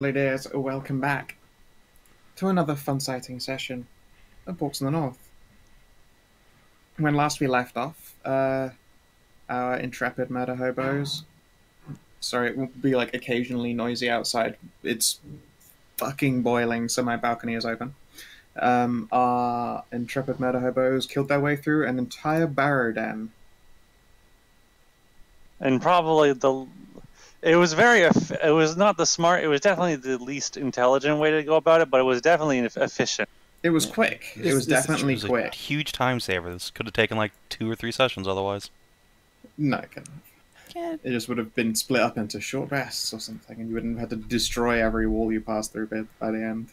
Ladies, welcome back to another fun sighting session of Books in the North. When last we left off, uh, our intrepid murder hobos. Sorry, it will be like occasionally noisy outside. It's fucking boiling, so my balcony is open. Um, our intrepid murder hobos killed their way through an entire barrow den. and probably the it was very it was not the smart it was definitely the least intelligent way to go about it but it was definitely efficient It was quick. It This- was this definitely was a quick. huge time saver. This could have taken like two or three sessions otherwise. No, it couldn't have. It just would have been split up into short rests or something, and you wouldn't have had to destroy every wall you passed through by, by the end.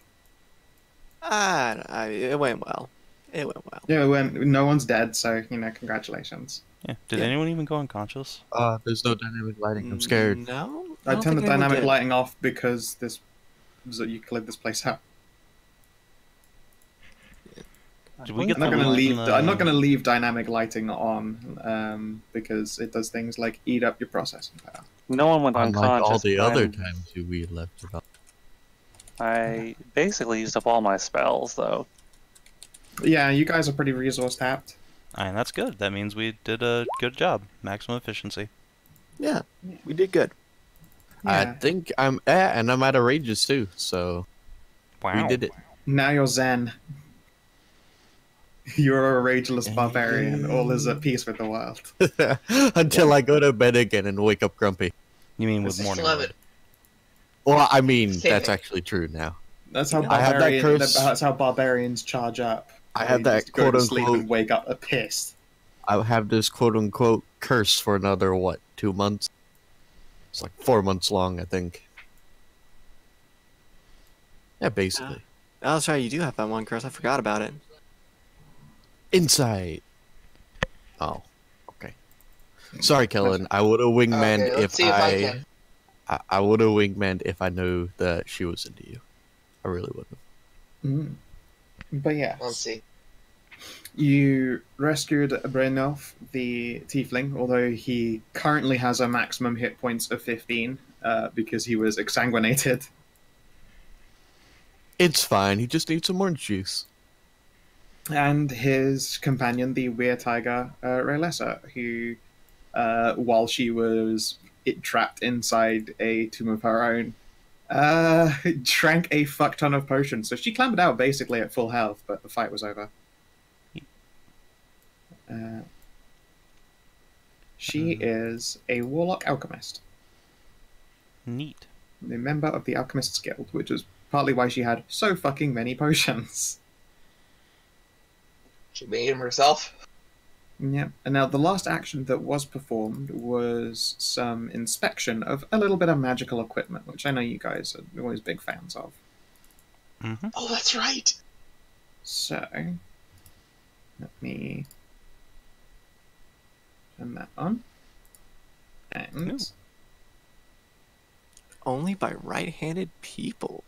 Ah, I, it went well. It went well. Yeah, when no one's dead, so you know, congratulations. Yeah. Did Yeah. anyone even go unconscious? Uh, there's no dynamic lighting. I'm scared. No, I, don't turned the dynamic lighting off because this so you cleared this place out. Did we I get I'm not gonna one, leave. I'm not gonna leave dynamic lighting on um, because it does things like eat up your processing power. no one went Unlike unconscious all the but other times we left about. i basically used up all my spells though Yeah, you guys are pretty resource tapped. And that's good. That means we did a good job. Maximum efficiency. Yeah, we did good. I think I'm at, and I'm out of rages too. So Wow. we did it. Now you're Zen. You're a rageless barbarian. All is at peace with the world. Until I go to bed again and wake up grumpy. You mean with morning? love it. Well, I mean Same that's thing. actually true now. That's how I have that curse- That's how barbarians charge up. I have that just go to quote unquote. and wake up a pissed. I have this quote unquote curse for another what two months? It's like four months long, I think. Yeah, basically. Oh, that's right. You do have that one curse. I forgot about it. Insight. Oh, okay. Sorry, Kellin. I would have wingman Okay, if if I, I. I, I would have wingman if I knew that she was into you. I really wouldn't. Mm. But yeah, Let's see. You rescued Brynolf, the tiefling, although he currently has a maximum hit points of 15 uh, because he was exsanguinated. It's fine. He just needs some orange juice. and his companion, the weird tiger uh, Raylessa, who, uh, while she was it trapped inside a tomb of her own, uh, drank a fuck ton of potions. So she clambered out basically at full health, but the fight was over. Uh, she is a warlock alchemist, Neat. a member of the Alchemists Guild, which is partly why she had so fucking many potions. She made him herself. Yeah. And now the last action that was performed was some inspection of a little bit of magical equipment, which I know you guys are always big fans of. hmm Oh, that's right. So let me turn that on. And Ooh. Only by right-handed people.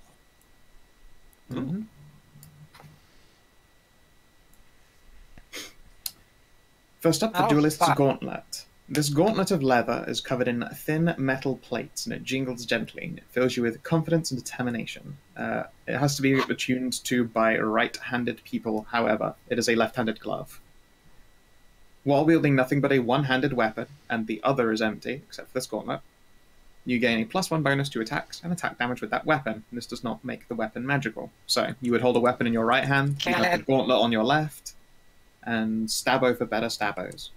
Mhm. First up, the Oh, duelist's fuck. gauntlet. This gauntlet of leather is covered in thin metal plates and it jingles gently. It fills you with confidence and determination. Uh, it has to be attuned to by right handed people, however, it is a left handed glove. While wielding nothing but a one handed weapon, and the other is empty, except for this gauntlet, you gain a plus one bonus to attacks and attack damage with that weapon. This does not make the weapon magical. So you would hold a weapon in your right hand, you have the gauntlet on your left, and stabbo for better stabbos.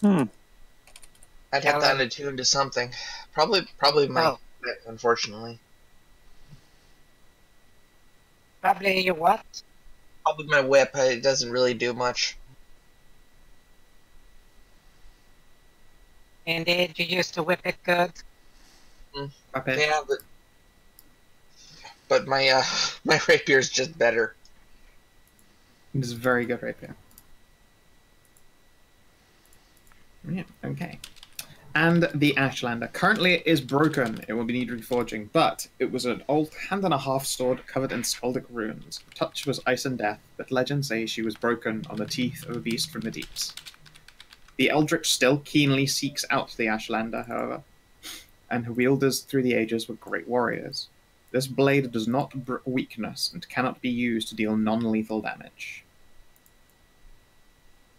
hmm I'd have Kellin. that attuned to something. Probably, probably my. Oh. Unfortunately, Probably your what? probably my whip. uh, It doesn't really do much. Indeed, you used to whip it good. Weapon. Yeah, but but my uh my rapier's just better. It is a very good rapier. Yeah, okay. And the Ashlander. Currently it is broken. It will be need reforging, but it was an old hand and a half sword covered in skaldic runes. Touch was ice and death, but legends say she was broken on the teeth of a beast from the deeps. The Eldritch still keenly seeks out the Ashlander, however, and her wielders through the ages were great warriors. This blade does not br- weakness and cannot be used to deal non-lethal damage.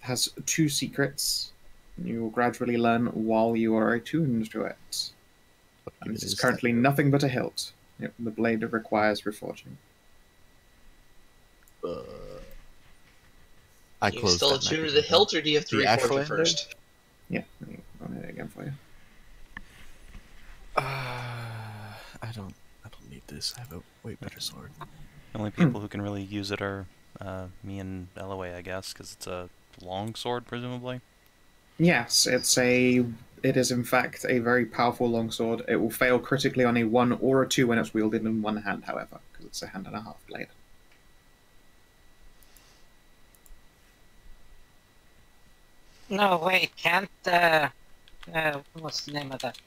It has two secrets. You will gradually learn while you are attuned to it. And this is currently nothing but a hilt. Yep, the blade requires reforging. Uh, I you closed still that attuned to the hilt, or do you have to The reforge it first? Yeah, let me run it again for you. Uh, I don't. I don't need this. I have a way better sword. The only people who can really use it are uh, me and Elaway, I guess, because it's a long sword, presumably. Yes, it's a. It is in fact a very powerful longsword. It will fail critically on a one or a two when it's wielded in one hand, however, because it's a hand and a half blade. No, wait, can't, uh, uh, what's the name of that?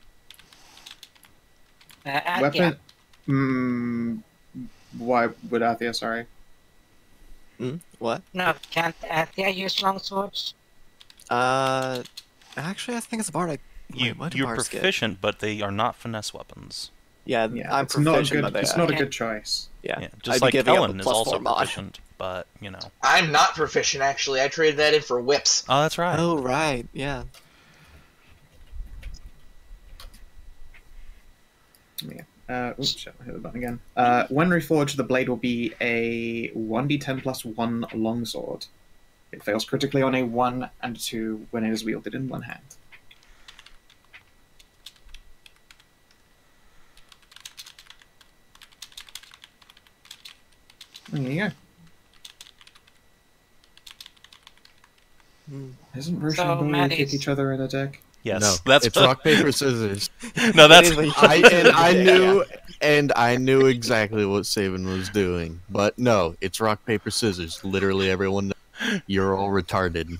Uh, Athia. Weapon. Hmm. Why would Athia? Sorry. Hmm? What? No, can't Athia use long swords? Uh, actually, I think it's a bard. You, Wait, you're bards get? proficient, but they are not finesse weapons. Yeah, Yeah, I'm it's not a proficient, good. but It's they, not a good choice. yeah. Yeah, I'd just like giving Ellen is also four mod. proficient, but you know. I'm not proficient, actually. I traded that in for whips. Oh, that's right. Oh right, yeah. Uh, oops, shit, I hit the button again. Uh, when reforged, the blade will be a 1d10 plus 1 longsword. It fails critically on a 1 and 2 when it is wielded in one hand. There you go. Hmm. Isn't Bruce So, and Billy Matt kick each other in the dick? Yes, no, that's it's rock paper scissors. no, that's I and I knew and I knew exactly what Saban was doing, but no, it's rock paper scissors. Literally everyone. knows. You're all retarded.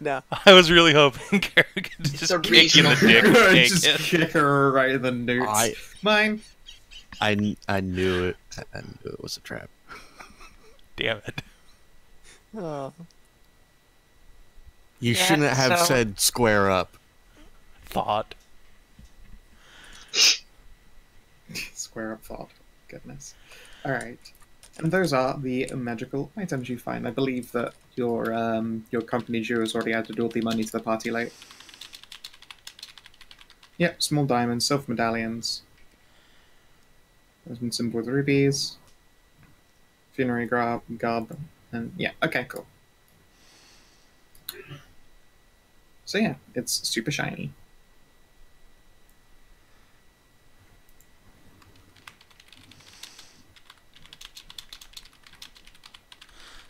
No, I was really hoping Kara could just a kick you in the dick. Just it. kick her right in the newts. I Mine. I I knew it. I knew it was a trap. Damn it. oh, You Yeah, shouldn't have so- said square up. Thought. Square up thought. Goodness. Alright. And those are the magical items you find. I believe that your um your company Jew has already added all the money to the party late. Yep, small diamonds, silver medallions. There's been symbol with rubies. Funerary garb, garb, and yeah, okay, cool. So yeah, it's super shiny.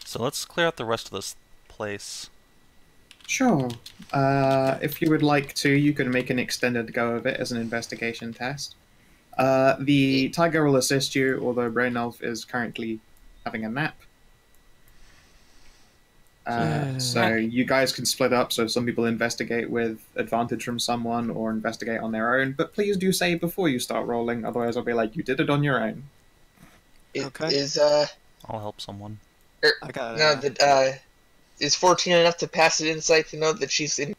So let's clear out the rest of this place. Sure. Uh, if you would like to, you can make an extended go of it as an investigation test. Uh, the tiger will assist you, although Brain Elf is currently having a nap. Uh, so you guys can split up. So some people investigate with advantage from someone, or investigate on their own. But please do say before you start rolling, otherwise I'll be like, "You did it on your own." It Okay. Is uh I'll help someone. I got no the uh is fourteen enough to pass an insight to know that she's in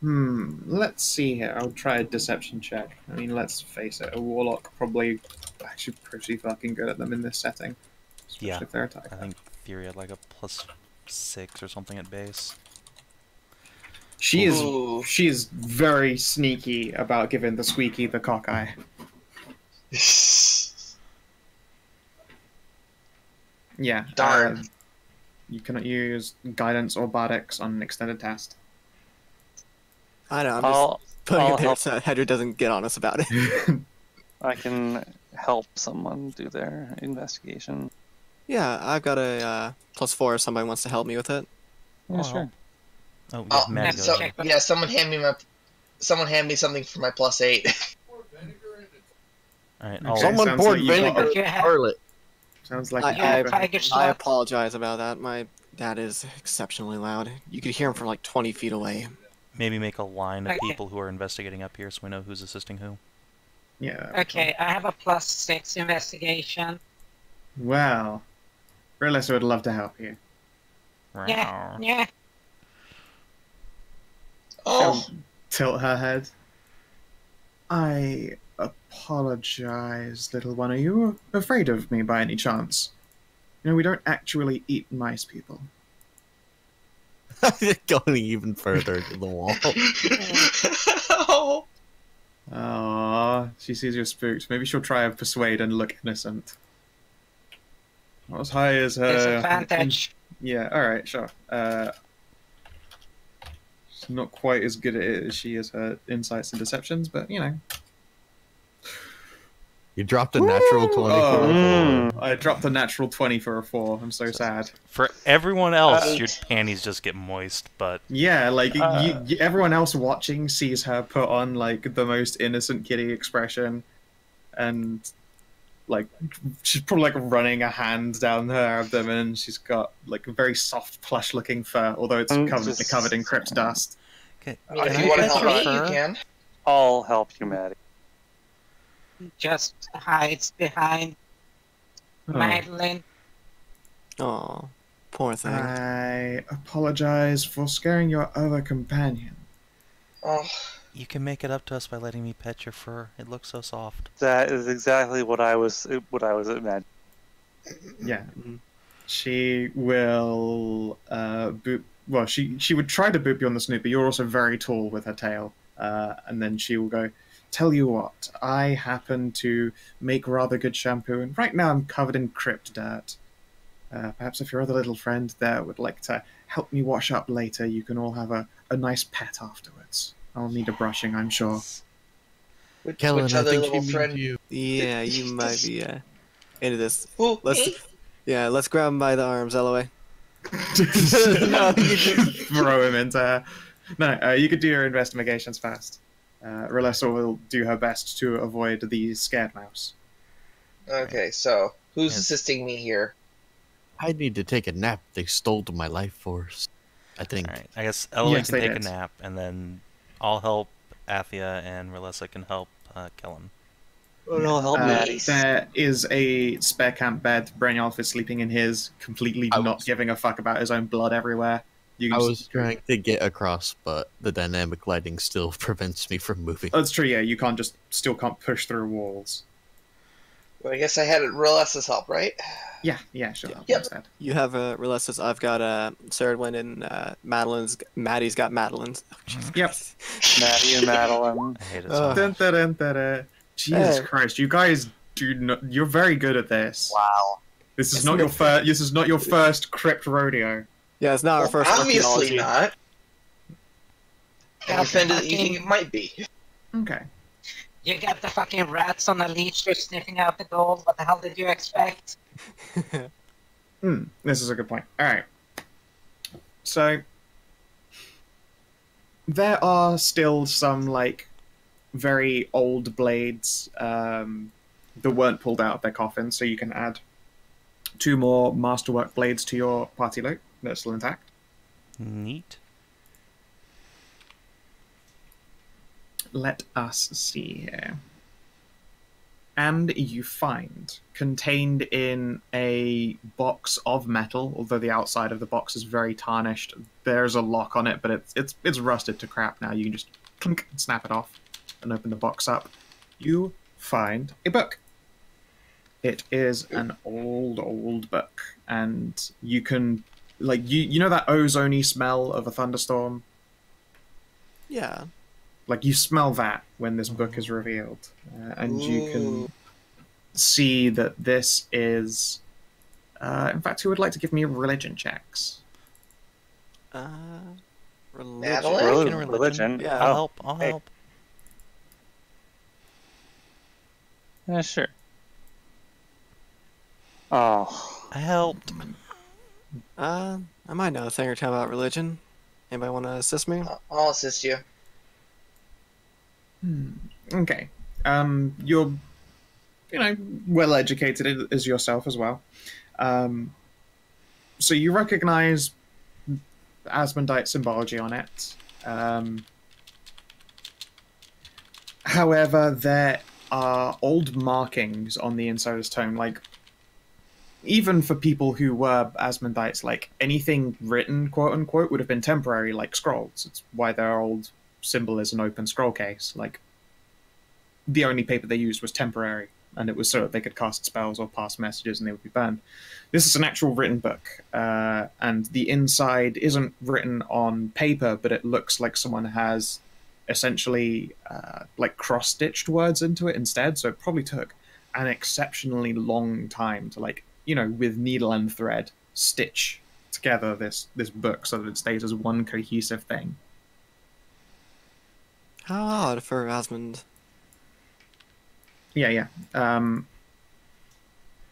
Hmm. Let's see here. I'll try a deception check. I mean, let's face it, a warlock probably actually pretty fucking good at them in this setting. Especially Yeah. if they're attack. I think Theory had like a plus six or something at base. She is Ooh. she is very sneaky about giving the squeaky the cockeye. Yeah. Darn. uh, you cannot use guidance or bardics on an extended test. I know. I'm just I'll, putting I'll it there help. so Hedrah doesn't get on us about it. I can help someone do their investigation. Yeah, I've got a uh, plus four. If somebody wants to help me with it. Yeah, Oh, sure. Oh, yeah, Oh, Maddie That's so yeah, someone hand me my someone hand me something for my plus eight. Alright, Okay. I'll, Someone poured like vinegar You in have- Scarlet. Sounds like I- I- have a- Tiger I apologize about that. My dad is exceptionally loud. You could hear him from like 20 feet away. maybe make a line of Okay. people who are investigating up here so we know who's assisting who. yeah. Okay, I have a plus six investigation. Well, Realize would love to help you. Yeah, yeah. oh, She'll tilt her head. I apologize, little one. Are you afraid of me by any chance? You know, we don't actually eat mice people. Going even further to the wall. oh, Ah, she sees you're spooked. Maybe she'll try and persuade and look innocent. Not as high as her. Disadvantage. Yeah, alright, sure. Uh, she's not quite as good at it as she is her insights and deceptions, but you know. You dropped a natural 20 Oh, for a Mm. four. I dropped a natural 20 for a 4. I'm so sad. For everyone else, Uh, your panties just get moist, but Yeah, like Uh. you, you, everyone else watching sees her put on like the most innocent kitty expression, and like she's probably like running a hand down her abdomen. She's got like a very soft, plush-looking fur, although it's I'm covered just- covered in crypt dust. okay. Uh, if you want to help me, you can. I'll help you, Maddie. Just hides behind Oh. Madilyn. Oh, poor thing. I apologize for scaring your other companion. Oh, You can make it up to us by letting me pet your fur. It looks so soft. That is exactly what I was what I was imagining. Yeah, Mhm. she will uh, boop. Well, she she would try to boop you on the snoot, but you're also very tall with her tail. Uh, and then she will go. Tell you what, I happen to make rather good shampoo, and right now I'm covered in crypt dirt. Uh, perhaps if your other little friend there would like to help me wash up later, you can all have a, a nice pet afterwards. I'll need a brushing, I'm sure. which, Kellin, which I other think little friend? you. Yeah, you might be uh, into this. Who? Let's- me? Yeah, let's grab him by the arms, LOA. no, you just throw him into her. No, uh, you could do your investigations first. Uh, Relessa will do her best to avoid the scared mouse. Okay, so who's Yes. assisting me here? I need to take a nap. They stole my life force. I think. All right. I guess Elloe Yes, can take did. a nap, and then I'll help Athia, and Relessa can help uh, Kellin. It'll help Uh, Maddie. there is a spare camp bed. Brynjolf is sleeping in his, completely I not was- giving a fuck about his own blood everywhere. You I was just- trying to get across, but the dynamic lighting still prevents me from moving. That's true. Yeah, you can't just still can't push through walls. Well, I guess I had Relessa's help, right? Yeah, yeah, sure. Yep. Instead. You have uh, Relesses. I've got uh, Ceridwen and uh, Madilyn's. Maddie's got Madilyn's. Oh, Jesus Yep. Christ. Maddie and Madilyn. I hate it so much. Dun, dun, dun, dun, dun. Jesus Hey. Christ, you guys do not. You're very good at this. Wow. This is It's not not- your first. This is not your first crypt rodeo. Yeah, it's not our first obviously archaeology. not. I'm offended that you think it might be. Okay. You got the fucking rats on the leech just sniffing out the gold. What the hell did you expect? Hmm, this is a good point. All right. So there are still some like very old blades um, that weren't pulled out of their coffin, so you can add two more masterwork blades to your party loot. That's still intact. Neat. Let us see here. And you find contained in a box of metal, although the outside of the box is very tarnished. There's a lock on it, but it's it's it's rusted to crap now. You can just clink and snap it off and open the box up. You find a book. It is an old, old book, and you can like you you know that ozony smell of a thunderstorm Yeah. Like you smell that when this book is revealed uh, and you can see that this is uh, in fact who would like to give me religion checks Uh, religion. Madilyn? Reli- Making a religion. Yeah. I'll Oh, help. I'll hey. help. yeah, sure. Oh, I helped. Uh, I might know a thing or two about religion. Anybody want to assist me? I'll- I'll assist you. Hmm. okay. Um you're you know well educated as yourself as well. Um so you recognize asmodite symbology on it. Um however there are old markings on the inside of this tome like even for people who were asmondites like anything written quote unquote would have been temporary like scrolls. It's why they're old symbol is an open scroll case like the only paper they used was temporary, and it was so that they could cast spells or pass messages and they would be burned. This is an actual written book, uh, and the inside isn't written on paper, but it looks like someone has essentially uh, like cross stitched words into it instead. So it probably took an exceptionally long time to like you know with needle and thread stitch together this this book so that it stays as one cohesive thing. How odd for Asmund. Yeah, yeah. Um,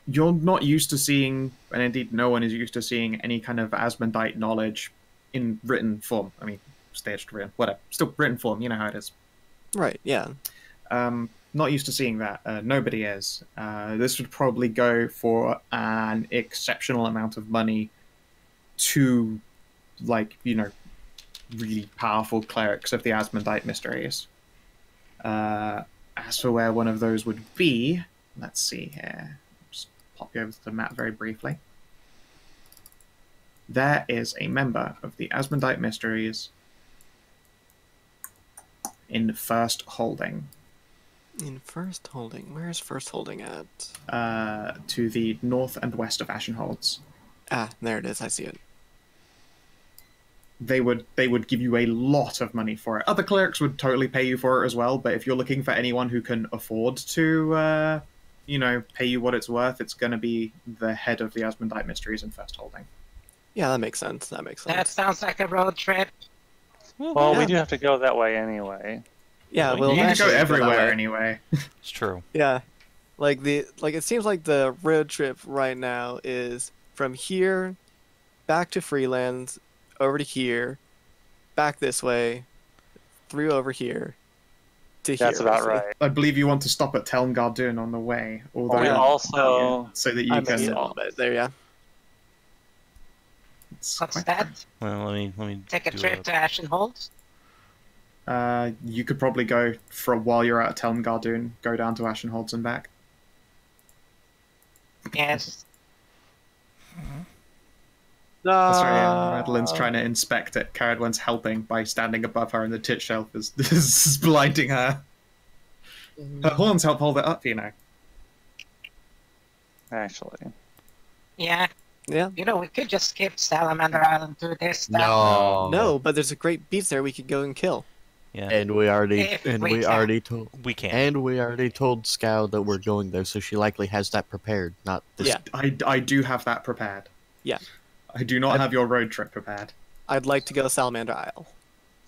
you're not used to seeing, and indeed no one is used to seeing any kind of Asmundite knowledge in written form. I mean, staged written, whatever. Still written form. You know how it is. Right, yeah. Um, not used to seeing that. Uh, nobody is. Uh, this would probably go for an exceptional amount of money to, like, you know, really powerful clerics of the Asmundite mysteries. Uh, as for where one of those would be, let's see here. Just pop you over to the map very briefly. There is a member of the Asmundite mysteries in First Holding. In first holding, where's first holding at? uh, to the north and west of Ashenholds. Ah, there it is. I see it. They would they would give you a lot of money for it. Other clerics would totally pay you for it as well. But if you're looking for anyone who can afford to, uh, you know, pay you what it's worth, it's going to be the head of the Asmundite Mysteries in First Holding. Yeah, that makes sense. That makes sense. That sounds like a road trip. Well, Yeah. we do have to go that way anyway. yeah, you well, you can go everywhere way. anyway. It's true. Yeah, like the like it seems like the road trip right now is from here back to Freelands, over to here, back this way, through over here, to here. That's here. about right. I believe you want to stop at Telngardun on the way, although We also so that you I can. missed it a little bit there. Yeah. it's What's quite- that? Well, let me let me Take a do trip to Ashenhold? Uh, you could probably go for a while you're at Telngardun, go down to Ashenholds and back. Yes. That's right, yeah. Madilyn's ah. trying to inspect it. Ceridwen's helping by standing above her, and the tit shelf is, is blinding her. Mm-hmm. Her horns help hold it up, you know. actually. Yeah. Yeah. You know, we could just skip Salamander Island to this stuff. No, No, but there's a great beast there we could go and kill. Yeah, And we already If and we we already told we can. and we already told Skow that we're going there, so she likely has that prepared. Not this. Yeah. I, I do have that prepared. Yeah. I do not have your road trip prepared. I'd like to go to Salamander Isle.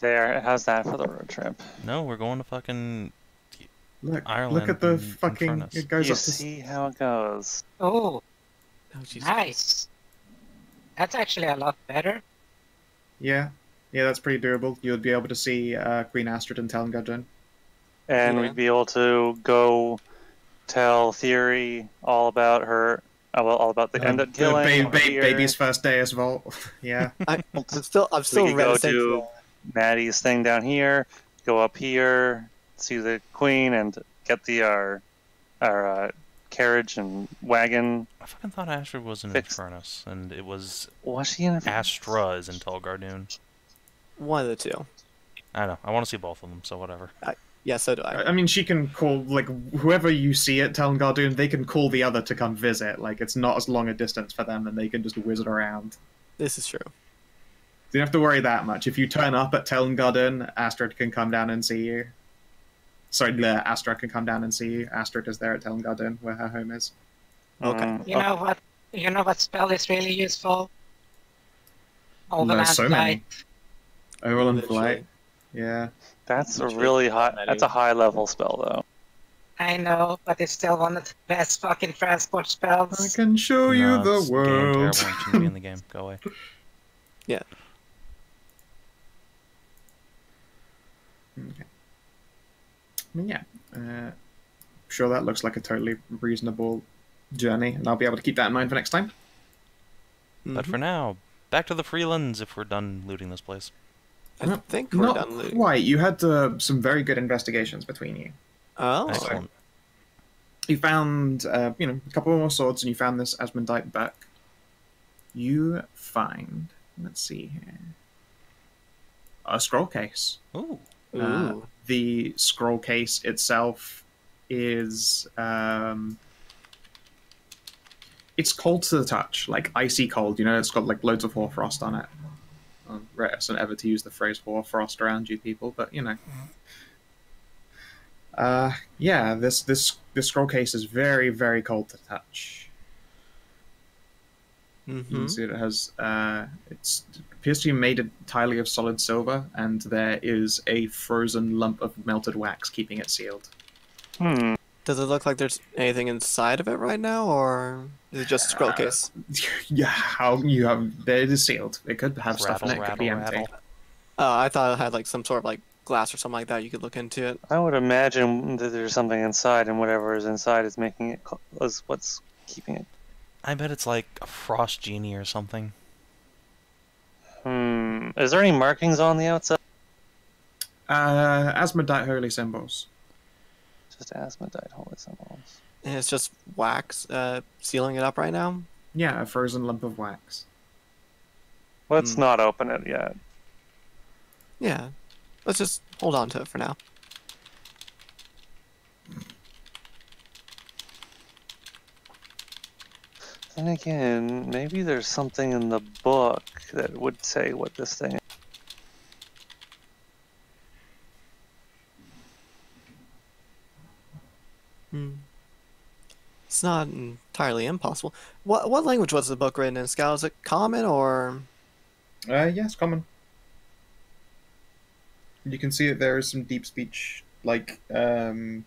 There, how's that for the road trip? No, we're going to fucking. Look, Ireland look at the and fucking. Infernus. It goes you up to. see how it goes. Oh, Oh, nice. That's actually a lot better. Yeah, yeah, that's pretty doable. You would be able to see uh, Queen Astrid and Telngardun. And Yeah. we'd be able to go tell Theory all about her, uh, well, all about the Uh, end up the killing. ba- ba- here. baby's first day as Vault. yeah. I, I'm still, I'm We still could go do Maddie's thing down here, go up here, see the Queen, and get the our our uh, carriage and wagon. I fucking thought Astrid was in Fix- Infernus, and it was Was she in? Astra is in Telgardoon. One of the two. I don't know. I want to see both of them, so whatever. Yeah, so do I. I I mean, she can call like whoever you see at Telngardun. They can call the other to come visit. Like it's not as long a distance for them, and they can just whiz it around. This is true. You don't have to worry that much. If you turn up at Telngardun, Astrid can come down and see you. Sorry, uh, Astra can come down and see you. Astrid is there at Telngardun, where her home is. Okay. Mm, You know what? You know what spell is really useful? All the There's so many. Landlight. Oral and Flight. Yeah. That's a really high. That's a high level spell, though. I know, but it's still one of the best fucking transport spells. I can show you the it's game world. terrible. It shouldn't be in the game. Go away. Okay. I mean, yeah. Uh, sure, that looks like a totally reasonable journey, and I'll be able to keep that in mind for next time. But Mhm. for now, back to the Freelands if we're done looting this place. I don't think we're Not done looting. quite. You had uh, some very good investigations between you. Oh, Excellent. You found, uh, you know, a couple more swords, and you found this Asmundite book. You find, let's see here, a scroll case. Ooh. ooh. Uh, the scroll case itself is um, it's cold to the touch, like icy cold. You know, it's got like loads of hoarfrost on it. I'm reticent ever to use the phrase hoarfrost around you people, but you know. Uh, yeah, this this this scroll case is very very cold to touch. You Mm-hmm. can see it has uh, it's it appears to be made entirely of solid silver, and there is a frozen lump of melted wax keeping it sealed. Hmm. Does it look like there's anything inside of it right now, or is it just a scroll Uh, case? yeah, how you have it is sealed. It could have stuff in it. It could be rattle, empty. rattle. Oh, I thought it had like some sort of like glass or something like that. You could look into it. I would imagine that there's something inside, and whatever is inside is making it co- is what's keeping it. I bet it's like a frost genie or something. Hmm. Is there any markings on the outside? Uh, Asmodite holy symbols. Just asmodite holy symbols. And it's just wax uh, sealing it up right now. Yeah, a frozen lump of wax. Let's Hmm. not open it yet. Yeah. Let's just hold on to it for now. Then again, maybe there's something in the book that would say what this thing is. Hmm. It's not entirely impossible. What what language was the book written in? Scout? Is it common or? Uh, yes, common. You can see that there is some deep speech, like um,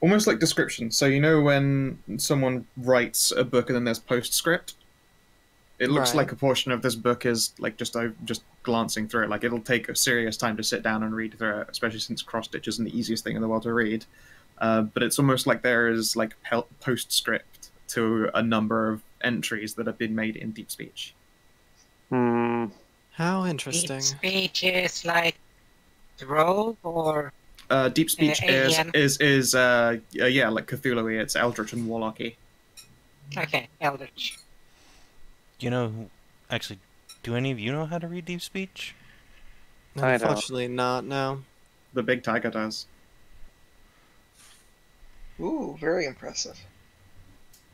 almost like description. So you know when someone writes a book and then there's postscript. It looks Right. like a portion of this book is like just o- just glancing through it. Like it'll take a serious time to sit down and read through it, especially since cross stitch isn't the easiest thing in the world to read. Uh, but it's almost like there is like postscript to a number of entries that have been made in deep speech. Hmm. How Deep interesting. speech is like Drove or Uh, deep speech is is is uh, uh yeah like Cthulhu. It's Eldritch and Warlocky. okay, Eldritch. You know, actually, do any of you know how to read deep speech? I don't. Unfortunately, not now. The big tiger does. Ooh, very impressive.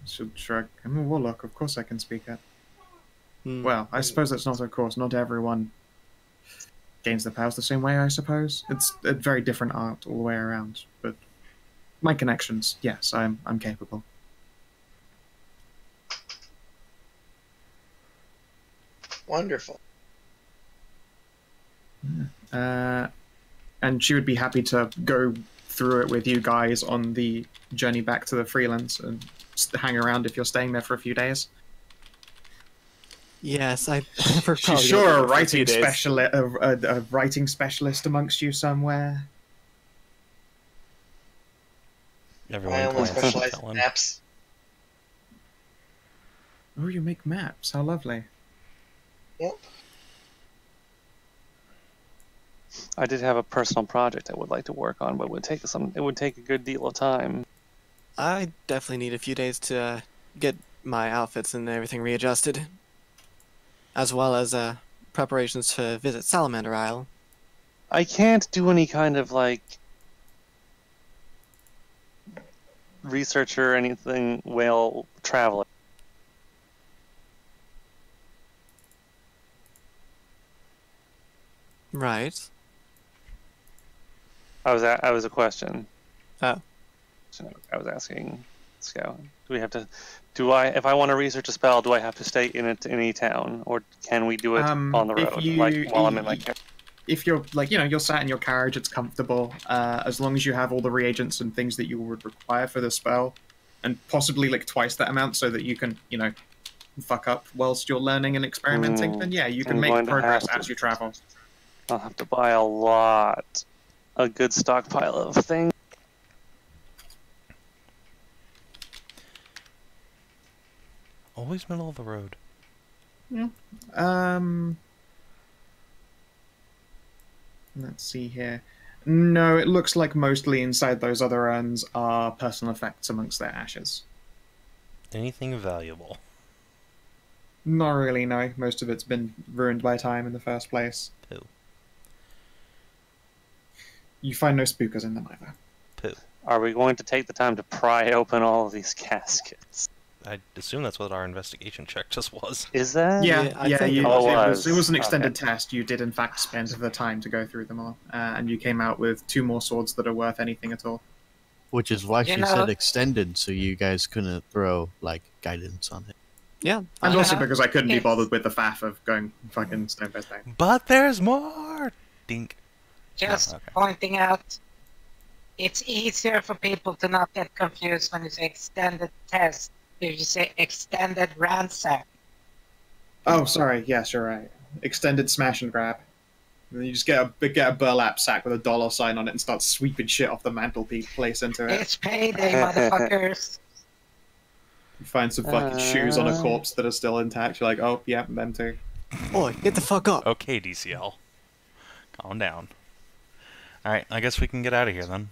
Should shrug. I'm a warlock. Of course I can speak it. Hmm. Well, I suppose that's not of course. Not everyone gains the powers the same way. I suppose it's a very different art all the way around. But my connections, yes, I'm I'm capable. Wonderful. Uh, and she would be happy to go through it with you guys on the journey back to the Freelands and hang around if you're staying there for a few days. Yes, I. we're She's sure a it for few writing specialist, a, a, a writing specialist amongst you somewhere. Everyone I only specialize in maps. Oh, you make maps. How lovely. Yep. I did have a personal project I would like to work on, but it would take some. It would take a good deal of time. I definitely need a few days to uh, get my outfits and everything readjusted, as well as uh, preparations to visit Salamander Isle. I can't do any kind of like research or anything while traveling. Right. I was a, I was a question. Oh. So I was asking Scout. Do we have to? Do I? If I want to research a spell, do I have to stay in it any town, or can we do it Um, on the road, you- like while I'm in my y- If you're like, you know, you're sat in your carriage, it's comfortable. Uh, as long as you have all the reagents and things that you would require for the spell, and possibly like twice that amount, so that you can, you know, fuck up whilst you're learning and experimenting. Mm, then yeah, you can I'm make progress as you travel. I'll have to buy a lot, a good stockpile of things. Always middle of the road. Yeah. Um, let's see here. No, it looks like mostly inside those other urns are personal effects amongst their ashes. Anything valuable. Not really, no. Most of it's been ruined by time in the first place. Ew. You find no spookers in them either. Poo. Are we going to take the time to pry open all of these caskets? I assume that's what our investigation check just was. Is that? Yeah, Yeah, I yeah, think you, it it, was. was, it was an extended Okay. test. You did, in fact, spend the time to go through them all, uh, and you came out with two more swords that are worth anything at all. Which is why You she know- said extended, so you guys couldn't throw like guidance on it. Yeah. And Uh, also because I couldn't be bothered with the faff of going fucking Stonefest down. But there's more! Dink. Just okay. pointing out, it's easier for people to not get confused when you say extended test. If you say extended ransack, Oh, sorry. Yes, you're right. Extended smash and grab. And then you just get a get a burlap sack with a dollar sign on it and start sweeping shit off the mantelpiece, place into it. it's payday, motherfuckers. You find some fucking shoes on a Uh. corpse that are still intact. You're like, oh, yeah, them too. Boy, get the fuck up. Okay, DCL. Calm down. Alright, I guess we can get out of here then.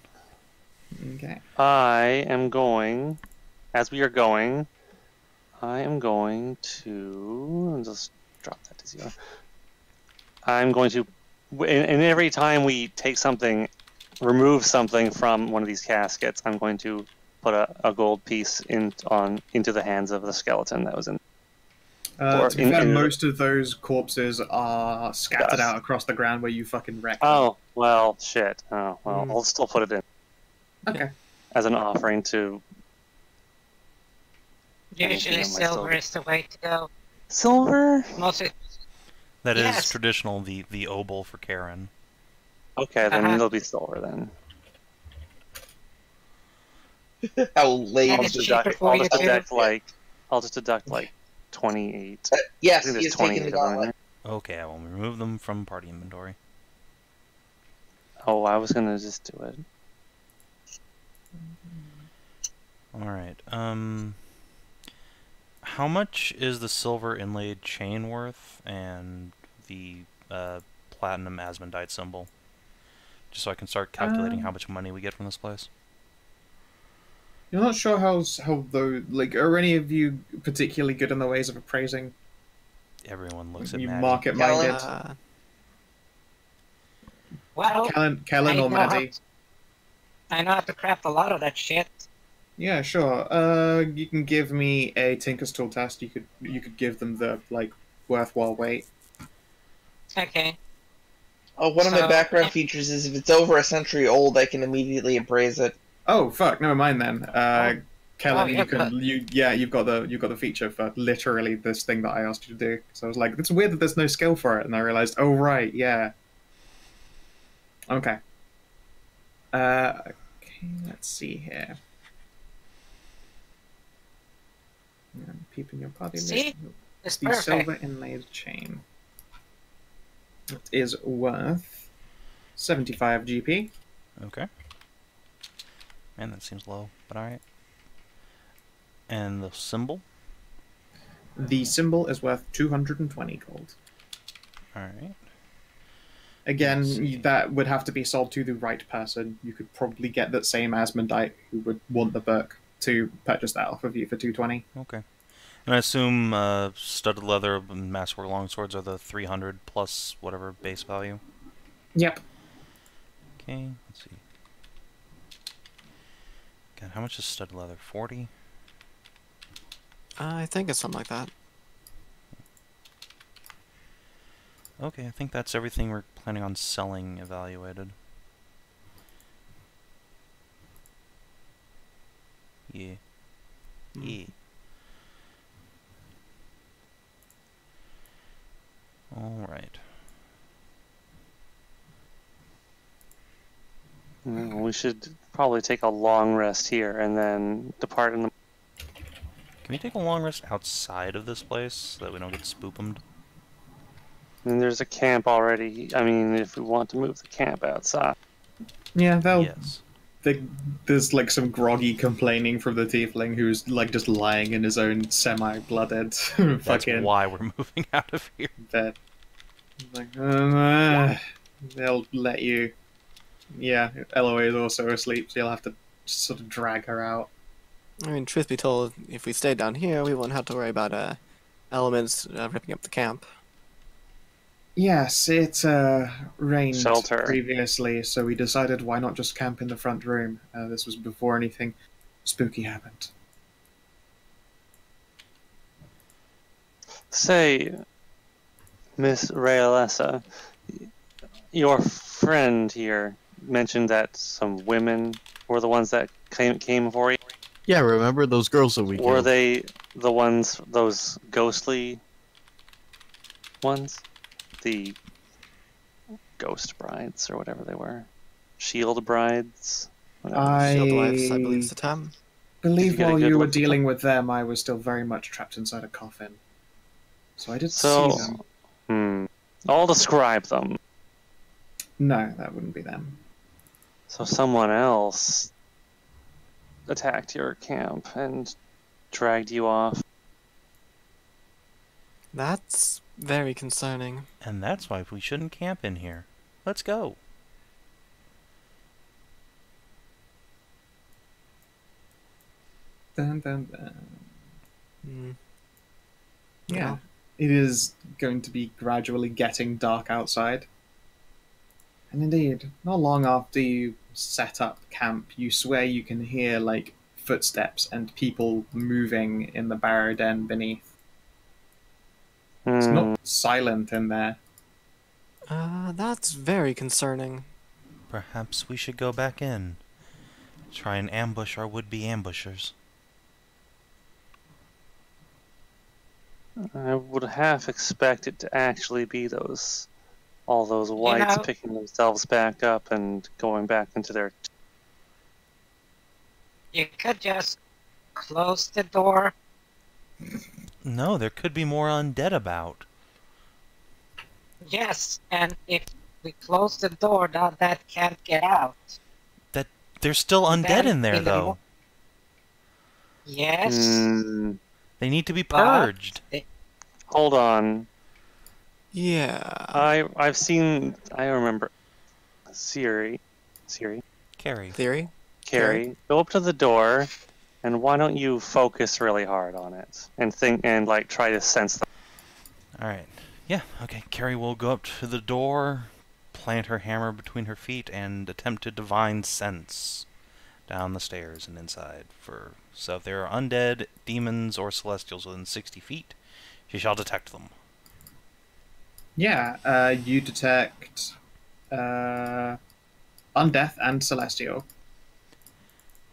Okay. I am going, as we are going, I am going to just drop that to zero. I'm going to, and and every time we take something, remove something from one of these caskets, I'm going to put a, a gold piece in on into the hands of the skeleton that was in. Uh, to be in- fair, in- most of those corpses are scattered Dust. out across the ground where you fucking wrecked. Oh well, shit. Oh well, Mm. I'll still put it in Okay. as an offering to Usually Anything on my silver silver. is the way to go. silver. Mostly, That is Yes. traditional, the, the obol for Charon. Okay, then Uh-huh. it'll be silver then. How late That I'll just deduct, I'll just deduct like I'll just deduct like twenty-eight. Uh, yes, think he there's is taking the them gauntlet. Okay, I will remove them from party inventory. Oh, I was gonna just do it. Alright, um... How much is the silver inlaid chain worth and the uh, platinum asmodite symbol? Just so I can start calculating how Um, much money we get from this place. You're not sure how how though like are any of you particularly good in the ways of appraising? Everyone looks at you Maddie. market minded. Uh, well, Kellin, Kellin or know how- Maddie? I know how to craft a lot of that shit. Yeah, sure. Uh, you can give me a Tinker's Tool test. You could you could give them the like worthwhile weight. Okay. Oh, one of my So- background features is if it's over a century old, I can immediately appraise it. Oh fuck, never mind then. Uh, Kellin, Oh, yeah, you can but- you yeah you've got the you've got the feature for literally this thing that I asked you to do. So I was like, it's weird that there's no skill for it, and I realized, oh right, yeah. Okay. Uh, okay, let's see here. I'm peeping your party list. See? It's the perfect. silver inlaid chain. It is worth 75 GP. Okay. Man, that seems low, but alright. And the symbol? The symbol is worth 220 gold. Alright. Again, Let's see. you- that would have to be sold to the right person. You could probably get that same Asmodite who would want the book to purchase that off of you for 220. Okay. And I assume uh, studded leather and masterwork longswords are the 300 plus whatever base value. Yep. Okay, let's see. God, how much is stud leather? 40? Uh, I think it's something like that. Okay, I think that's everything we're planning on selling evaluated. Yeah. Hmm. Yeah. Alright. We should probably take a long rest here and then depart in the. Can we take a long rest outside of this place so that we don't get spookumed? And there's a camp already. I mean, if we want to move the camp outside. Yeah, that'll... Yes. They, there's like some groggy complaining from the tiefling who's like just lying in his own semi-blooded That's why we're moving out of here. bed. Like, uh, they'll let you. Yeah, Elloe is also asleep, so you'll have to sort of drag her out. I mean, truth be told, if we stayed down here, we wouldn't have to worry about uh, elements uh, ripping up the camp. Yes, it uh, rained Shelter. previously, so we decided why not just camp in the front room. Uh, this was before anything spooky happened. Say, Miss Rayalessa, your friend here mentioned that some women were the ones that came came for you. Yeah, remember those girls that we Were killed? they the ones, those ghostly ones? The ghost brides or whatever they were? Shield brides? Whatever. I Shield wives, I believe is the term. believe you while you were look at dealing with them, I was still very much trapped inside a coffin. So I did So, see them. hmm. I'll describe them. No, that wouldn't be them. So someone else attacked your camp and dragged you off. That's very concerning. And that's why we shouldn't camp in here. Let's go. Dun, dun, dun. Hmm. Yeah. It is going to be gradually getting dark outside. And indeed, not long after you set up camp, you swear you can hear like footsteps and people moving in the barrow den beneath. It's Hmm. not silent in there. Uh, that's very concerning. Perhaps we should go back in. Try and ambush our would-be ambushers. I would half expect it to actually be those, all those wights know- picking themselves back up and going back into their. You could just close the door. No, there could be more undead about. Yes, and if we close the door, now that can't get out. That there's still undead Then in there, in the though. mo- Yes. Hmm. They need to be But- purged. hold on. Yeah. I I've seen. I remember. Siri, Siri, Carrie. Theory? Carrie, go up to the door, and why don't you focus really hard on it and think and like try to sense them. All right. Yeah. Okay. Carrie will go up to the door, plant her hammer between her feet, and attempt to divine sense down the stairs and inside. For so if there are undead, demons, or celestials within sixty feet, she shall detect them. Yeah, uh, you detect uh, undeath and celestial.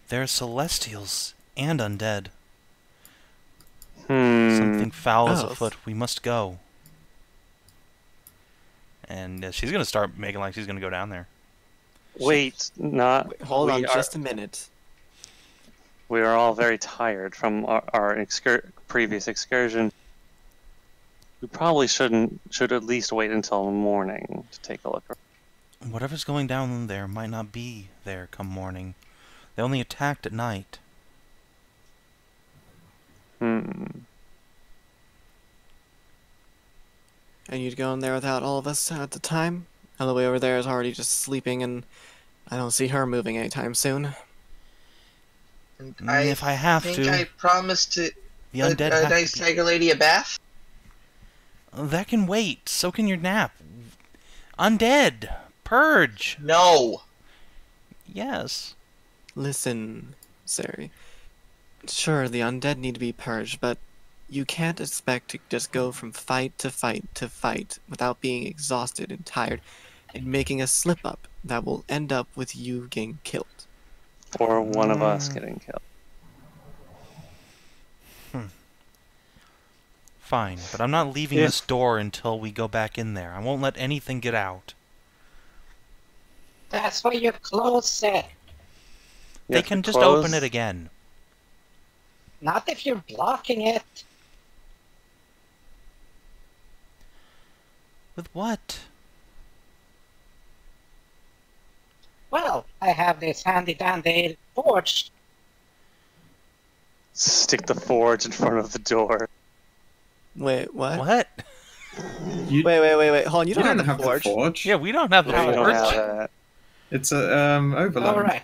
There are celestials and undead. Hmm. Something foul is Oh. afoot. We must go. And uh, she's gonna start making like she's gonna go down there. Wait, not. Wait, hold we on are- just a minute. We are all very tired from our, our excur- previous excursion. We probably shouldn't. Should at least wait until morning to take a look. Whatever's going down there might not be there come morning. They only attacked at night. Hmm. And you'd go in there without all of us at the time? Elloe over there is already just sleeping, and I don't see her moving anytime soon. And I if I have think to, I promised to the a, undead a have nice to be... tiger lady a bath. That can wait. So can your nap. Undead. Purge. No. Yes. Listen, Sari. Sure, the undead need to be purged, but you can't expect to just go from fight to fight to fight without being exhausted and tired and making a slip up that will end up with you getting killed. Or one of us Mm. getting killed. Fine, but I'm not leaving If- this door until we go back in there. I won't let anything get out. That's why your clothes it. You they can just open it again. Not if you're blocking it. With what? Well, I have this handy dandy forge. Stick the forge in front of the door. Wait, what? What? You, Wait, wait, wait, wait. Hold on, you you don't, don't have, have the forge. the forge. Yeah, we don't have the No, you don't forge. have that. It's a um, overload. Alright.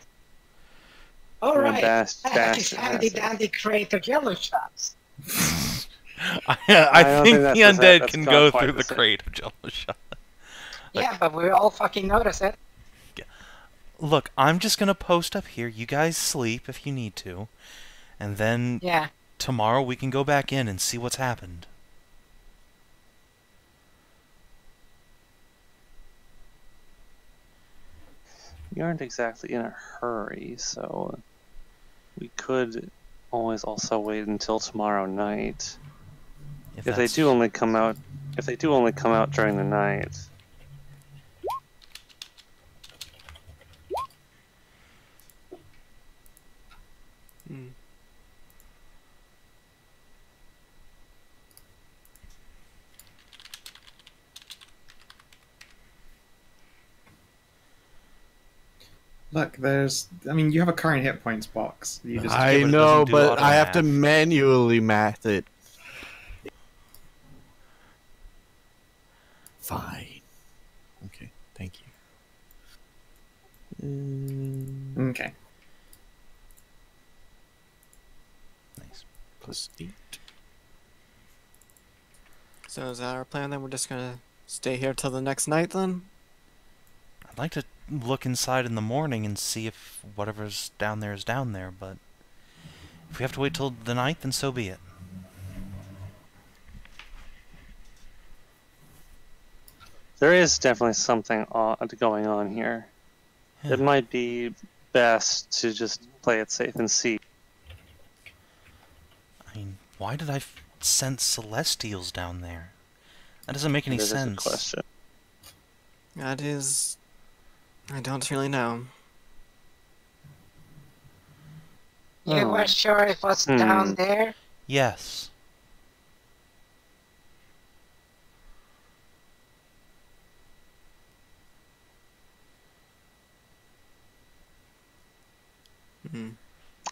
You're a Alright. bas- I have handy dandy crate of yellow shots. I, I, don't think think the undead that's can go through the the crate of jello shot. Yeah, but we all fucking notice it. Look, I'm just gonna post up here. You guys sleep if you need to, and then Yeah. tomorrow we can go back in and see what's happened. We aren't exactly in a hurry, so we could always also wait until tomorrow night. If they do only come out, if they do only come out during the night, Hmm. Look, there's. I mean, you have a current hit points box. You just. I but know, but I have to manually math it. Fine. Okay, thank you. Mm, Okay. Nice. plus eight. So is that our plan? Then we're just gonna stay here till the next night. Then. I'd like to look inside in the morning and see if whatever's down there is down there, but if we have to wait till the night, then so be it. there is definitely something odd going on here. Yeah. It might be best to just play it safe and see. I mean, why did I f- sense celestials down there? That doesn't make any That is a sense. question. That is. I don't really know. You Oh. were sure it was Hmm. down there? Yes. Hmm.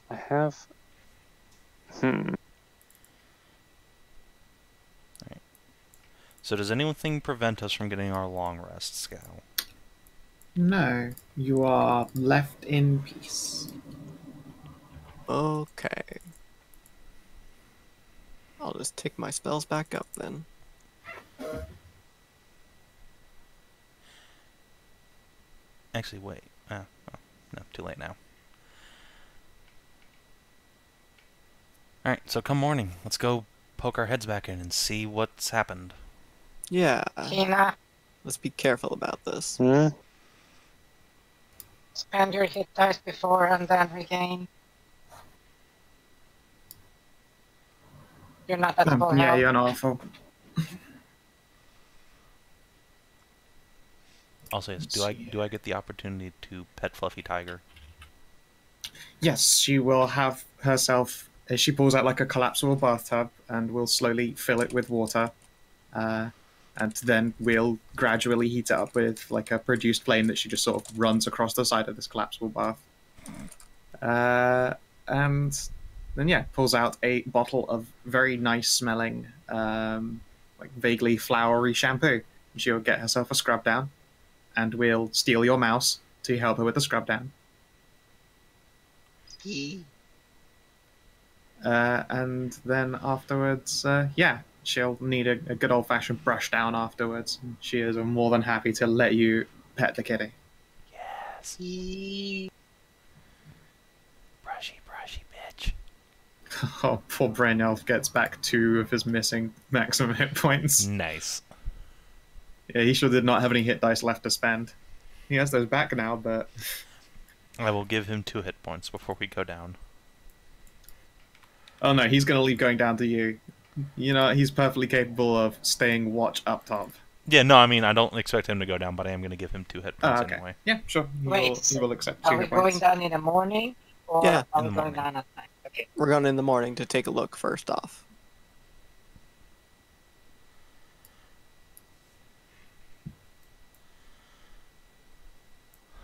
I have. Hmm. So does anything prevent us from getting our long rest, Skow? No, you are left in peace. Okay. I'll just take my spells back up then. Actually, wait. Ah, oh, no, too late now. Alright, so come morning. Let's go poke our heads back in and see what's happened. Yeah. Tina, Let's be careful about this. Hmm? Spend your hit dice before and then regain. You're not at Um, full yeah, health. you're not awful. I'll say this. Do I do I get the opportunity to pet Fluffy Tiger? Yes, she will have herself. uh, She pulls out like a collapsible bathtub and will slowly fill it with water, uh, and then we'll gradually heat it up with like a produced flame that she just sort of runs across the side of this collapsible bath. Uh, and then yeah, pulls out a bottle of very nice smelling, um, like vaguely flowery shampoo. She'll get herself a scrub down, and we'll steal your mouse to help her with the scrub down. Uh, and then afterwards, uh, yeah, she'll need a, a good old fashioned brush down afterwards. She is more than happy to let you pet the kitty. Yes. Brushy, brushy bitch. Oh, poor Brain Elf gets back two of his missing maximum hit points. Nice. Yeah, he sure did not have any hit dice left to spend. He has those back now, but I will give him two hit points before we go down. oh no, he's gonna leave going down to you. You know, he's perfectly capable of staying watch up top. Yeah, no, I mean I don't expect him to go down, but I am going to give him two hit Ah, points okay. anyway. Yeah, sure. He, Wait, will, he will accept two Are we hit going points. down in the morning? Or Yeah, are we the going morning. down at night? Okay. We're going in the morning to take a look first off.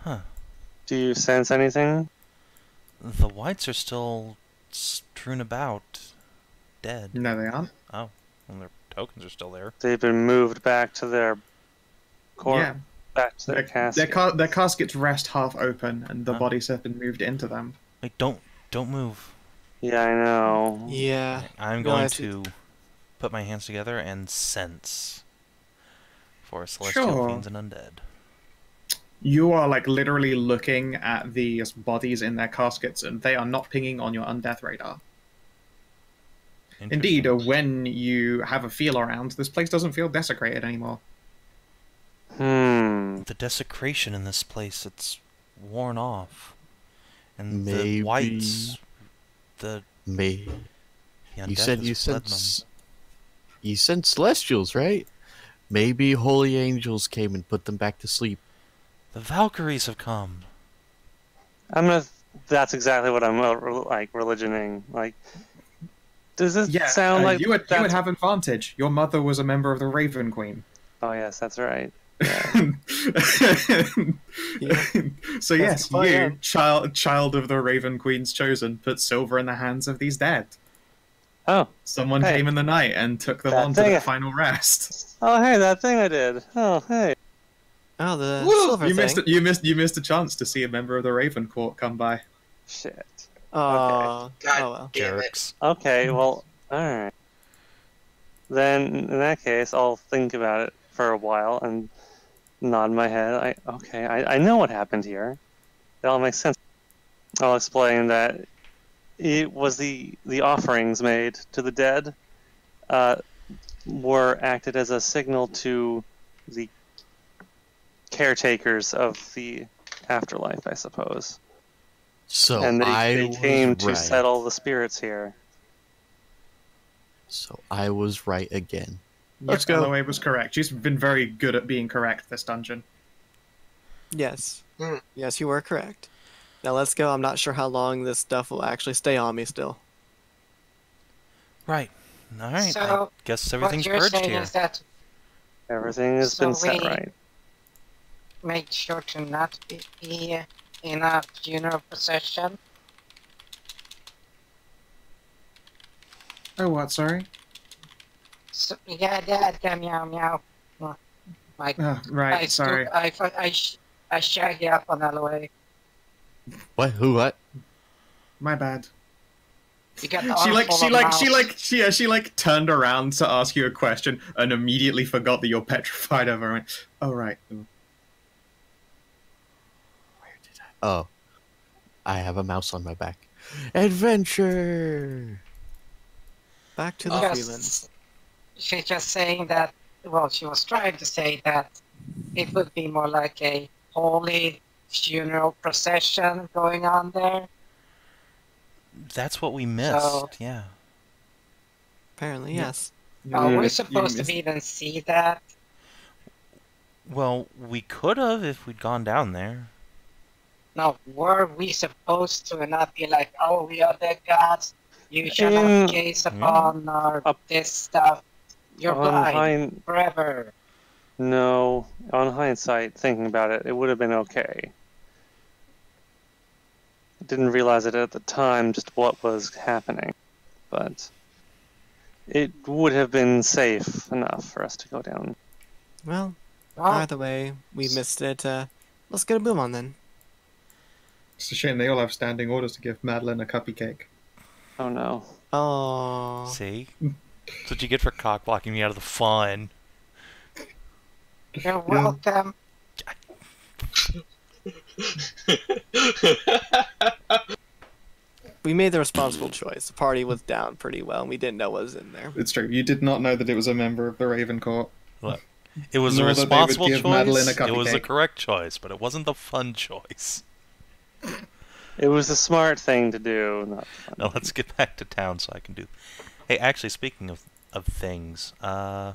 Huh. Do you sense anything? The wights are still strewn about, dead. No, they aren't. Oh, well, their tokens are still there. They've been moved back to their core, yeah, back to their, their, casket. their, ca- their caskets rest half open, and the Huh. bodies have been moved into them. Wait, don't don't move. Yeah, I know. Yeah. I'm going I to put my hands together and sense for celestial Sure. fiends and undead. You are like literally looking at these bodies in their caskets, and they are not pinging on your undeath radar. Indeed, uh, when you have a feel around, this place doesn't feel desecrated anymore. Hmm. the desecration in this place it's worn off, and Maybe- the wights, the, May the you undead said you fled sent you sent celestials, right? Maybe holy angels came and put them back to sleep. The Valkyries have come. I'm gonna. That's exactly what I'm uh, like religioning. Like, does this Yeah, sound uh, like you would you would have advantage. Your mother was a member of the Raven Queen. Oh yes, that's right. so yes, you, yeah. child child of the Raven Queen's chosen, put silver in the hands of these dead. Oh, Someone Hey. came in the night and took them That on to thing- their final rest. oh hey, that thing I did. Oh hey. Oh, the Woo! silver You thing. missed you missed you missed a chance to see a member of the Raven Court come by. Shit. Oh, God oh well. damn it. Jerks. Okay, well, alright. Then, in that case, I'll think about it for a while and nod my head. I Okay, I, I know what happened here. It all makes sense. I'll explain that it was the, the offerings made to the dead uh, were acted as a signal to the caretakers of the afterlife, I suppose. So and they, I they was came to right. settle the spirits here. So I was right again. Let's go. Elloe was correct. She's been very good at being correct this dungeon. Yes. Hmm. Yes, you were correct. Now let's go. I'm not sure how long this stuff will actually stay on me still. Right. All right. I So, guess what everything's you're purged saying here. is that Everything has So been set right. make sure to not be, be in a funeral procession. Oh, what? Sorry. So, yeah, yeah, yeah, meow, meow. Like, Oh, right. stu- Sorry. I, fu- I, sh- I shaggy up on that way. What? Who? What? My bad. You got the She like she of like she like she yeah, she like turned around to ask you a question and immediately forgot that you're petrified of her. and Oh right. Where did I? Oh, I have a mouse on my back. Adventure. Back to the Yes. Freelands. She's just saying that, well, she was trying to say that it would be more like a holy funeral procession going on there. That's what we missed. So- yeah. Apparently, Yeah. yes. Are You we missed- you supposed to even see that? Well, we could have if we'd gone down there. No, were we supposed to not be like, oh, we are the gods, you shall In- not gaze upon our Up- this stuff. You're on blind hind- forever. no, on hindsight, thinking about it, it would have been okay. I didn't realize it at the time, just what was happening, but it would have been safe enough for us to go down. Well, Well, either way, we missed it. Uh, let's get a boom on then. It's a shame they all have standing orders to give Madilyn a cupcake. Oh no. Oh. See? That's what you get for cock blocking me out of the fun. you're welcome. We made the responsible choice. The party was down pretty well, and we didn't know what was in there. It's true. You did not know that it was a member of the Raven Court. It was a Nor that responsible give Madilyn a choice. It was the correct choice, but it wasn't the fun choice. It was a smart thing to do, not. Now let's get back to town so I can do. Hey, actually, speaking of of things, uh,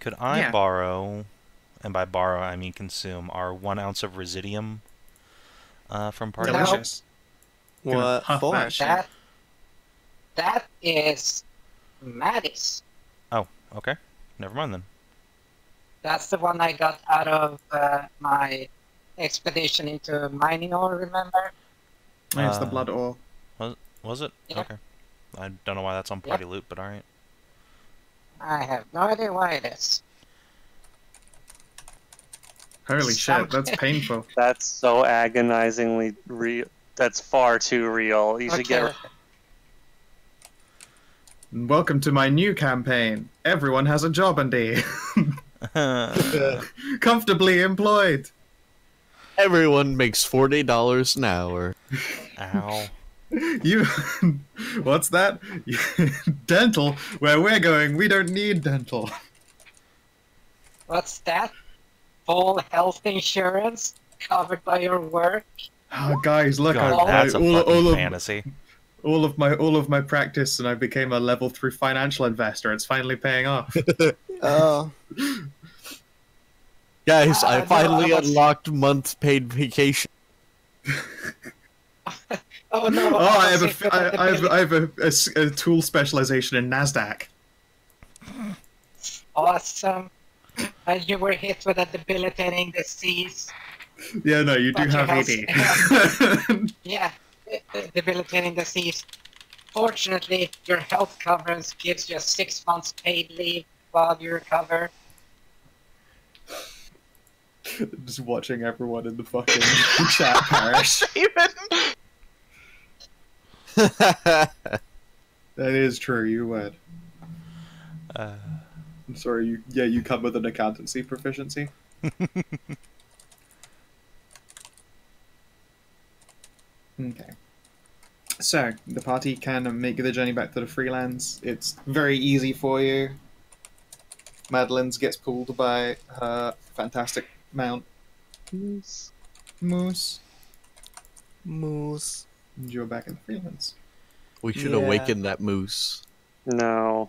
could I Yeah. borrow, and by borrow I mean consume, our one ounce of residuum uh, from party? No. Delicious. What for? that shit. That, that is Maddie's. Oh, okay. Never mind then. That's the one I got out of uh, my expedition into mining ore, remember? Oh, it's the Uh, blood ore. Was it? Yeah. Okay. I don't know why that's on Yep. party loot, but all right. I have no idea why it is. Holy shit, that's painful. That's so agonizingly real. That's far too real. You should Okay. get. Welcome to my new campaign. Everyone has a job and day. Comfortably employed. Everyone makes forty dollars an hour. Ow. You, what's that? dental. Where we're going, we don't need dental. What's that? Full health insurance covered by your work? Oh, guys, look! I, that's a all, fucking all of fantasy. all of my all of my practice, and I became a level three financial investor. It's finally paying off. Oh, Guys, Uh, I finally I was- unlocked month paid vacation. Oh no! Oh, I have was a, I, about the I have, billing. I have a, a s- a tool specialization in Nasdaq. Awesome. And you were hit with a debilitating disease. Yeah, no, you do But have health- AD. Yeah, uh, debilitating disease. Fortunately, your health coverage gives you six months paid leave while you recover. Just watching everyone in the fucking chat perish. That is true. You would. Uh, I'm sorry. You yeah. You come with an accountancy proficiency. Okay. So the party can make the journey back to the Freelands. It's very easy for you. Madilyn's gets pulled by her fantastic mount Moose. Moose. moose. And you're back in the Freelands. We should Yeah. awaken that moose. No.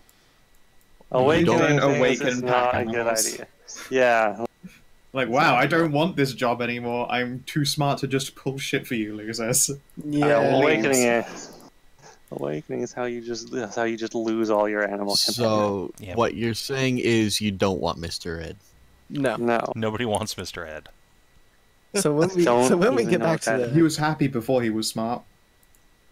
You Awakening don't awaken is not a good animals. idea. Yeah. Like, wow, I don't want this job anymore. I'm too smart to just pull shit for you, losers. Yeah. awakening is awakening is how you just that's how you just lose all your animal. So Yeah. what you're saying is you don't want Mr. Ed. No. No. nobody wants Mr. Ed. So when we Don't so when we get back to the. He was happy before he was smart.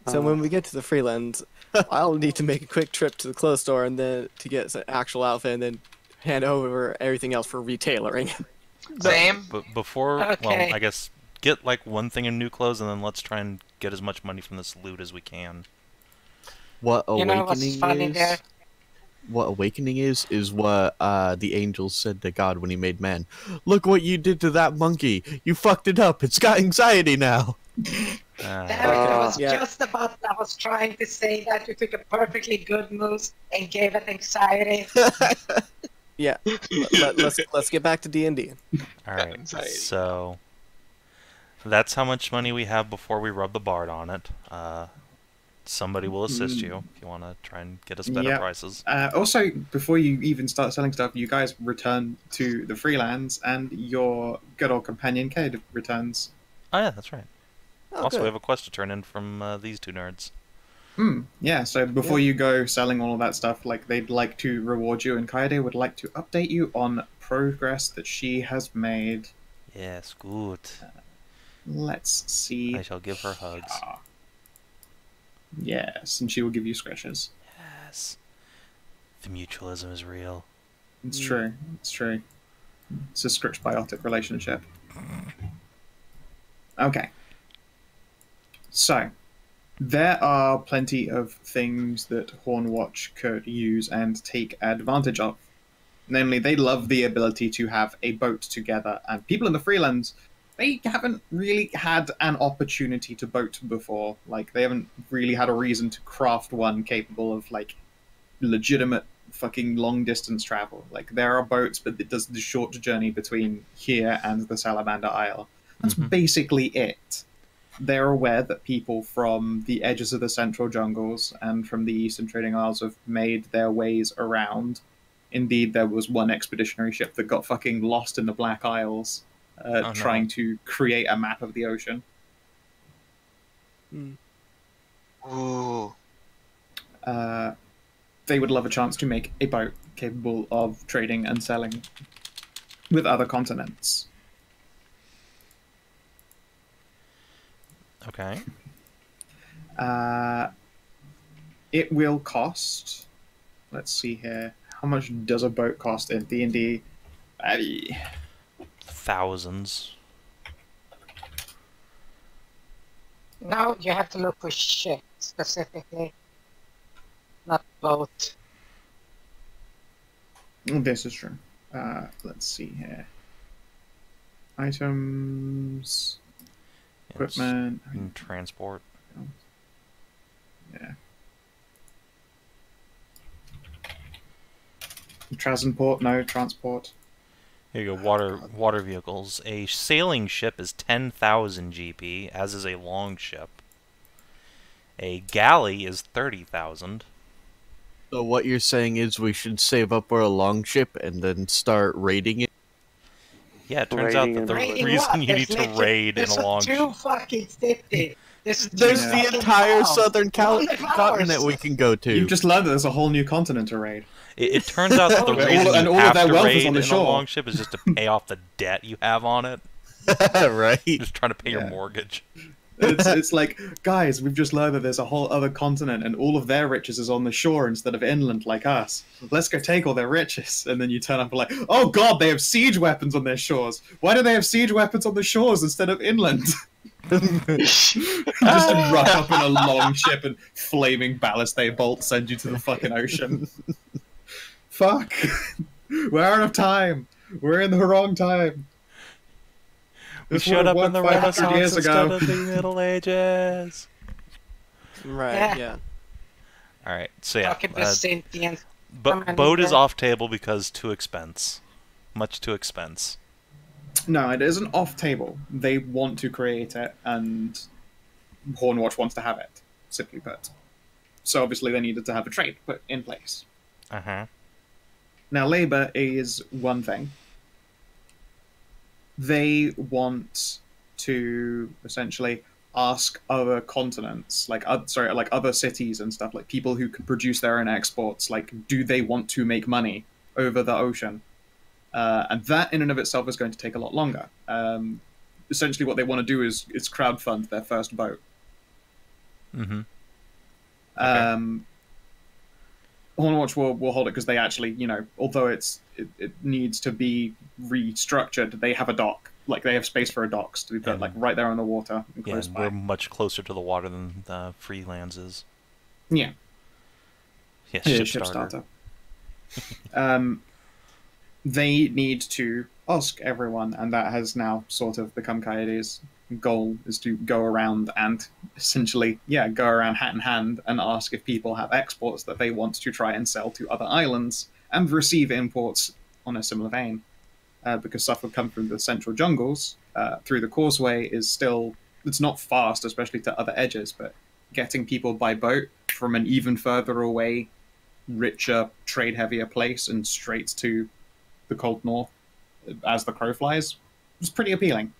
So Uh, when we get to the Freelands, I'll need to make a quick trip to the clothes store and then to get an actual outfit and then hand over everything else for retailoring. Same. But before, Okay. well, I guess get like one thing in new clothes, and then let's try and get as much money from this loot as we can. What You know what's awakening funny is? there? What awakening is is what uh, the angels said to God when He made man. Look what you did to that monkey. You fucked it up. It's got anxiety now. Uh, Damn it, I was Yeah. just about I was trying to say that you took a perfectly good moose and gave it anxiety. yeah. Let, us let's get back to D and D. all right, Anxiety. so that's how much money we have before we rub the bard on it. Uh, somebody will assist you if you want to try and get us better Yep. prices. Uh, also, before you even start selling stuff, you guys return to the Freelands, and your good old companion Kaede returns. Oh yeah, that's right. Oh, also, we have a quest to turn in from uh, these two nerds. Hmm. Yeah. So before you go selling all of that stuff, like they'd like to reward you, and Kaede would like to update you on progress that she has made. Yes, good. Let's see. I shall give her hugs. Ah. Yes, and she will give you scratches. Yes. The mutualism is real. It's Mm. true. It's true. It's a script biotic relationship. Okay. So, there are plenty of things that Hornwatch could use and take advantage of. Namely, they love the ability to have a boat together, and people in the Freelands, they haven't really had an opportunity to boat before. Like, they haven't really had a reason to craft one capable of, like, legitimate fucking long distance travel. Like there are boats, but it does the short journey between here and the Salamander Isle. That's Mhm. basically it. They're aware that people from the edges of the central jungles and from the eastern trading isles have made their ways around. Indeed, there was one expeditionary ship that got fucking lost in the Black Isles, uh, Oh, no. trying to create a map of the ocean. Ooh. uh, they would love a chance to make a boat capable of trading and selling with other continents. Okay. Uh, it will cost. Let's see here. How much does a boat cost in D and D? Thousands. No, you have to look for ship specifically, not boat. This is true. Uh, let's see here. Items, Yes. equipment. And transport. Yeah. Transport, no transport. Here you go. Water water vehicles. A sailing ship is ten thousand GP, as is a long ship. A galley is thirty thousand. So what you're saying is we should save up for a long ship and then start raiding it. Yeah, it turns out that the Raiding reason what? you There's need to raid in a long ship... Too fucking city. There's, There's the entire southern continent hours. we can go to. You've just learned that there's a whole new continent to raid. It, it turns out that the All- reason and you all of have their to wealth is raid on the in a long ship is just to pay off the debt you have on it. right. Just trying to pay your mortgage. It's, it's like, guys, we've just learned that there's a whole other continent and all of their riches is on the shore instead of inland like us. Let's go take all their riches. And then you turn up and like, oh god, they have siege weapons on their shores. Why do they have siege weapons on the shores instead of inland? just rush up in a long ship and flaming ballistade bolts send you to the fucking ocean. Fuck. We're out of time. We're in the wrong time. We This showed would've up in the worked 500 Renaissance years instead of the Middle Ages. Right. Yeah. Yeah. All right, so yeah, Fucking uh, sentient. bo- Come on, boat is off table because too expense, much too expense. No, it isn't off table. They want to create it, and Hornwatch wants to have it. Simply put. So obviously they needed to have a trade put in place. Uh huh. Now, labor is one thing. They want to essentially ask other continents, like oth- sorry, like other cities and stuff, like people who can produce their own exports. Like, do they want to make money over the ocean? Uh, and that, in and of itself, is going to take a lot longer. Um, essentially, what they want to do is is crowdfund their first boat. Mm-hmm. Um, Hornwatch will, will hold it because they actually, you know, although it's it, it needs to be restructured, they have a dock. Like they have space for a docks to be put like right there on the water and Yeah, and by. we're much closer to the water than the Freelands is. Yeah, Yeah, yeah, ship, ship starter. starter. um, they need to ask everyone, and that has now sort of become Coyote's goal is to go around and essentially, yeah, go around hat in hand and ask if people have exports that they want to try and sell to other islands and receive imports on a similar vein. Uh, because stuff would come from the central jungles uh, through the causeway is still it's not fast, especially to other edges, but getting people by boat from an even further away, richer, trade heavier place and straight to the cold north as the crow flies was pretty appealing.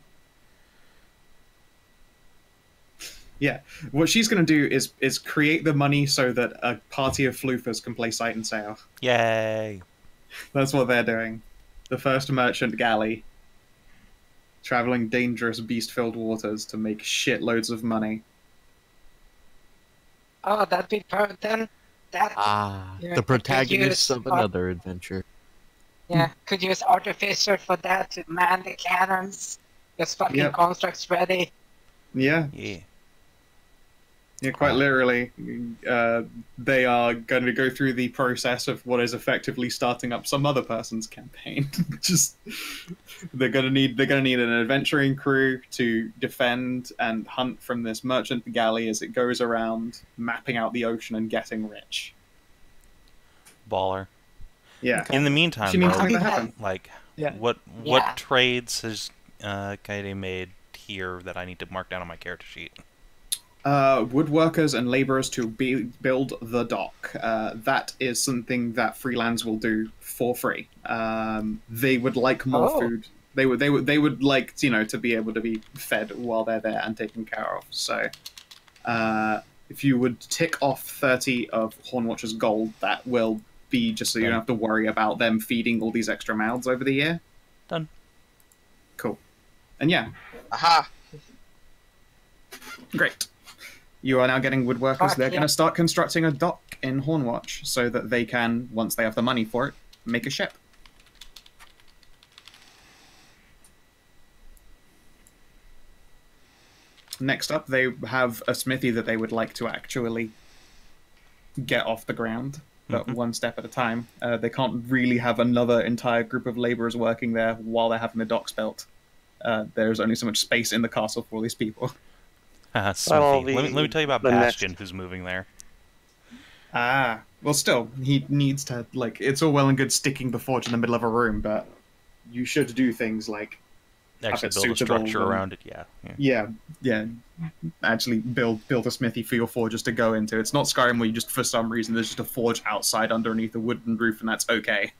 Yeah, what she's going to do is is create the money so that a party of floofers can play sight and sail. Yay! That's what they're doing. The first merchant galley, traveling dangerous beast-filled waters to make shitloads of money. Oh, that'd be perfect. Then that Ah, Yeah, the could protagonist of another adventure. yeah could use artificer for that to man the cannons. Just fucking Yep. constructs ready. Yeah, Yeah. Yeah, quite literally, uh, they are going to go through the process of what is effectively starting up some other person's campaign. Just they're going to need they're going to need an adventuring crew to defend and hunt from this merchant galley as it goes around mapping out the ocean and getting rich. Baller. Yeah, In the meantime, she needs though, something to happen. like, Yeah. what what Yeah. trades has uh, Kaede made here that I need to mark down on my character sheet? Uh, woodworkers and laborers to be, build the dock. Uh, that is something that Freelands will do for free. Um, they would like more Oh. food. They would, they would, they would like you know to be able to be fed while they're there and taken care of. So, uh, if you would tick off thirty of Hornwatcher's gold, that will be just so you don't have to worry about them feeding all these extra mouths over the year. Done. Cool. And yeah, Aha! Great. You are now getting woodworkers. Fuck, They're yeah. going to start constructing a dock in Hornwatch so that they can, once they have the money for it, make a ship. Next up, they have a smithy that they would like to actually get off the ground. but Mhm. one step at a time. Uh, they can't really have another entire group of laborers working there while they're having the docks built. Uh, there's only so much space in the castle for all these people. Ah, Well, Smithy. let, me, let me tell you about the next- Bastion, who's moving there. Ah, well, still, he needs to like. It's all well and good sticking the forge in the middle of a room, but you should do things like Actually, build a structure um, around it. Yeah. yeah. yeah, yeah, actually build build a smithy for your forges to go into. It's not Skyrim where you just for some reason there's just a forge outside underneath a wooden roof and that's okay.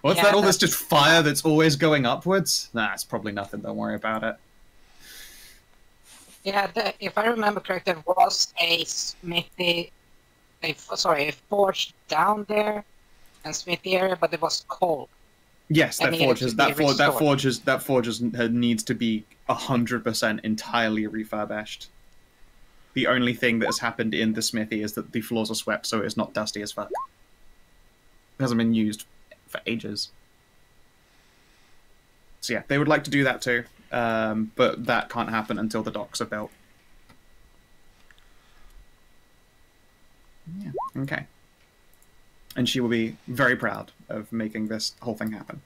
What's Yeah, that? All this just fire that's always going upwards? Nah, it's probably nothing. Don't worry about it. Yeah, the, if I remember correctly, there was a smithy, a, sorry, a forge down there, and smithy area, but it was cold. Yes, that forge is be that forge that forge is that forge is, uh, needs to be hundred percent entirely refurbished. The only thing that has happened in the smithy is that the floors are swept, so it's not dusty as fuck. It hasn't been used for ages. So yeah, they would like to do that too, um, but that can't happen until the docks are built. Yeah. Okay. And she will be very proud of making this whole thing happen.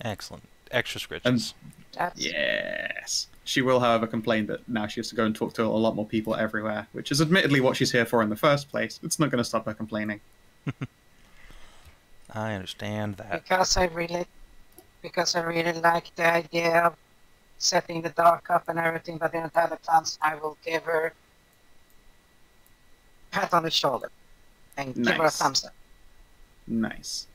Excellent. Extra scritches. That's, Yes. She will, however, complain that now she has to go and talk to a lot more people everywhere, which is admittedly what she's here for in the first place. It's not going to stop her complaining. I understand that. because I really, because I really like the idea of setting the dock up and everything, but in other plans, I will give her pat on the shoulder and give her a thumbs up. Nice.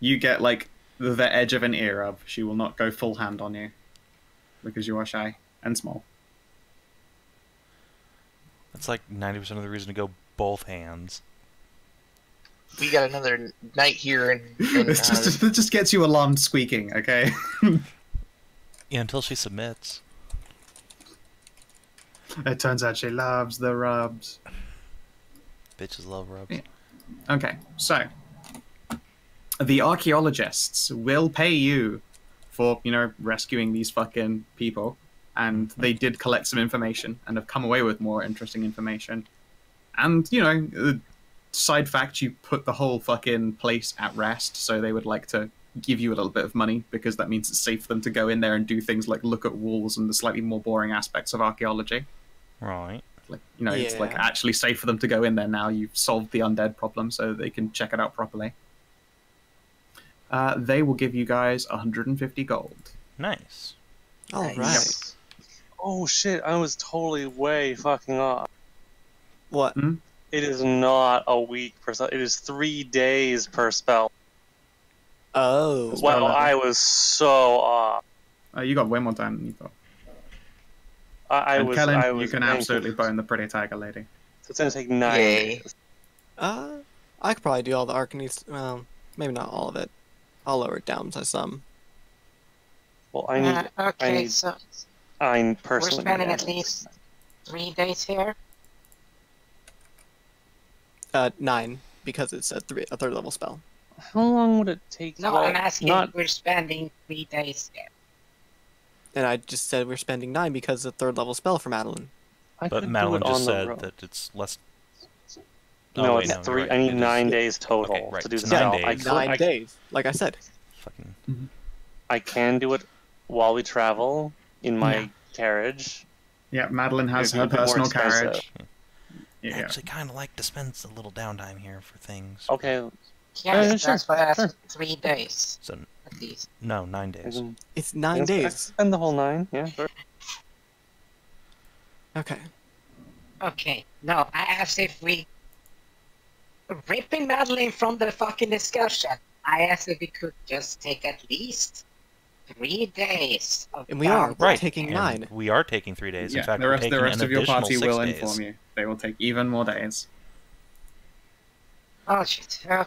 You get, like, the, the edge of an ear of. She will not go full hand on you because you are shy and small. That's like 90% of the reason to go both hands. We got another night here, and, and It's uh, it just gets you alarmed squeaking, okay? Yeah, until she submits. it turns out she loves the rubs. Bitches love rubs. Yeah. Okay, so the archaeologists will pay you for, you know, rescuing these fucking people. And they did collect some information and have come away with more interesting information. And, you know, side fact, you put the whole fucking place at rest, so they would like to give you a little bit of money because that means it's safe for them to go in there and do things like look at walls and the slightly more boring aspects of archaeology Right. like you know it's like actually safe for them to go in there now you've solved the undead problem so they can check it out properly uh, they will give you guys 150 gold Nice. All right. nice. Oh shit! I was totally way fucking off. What? It is not a week per spell. It is three days per spell. Oh. That's Well, level. I was so off. uh, you got way more time than you thought I, I and was. Kellin, I was you can thinking- absolutely bone the pretty tiger lady So it's gonna take nine. Yay. days. Uh, I could probably do all the Arcanese. Well, maybe not all of it. I'll lower it down to some. Well, I need. Uh, okay, need- so I personally. spending need at least- three days here. Uh, nine because it's a three a third level spell. How long would it take? No, well, I'm asking. Not. We're spending three days here. And I just said we're spending nine because it's a third level spell for Madilyn. I But Madilyn just said road. that it's less. No, Oh, wait, it's no, three. right. I need It is- nine days total Okay, right, to do it's the nine spell. I days. Nine I, days, like I said. Fucking. I can do it while we travel in my Yeah. carriage. yeah madilyn has It'd her a bit more personal carriage I yeah actually kind of like to spend a little downtime here for things. Okay. Yes, Uh, that's sure, why I asked sure. three days So at least. no, nine I days. can- It's nine can days. Spend the whole nine. Yeah. Sure. Okay. Okay, no, I asked if we ripping Madilyn from the fucking discussion. I asked if we could just take at least three days. Of And we are. Right. taking and nine. We are taking three days. yeah In fact, the we're rest, the rest of your party will days. inform you they will take even more days Oh shit. Okay.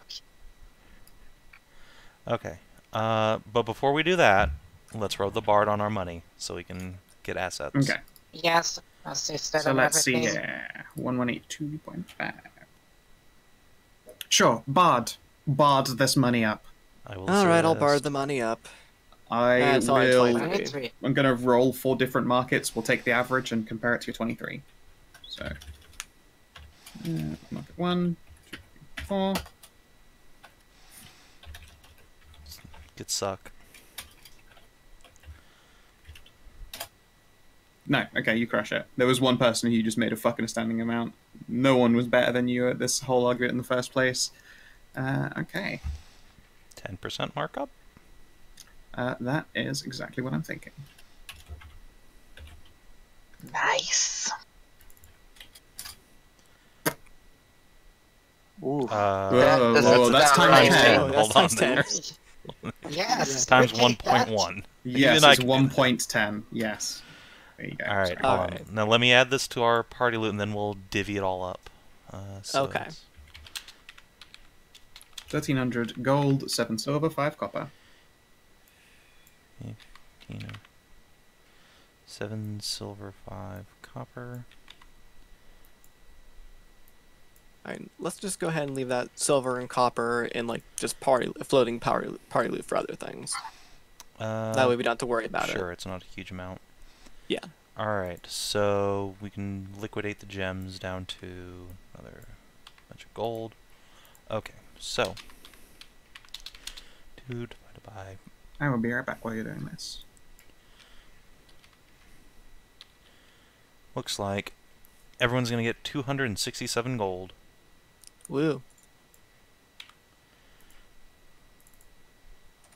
Okay. Uh, but before we do that, let's roll the bard on our money so we can get assets. okay Yes, So let's see everything. here. 1182.5. Sure, Bard. Bard this money up. I will. All right, I'll assist. bar the money up. I That's only will. 23. Twenty-three. I'm going to roll four different markets. We'll take the average and compare it to your 23. So. Uh, mark it one, two, three, four. Get suck. No, okay, you crush it. There was one person who just made a fucking astounding amount. No one was better than you at this whole argument in the first place. Uh, okay, 10% markup? Uh, that is exactly what I'm thinking. Nice. Ooh. Uh, Whoa, that's- whoa, that's that's times right. 10. Oh, Hold that's on times ten. there. Yes. Times we take that. 1.1. Yes, Even it's can 1.10. Yes. There you go. All right, Sorry. hold Alright. on. Now let me add this to our party loot, and then we'll divvy it all up. Uh, so Okay. it's 1300 gold, 7 silver, 5 copper. You know, seven silver, five copper. Alright, let's just go ahead and leave that silver and copper in like just party floating party party loot for other things. Uh, that way we don't have to worry about sure, it. it's not a huge amount. Yeah. All right, so we can liquidate the gems down to another bunch of gold. Okay, so two divided by I will be right back while you're doing this. looks like everyone's gonna get 267 gold. Woo.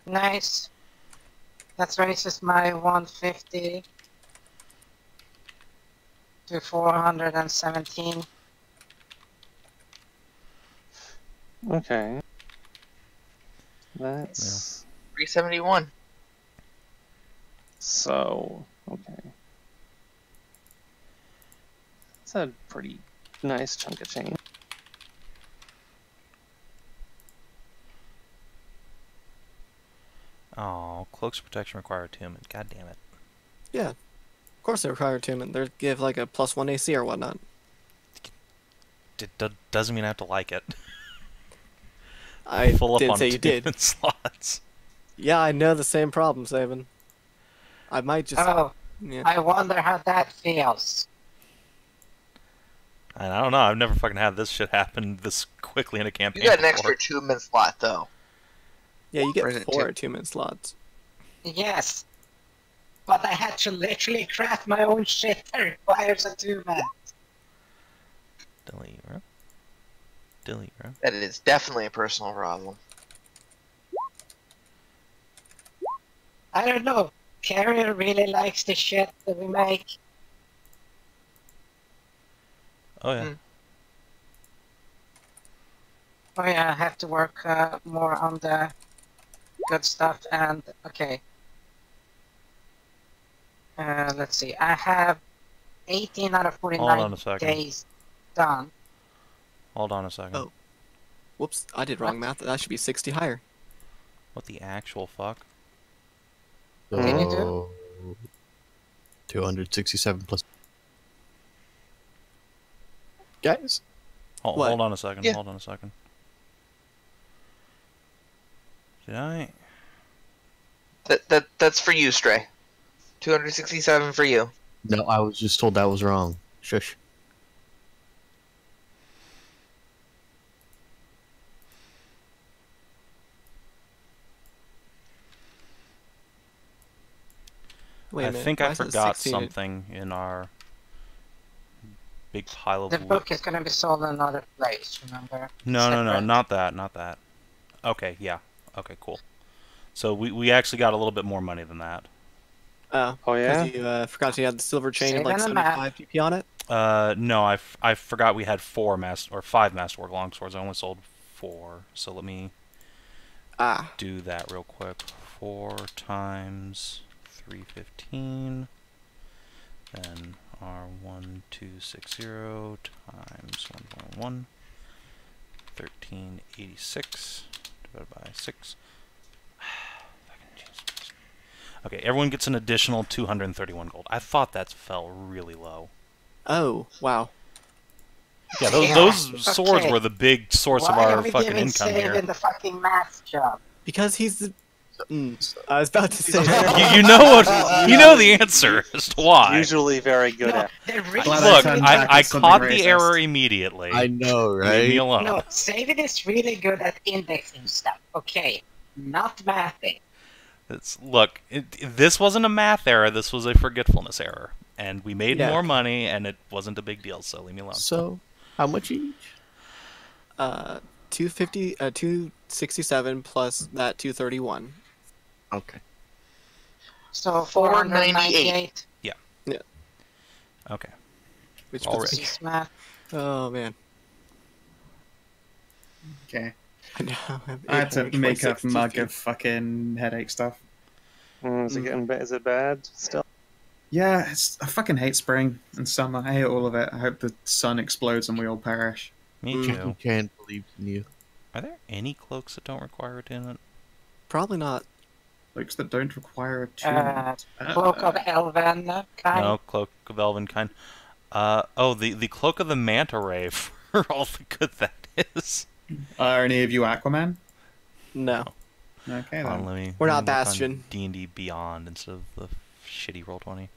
Nice. That raises my 150 to 417. Okay. That's 371. so okay. It's a pretty nice chunk of change. Oh, cloaks of protection require attunement. God damn it. Yeah. Of course they require attunement. They give like a plus one AC or whatnot. It do- doesn't mean I have to like it. I Full up didn't on say you did. slots. Yeah, I know the same problem, Savin. I might just Oh, yeah. I wonder how that feels. And I don't know. I've never fucking had this shit happen this quickly in a campaign. You got an before. extra two minute slot though. Yeah, you get is four two-minute slots. Yes. But I had to literally craft my own shit that requires a two minute. Delete, bro. Delete, bro. That is definitely a personal problem. I don't know. Carrier really likes the shit that we make. Oh yeah. Hmm. Oh yeah, I have to work uh, more on the good stuff and okay. Uh, let's see. I have 18 out of Hold on 49 a second. days done. Hold on a second. Oh. Whoops, I did wrong math. That should be 60 higher. What the actual fuck? Can you do? 267 plus. Guys, Hold, What? hold on a second. Yeah. Hold on a second. Did I? That that that's for you, Stray. 267 for you. no, I was just told that was wrong. Shush. Wait a I minute. think why I forgot something in our big pile of The loot. book is gonna be sold in another place, remember? No, no, no, not that, not that. Okay, yeah. Okay, cool. So we, we actually got a little bit more money than that. Oh, Oh yeah. because you uh, forgot you had the silver chain with like Saving the map. 75 PP on it? Uh, no, I, f- I forgot we had four mass or five masterwork longswords. I only sold four. So let me Ah, do that real quick. Four times three fifteen. Then R one two six zero times one point one. Thirteen eighty six divided by six. Okay, everyone gets an additional 231 gold. I thought that fell really low. oh, wow. Yeah, those, Yeah, those swords okay. were the big source Why of are our we fucking giving income Savin here. the fucking math job? Because he's the Mm, I was about to say you, you know what? You know the answer as to why. Usually very good No, at. the reason Glad I Look, I, I caught the racist. error immediately. I know, right? Leave me alone. No, Savin is really good at indexing stuff. Okay, not mathing. It's, look, it, this wasn't a math error. This was a forgetfulness error, and we made Yeah. more money, and it wasn't a big deal. So leave me alone. So, how much each? Uh, 250, uh, 267 plus that 231. Okay. So 498. 498. okay. Which All puts right. me- Just math. Oh man. Okay. I know. I'm I had to make a mug of fucking headache stuff. Mm, is it Mm. getting? ba- Is it bad still? Yeah, it's, I fucking hate spring and summer. I hate all of it. I hope the sun explodes and we all perish. Me Mm. too. I can't believe in you. Are there any cloaks that don't require attunement? Probably not. Looks that don't require a Uh, tune. Cloak of Elven kind. No, cloak of elvenkind. Uh oh, the the cloak of the manta ray for all the good that is. Are any of you Aquaman? No. Okay Hold on, then. let me. We're let not me Bastion. D&D Beyond instead of the shitty roll twenty.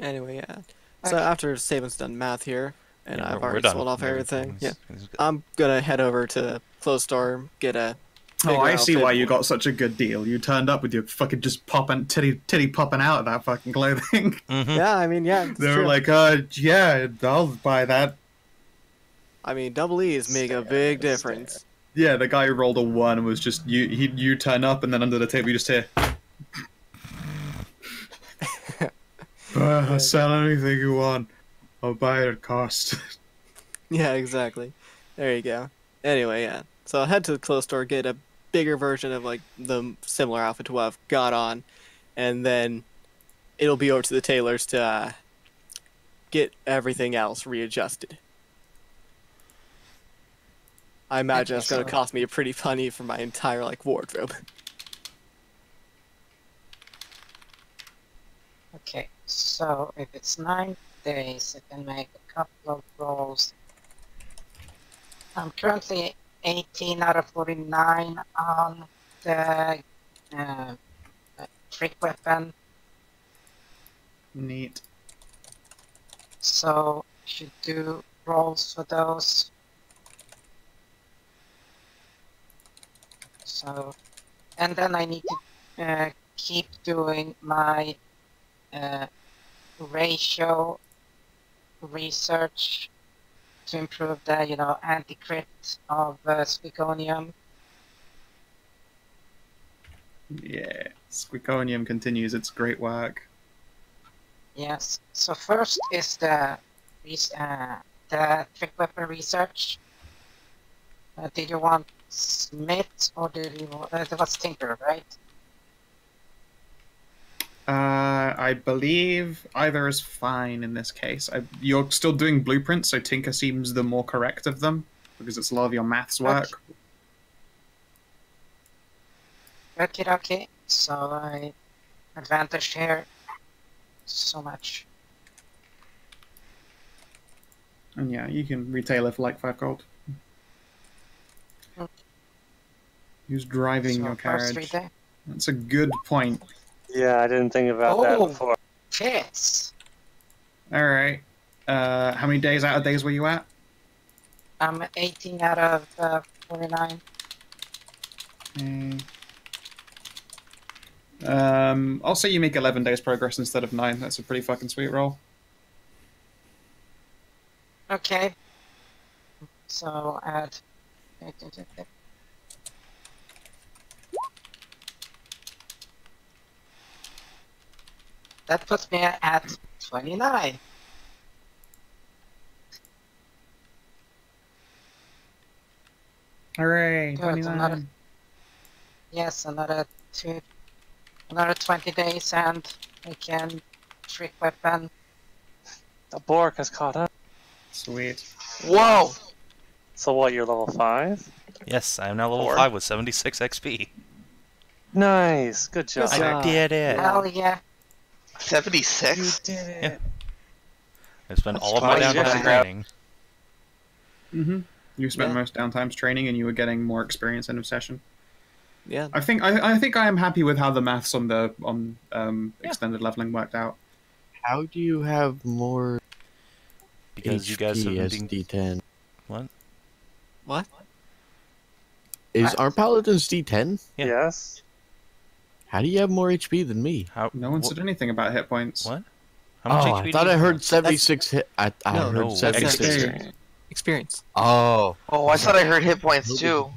Anyway, yeah. So Okay. after Savin's done math here, and Yeah, I've we're- we're already sold off with everything, yeah, I'm gonna head over to Close Store, get a. Oh, I see why you got such a good deal. You turned up with your fucking just popping titty titty popping out of that fucking clothing. Mhm. Yeah, I mean, yeah. it's they were true. like, uh, yeah, I'll buy that. I mean, double E's make a Stare, big stare. difference. Yeah, the guy who rolled a one was just you. He you turn up and then under the table you just hear. uh, sell anything you want. I'll buy it at cost. Yeah, exactly. There you go. Anyway, yeah. So I'll head to the clothes store, get a bigger version of like the similar outfit to what I've got on, and then it'll be over to the tailors to uh, get everything else readjusted. I imagine it's going to cost me a pretty penny for my entire like wardrobe. Okay, so if it's nine days, I can make a couple of rolls. I'm currently 18 out of 49 on the uh, trick weapon, Neat. so should do rolls for those. So, and then I need to uh, keep doing my uh, ratio research to improve the, you know, anti-crit of uh. Yeah. Squiconium continues its great work. Yes. So first is the uh, the trick weapon research. Uh, did you want Smith or did you want, uh, that was Tinker, right? Uh, I believe either is fine in this case. I, you're still doing blueprints, so Tinker seems the more correct of them because it's a lot of your maths work. Okay, okay. So I advantage here so much. And yeah, you can retail it for like five gold. Who's driving so your carriage? That's a good point. Yeah, I didn't think about that Oh. before. Chits! All right. Uh, how many days out of days were you at? I'm 18 out of uh, 49. Okay. Um, I'll say you make 11 days progress instead of 9. That's a pretty fucking sweet roll. Okay. So add. That puts me at 29. Hooray! Yeah, it's another- 29. Yes, another two, another 20 days, and I can trick weapon. The Bork has caught up. Sweet. Whoa! So what? You're level five. Yes, I am now level Four. five with 76 XP. Nice. Good job. Good job. I did it. Hell yeah! 76? did it. Yeah. I spent That's all of my fine, downtime yeah. training. Mm-hmm. You spent Yeah. most downtimes training and you were getting more experience end of session. Yeah. I think I, I think I am happy with how the maths on the on um, Yeah. extended leveling worked out. How do you have more Because you guys have been being D10? what? What? Is our paladins D10? Yeah. Yes. How do you have more HP than me? How? No one wh- said anything about hit points. What? Oh, How I thought I heard 76 hit. I, I No, heard no, 76. XP. Experience. Oh, Oh, I thought I heard hit points too.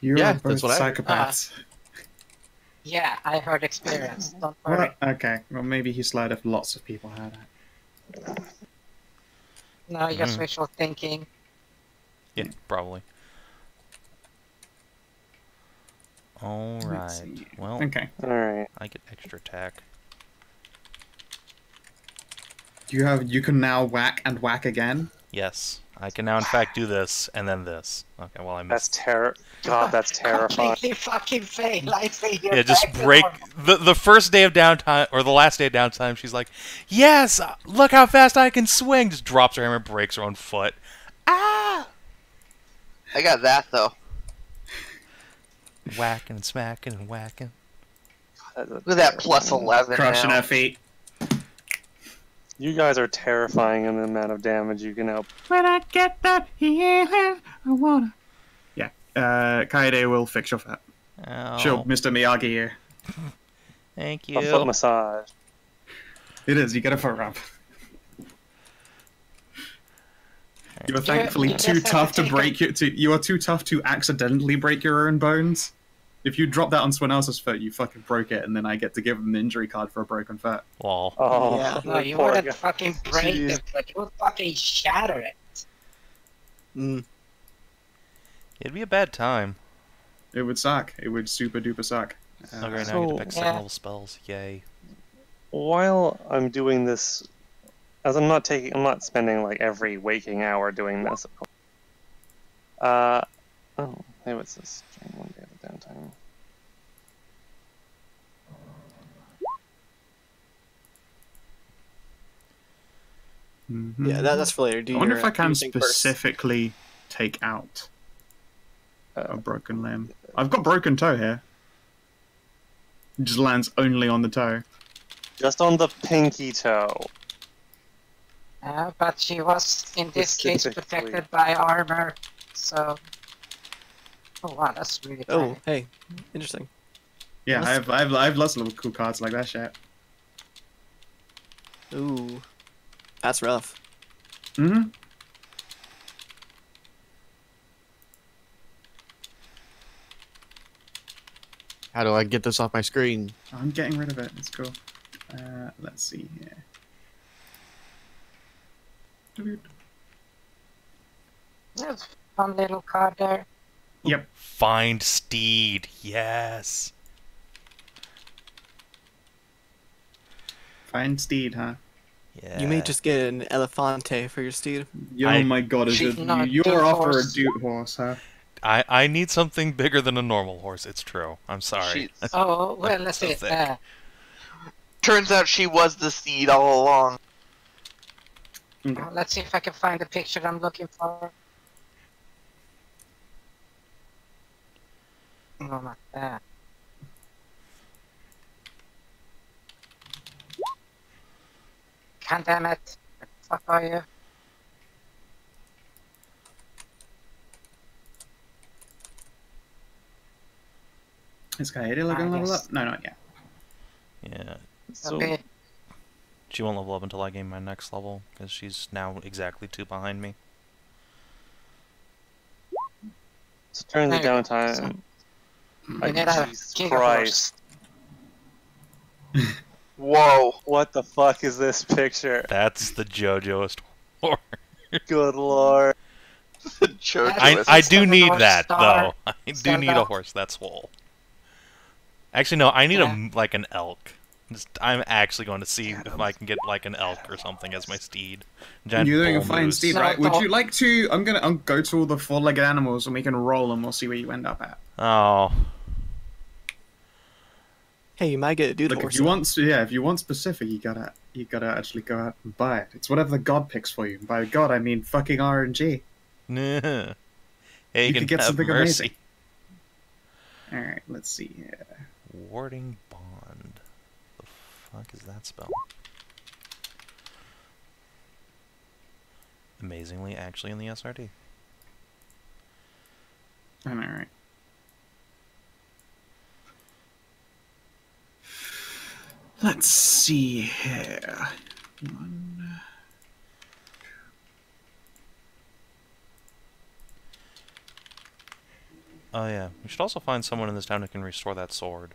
You Yeah, are that's both what I- psychopaths. Yeah, I heard experience. Don't worry. Well, okay. Well, maybe he's lied if lots of people had it. No, just Mhm. wishful thinking. Yeah, probably. All Let's right. see. Well, Okay. All right. I get extra attack. You have you can now whack and whack again. Yes, I can now in fact do this and then this. Okay, well I missed. That's missed. terror. God, that's terrifying. Completely fucking fail. I say you're Yeah, just break the the first day of downtime or the last day of downtime. She's like, "Yes, uh, look how fast I can swing!" Just drops her hammer, breaks her own foot. Ah! I got that though. Whacking and smacking and whacking. Look at that plus eleven Crushing now. her feet. You guys are terrifying in the amount of damage you can help. When I get that healing, I wanna. Yeah. Uh, Kaede will fix your foot. Oh, Sure, Mr. Miyagi here. thank A foot you. massage. It is. You get a foot rub. You are thankfully you too tough to to take break your. To, you are too tough to accidentally break your own bones. If you drop that on someone else's foot, you fucking broke it, and then I get to give them an injury card for a broken foot. Lol. Oh, Yeah. No, you poor wouldn't fucking break Jeez. it, but you would fucking shatter it. Mm. It'd be a bad time. It would suck. It would super duper suck. Uh, Okay, now I get So- to pick second Yeah. level spells. Yay. While I'm doing this, as I'm not taking, I'm not spending like every waking hour doing this. Uh, oh, hey, what's this? During One day of downtime. Mhm. Yeah, that, that's for later. Do I wonder your- if I can your thing first. specifically take out a Uh, broken limb. I've got broken toe here. It just lands only on the toe. just on the pinky toe. Uh, but she was, in this case, protected by armor, so... Oh wow, that's really Oh, hey, interesting. Yeah, I've, I have, I have lots of little cool cards like that shit. Ooh, that's rough. Mm hmm how do I get this off my screen? I'm getting rid of it. It's cool. Uh, let's see here. Doot. That's a fun little card there. Yep. Find steed. Yes. Find steed, huh? Yeah. You may just get an elefante for your steed. Oh I- my god, is it you, dude you're after a dude horse, huh? I I need something bigger than a normal horse. It's true. I'm sorry. Oh, well, let's So see. thick. Uh, Turns out she was the seed all along. Okay. well, let's see if I can find the picture I'm looking for. No, not that. God damn it. Where the fuck are you? Is Kaede looking Ah, level up? No, not yet. Yeah. So, Okay. She won't level up until I gain my next level because she's now exactly two behind me. so during the There you go. downtime, We like, need Jesus Christ, Whoa. what the fuck is this picture? That's the JoJoist horse. Good lord. Jojo I, is- I do the need that Star though. I do stand need a horse that's whole. Actually, no. I need a Yeah. m like an elk. Just, I'm actually going to see if I can get like an elk or something as my steed. Giant You're doing a fine steed, right? Would you like to? I'm gonna I'll go to all the four-legged animals and we can roll them. we'll see where you end up at. Oh, Hey, you might get a dude Look, if you want, yeah, if you want specific, you gotta, you gotta actually go out and buy it. It's whatever the god picks for you. And by god, I mean fucking RNG. nah. Hey, you, You can could get have something mercy. amazing. All right, let's see here. Warding bond. The fuck is that spell? Amazingly, actually in the SRD. All right. Let's see here. One. Oh yeah, we should also find someone in this town who can restore that sword.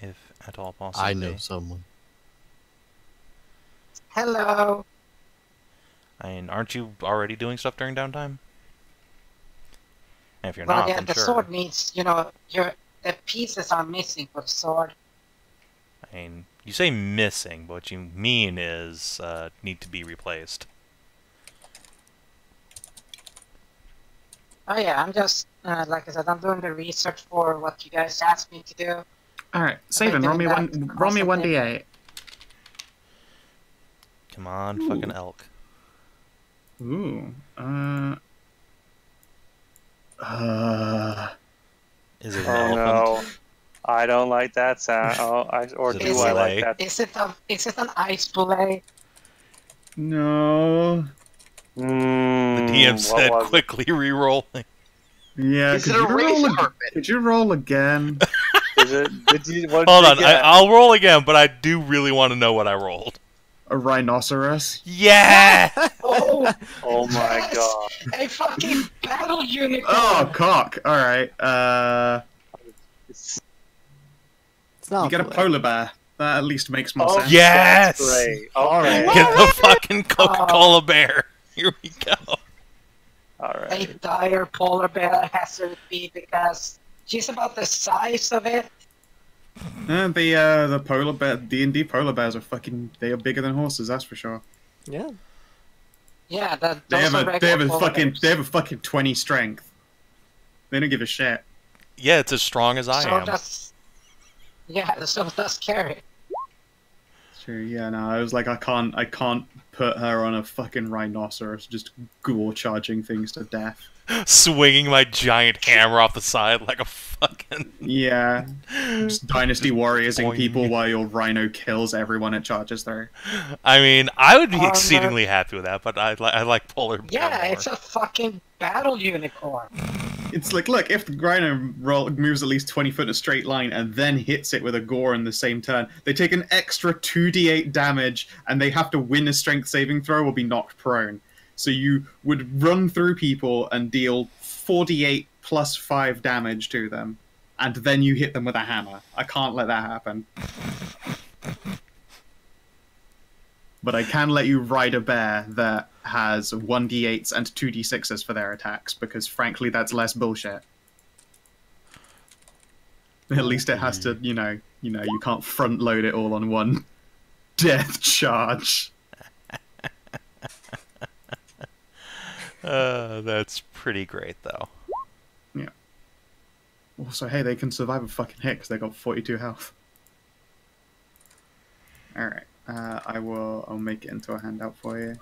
If at all possible. I know someone. Hello. I mean, aren't you already doing stuff during downtime? And if you're well, not, yeah, then the sure. sword needs, you know, your the pieces are missing for the sword. I mean, you say missing, but what you mean is uh, need to be replaced. Oh yeah, I'm just uh, like I said, I'm doing the research for what you guys asked me to do. All right, Savin, roll me one. that Roll me one constantly. d8. Come on, fucking elk. Ooh. Uh. Uh. Is it an Oh elephant? no. I don't like that sound. Oh, I, or do I like that? Is it a is it an ice fillet? No. The Mm, DM said was it? quickly re-rolling. Yeah. Is could it a you roll? razor ag- Could you roll again? Is it? Did you? What Hold you on, I, get? I'll roll again, but I do really want to know what I rolled. A rhinoceros. Yeah! Oh, Oh my yes! god. a fucking battle unicorn. Oh, cock. All right. Uh, It's- It's not. you get a polar bear. That at least makes more Oh, sense. Yes! That's great. Okay. right. Get the fucking Coca-Cola bear. Here we go. All A right. dire polar bear has to be because she's about the size of it. Uh, the uh, the polar bear, D and D polar bears are fucking. They are bigger than horses. That's for sure. Yeah. Yeah, that They have a they have a fucking bears. they have a fucking twenty strength. They don't give a shit. Yeah, it's as strong as I so am. Yeah, so does Carrie. True. Yeah. No. I was like, I can't. I can't put her on a fucking rhinoceros, just gore charging things to death. Swinging my giant hammer off the side like a fucking... Yeah. Just dynasty warriorsing Boing. people while your rhino kills everyone it charges through. I mean, I would be Armor. exceedingly happy with that, but I, li- I like polar bear Yeah, more. it's a fucking battle unicorn. It's like, look, if the rhino roll, moves at least 20 foot in a straight line and then hits it with a gore in the same turn, they take an extra 2d8 damage and they have to win a strength saving throw or be knocked prone. So you would run through people and deal 48 plus 5 damage to them, and then you hit them with a hammer. I can't let that happen. But I can let you ride a bear that has 1d8s and 2d6s for their attacks, because frankly, that's less bullshit. At least it has to, you know, you know, you can't front load it all on one death charge. Uh, that's pretty great, though. Yeah. Also, hey, they can survive a fucking hit because they got 42 health. Alright, uh, I will, I'll make it into a handout for you.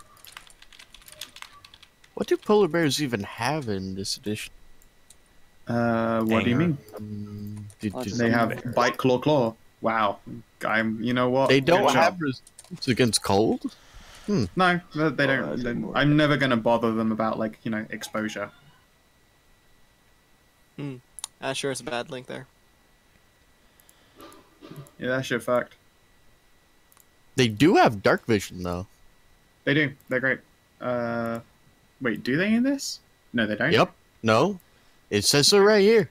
What do polar bears even have in this edition? Uh, what do you mean? Um, did, did They have bears. bite, claw, claw. Wow. I'm, you know what? they don't have resistance against cold? No, they they Oh, don't. that's they- more I'm never gonna bother them about like you know exposure. I'm sure it's a bad link there. Yeah, that shit fucked. They do have dark vision though. They do. They're great. Uh, wait, do they in this? No, they don't. Yep. No. It says so right here.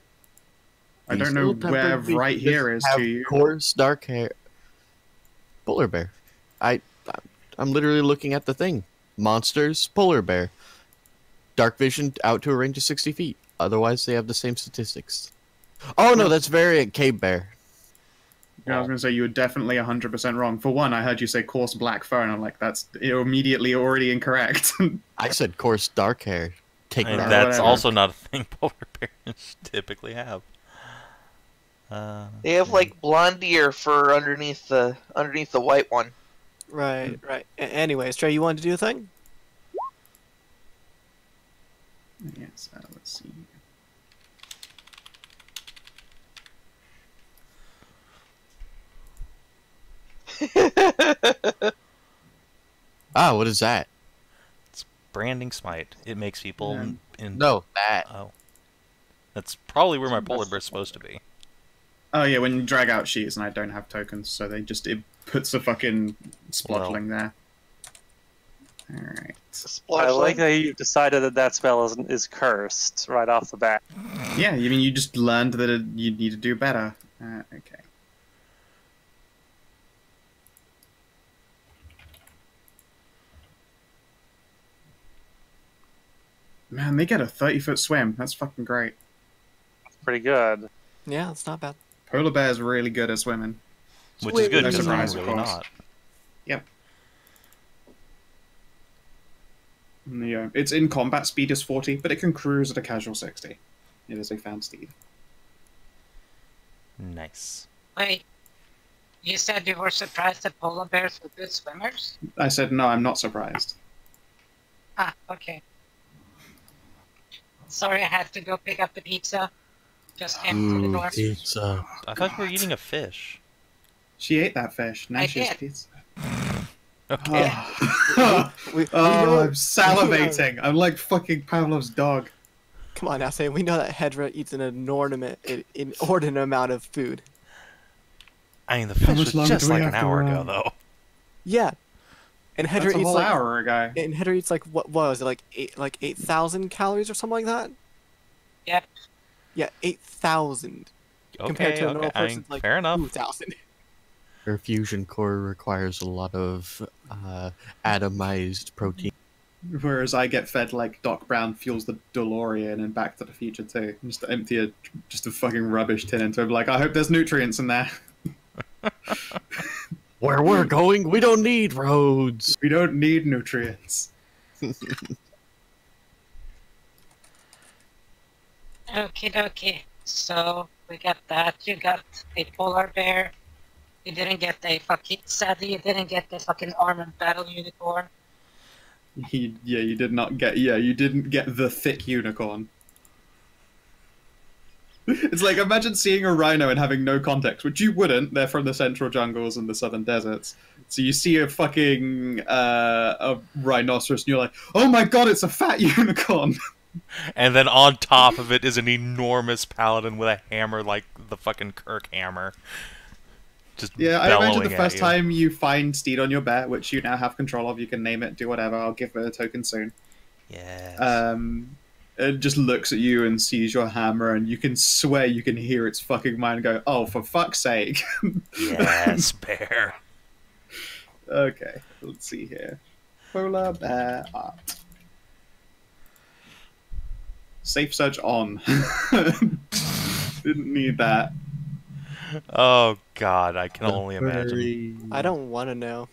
I don't know little where pepper right here is have to you. Coarse dark hair. Polar bear. I, I'm literally looking at the thing. Monsters, polar bear. Dark vision out to a range of 60 feet. Otherwise, they have the same statistics. Oh no, that's variant cave bear. Yeah, I was gonna say you were definitely 100% wrong. For one, I heard you say coarse black fur, and I'm like, that's immediately already incorrect. I said coarse dark hair. Take I mean, that. that- that's whatever. also not a thing polar bears typically have. Uh, They have like blonde blondier fur underneath the underneath the white one. Right, mm. right. A anyways, Trey, you wanted to do a thing? Yes, uh, let's see. ah, what is that? It's branding smite. It makes people yeah. in, no that. Oh, that's probably where my polar bear's supposed to be. Oh yeah, when you drag out sheets and I don't have tokens, so they just it puts a fucking splotling there. Alright. I like that you decided that that spell is, is cursed right off the bat. Yeah, you mean you just learned that it, you need to do better. Uh, okay. Man, they get a 30 foot swim. That's fucking great. Pretty good. Yeah, it's not bad. Polar bear's really good at swimming. Which is good No because I'm surprise, of really course. not. Yeah, its in combat speed is 40, but it can cruise at a casual 60. It is a fan steed. Nice. Wait, you said you were surprised that polar bears were good swimmers? I said, no, I'm not surprised. Ah, okay. Sorry, I had to go pick up the pizza. Just came through the door. pizza. I thought you were eating a fish. She ate that fish. Now I she has did. pizza. Okay. Oh, We, we oh know, I'm salivating. I'm like fucking Pavlov's dog. come on now, say we know that Hedrah eats an inordinate, an inordinate amount of food. I mean, the fish was just like an hour ago, though. Yeah, and Hedrah That's a eats whole like hour ago. and Hedrah eats like what, what was it like eight like eight thousand calories or something like that? Yep. Yeah, eight thousand compared Okay, to a normal okay. I mean, person's like fair enough. two thousand. Her fusion core requires a lot of uh, atomized protein. Whereas I get fed like Doc Brown fuels the DeLorean and Back to the Future too. Just empty a just a fucking rubbish tin into it. Like I hope there's nutrients in there. Where we're going, we don't need roads. We don't need nutrients. Okie dokie. So we got that. You got a polar bear. You didn't get a fucking. Sadly, you didn't get the fucking armored battle unicorn. He, yeah, you did not get. Yeah, you didn't get the thick unicorn. It's like imagine seeing a rhino and having no context, which you wouldn't. They're from the central jungles and the southern deserts. So you see a fucking uh, a rhinoceros, and you're like, "Oh my god, it's a fat unicorn!" And then on top of it is an enormous paladin with a hammer like the fucking Kirkhammer. Just Yeah, I bellowing imagine the first you. time you find Steed on your bear, which you now have control of, you can name it, do whatever. I'll give it a token soon. Yeah. Um, it just looks at you and sees your hammer, and you can swear you can hear its fucking mind go, "Oh, for fuck's sake!" yes, bear. okay, let's see here. Polar bear art. Safe search on. Didn't need that. Oh god, I can only imagine. I don't want to know.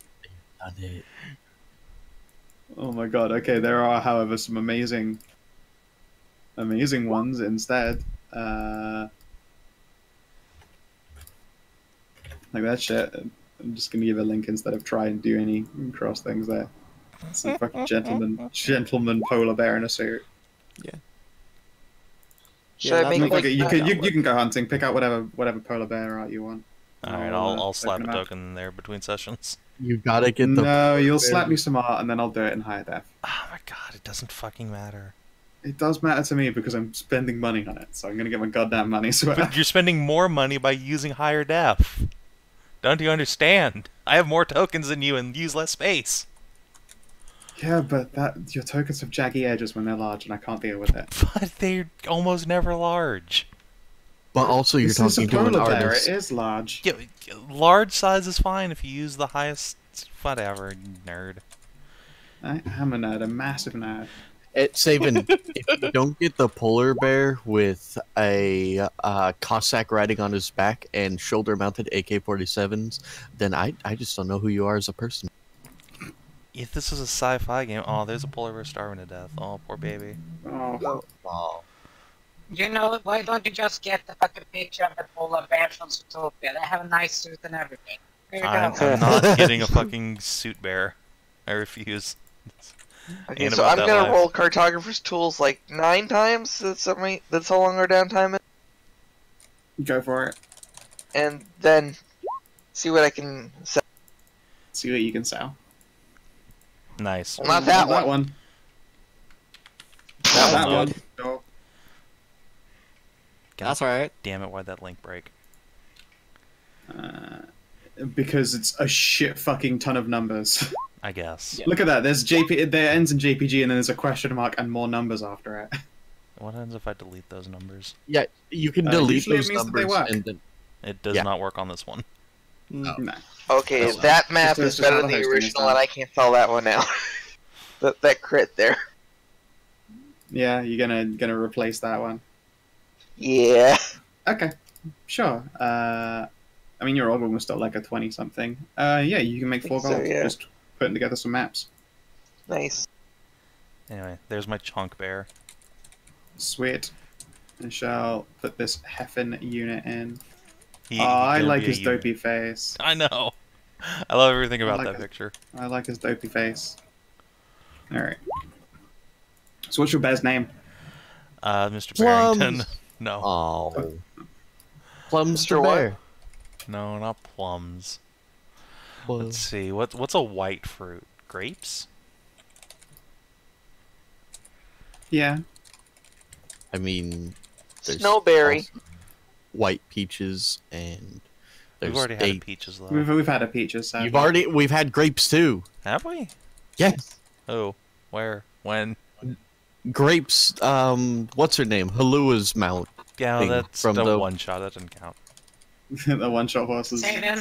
Oh my god. Okay, there are, however, some amazing, amazing ones instead. Uh, like that shit. I'm just gonna give a link instead of try and do any cross things there. Some fucking gentleman, gentleman polar bear in a suit. Yeah, I that's make like- like Okay, you can you, you can go hunting. Pick out whatever whatever polar bear art you want. Alright, I'll, I'll, uh, I'll slap a open 'em up. token there between sessions. You gotta get the. No, you'll slap me some art and then I'll do it in higher def. Oh my god, it doesn't fucking matter. It does matter to me because I'm spending money on it, so I'm gonna get my goddamn money. So But you're spending more money by using higher def. Don't you understand? I have more tokens than you and use less space. Yeah, but that your tokens have jaggy edges when they're large, and I can't deal with it. But they're almost never large. But also, you're This is a talking to an polar bear. artist. It is large. Yeah, large size is fine if you use the highest. Whatever, you nerd. I am a nerd, a massive nerd. It's Savin. if you don't get the polar bear with a uh, Cossack riding on his back and shoulder-mounted AK-47s, then I I just don't know who you are as a person. If this was a sci-fi game, oh, there's a mm-hmm. polar bear starving to death. Oh, poor baby. Oh, Oh. You know, why don't you just get the fucking picture of the polar bear from Zootopia? They have a nice suit and everything. I'm. I'm not getting a fucking suit bear. I refuse. Okay, so I'm gonna life. roll cartographer's tools like nine times. That's how many, That's how long our downtime is, go for it. and then see what I can set. See See what you can sell. Nice. Well, not that Not one. That one. That one one. No. God That's all right. damn it! Why'd that link break? Uh, because it's a shit fucking ton of numbers. I guess. Look at that. There's JP. There ends in JPG, and then there's a question mark and more numbers after it. What happens if I delete those numbers? Yeah, you can Uh, delete usually it those means that they numbers and then It does Yeah. not work on this one. No. Okay, That's- that map that's is better than the the hosting is original, done. and I can't tell that one now. that that crit there. Yeah, you're gonna gonna replace that one. Yeah. Okay, sure. Uh, I mean, your album was still like a twenty something. Uh, yeah, you can make four Think so, gold yeah. just putting together some maps. Nice. Anyway, there's my chunk bear. Sweet. I shall put this Heffen unit in. He, oh, I like his unit. dopey face. I know. I love everything about like that it. picture. I like his dopey face. All right. So, what's your best name? Uh, Mr. Plums. Barrington. No, oh, plums Mr. the what? no, not plums. Well, Let's see. What what's a white fruit? Grapes? Yeah. I mean, Snowberry. also white peaches, and there's We've already had eight. peaches though. We've, we've had a peaches. So. You've already we've had grapes too. Have we? Yes, Oh, where? When? grapes. Um, what's her name? Halua's mount. Yeah, Thing that's from the, the- one shot. That didn't count. the one shot horses. Steven,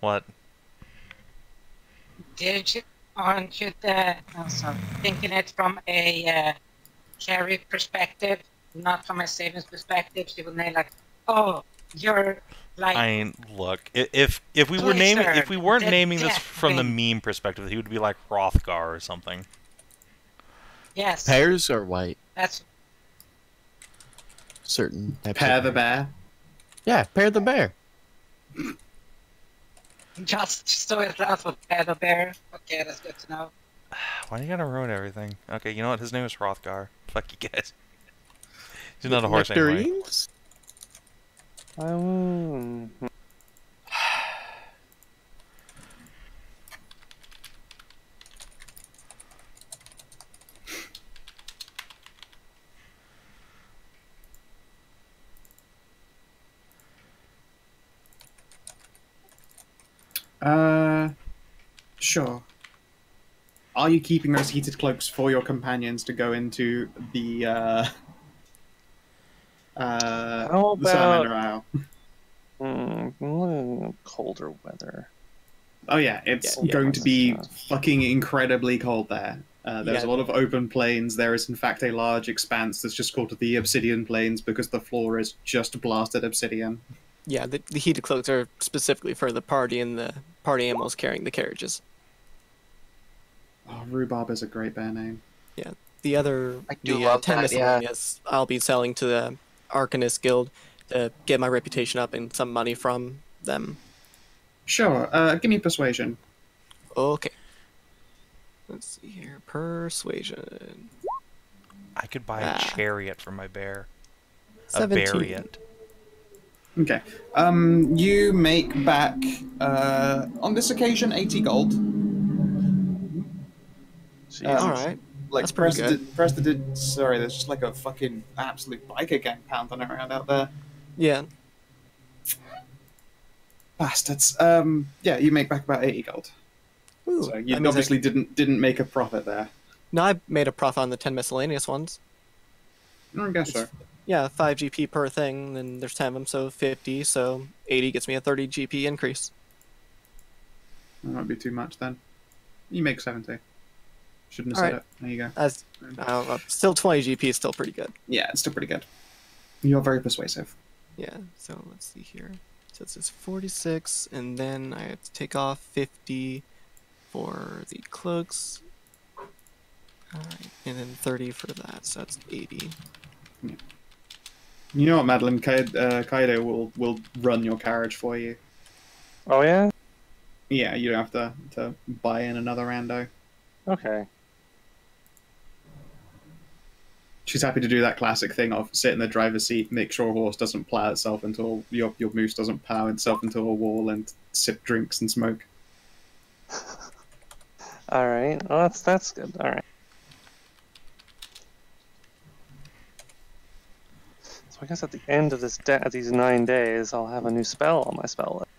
What? did you, aren't you the, also thinking it from a uh, carry perspective, not from a savings perspective? You will name like, oh, you're like, I mean, look. If if we were naming, if we weren't naming this death from the meme perspective, he would be like Rothgar or something. yes, Pears are white. that's Certain types Pear the bear. Yeah, pear the bear. just so it's out for Bear Bear. Okay, that's good to know. Why are you gonna ruin everything? Okay, you know what? His name is Rothgar. Fuck you guys. He's not a horse anyway. Nectarines? Um, Uh, sure. Are you keeping those heated cloaks for your companions to go into the uh, uh, How the Salamander about- Isle? mm, mm, colder weather. Oh yeah, it's Yeah, yeah, going to be yeah. fucking incredibly cold there. Uh, there's Yeah. a lot of open plains. There is in fact a large expanse that's just called the Obsidian Plains because the floor is just blasted obsidian. Yeah, the, the heated cloaks are specifically for the party and the party animals carrying the carriages. Oh, rhubarb is a great bear name. Yeah, the other, I do the uh, love ten that, yeah. miscellaneous, I'll be selling to the Arcanist Guild to get my reputation up and some money from them. Sure. Uh, give me persuasion. Okay. Let's see here. Persuasion. I could buy a Ah. chariot for my bear. A 17. bariot. Okay. Um, you make back uh, on this occasion eighty gold. Jeez. Uh, All right. Like That's pretty Presta did, Presta did. Sorry, there's just like a fucking absolute biker gang pounding around out there. Yeah. Bastards. Um, yeah, you make back about eighty gold. Ooh, So you I- obviously didn't didn't make a profit there. No, I made a profit on the 10 miscellaneous ones. I guess so. Yeah, 5 GP per thing, then there's 10 of them, so 50, so 80 gets me a 30 GP increase. That might be too much then. You make seventy. Shouldn't have All said right. it. There you go. As uh, still 20 GP is still pretty good. Yeah, it's still pretty good. You're very persuasive. Yeah, so let's see here. So it says 46, and then I have to take off 50 for the cloaks. Alright, and then 30 for that, so that's 80. You know what, Madilyn? Kaid, uh, Kaede will will run your carriage for you. Oh yeah. Yeah, you don't have to to buy in another rando. Okay. She's happy to do that classic thing of sit in the driver's seat, make sure a horse doesn't plow itself into a, your your moose doesn't plow itself into a wall, and sip drinks and smoke. All right. Well, that's that's good. All right. So I guess at the end of this da- these nine days, I'll have a new spell on my spell list.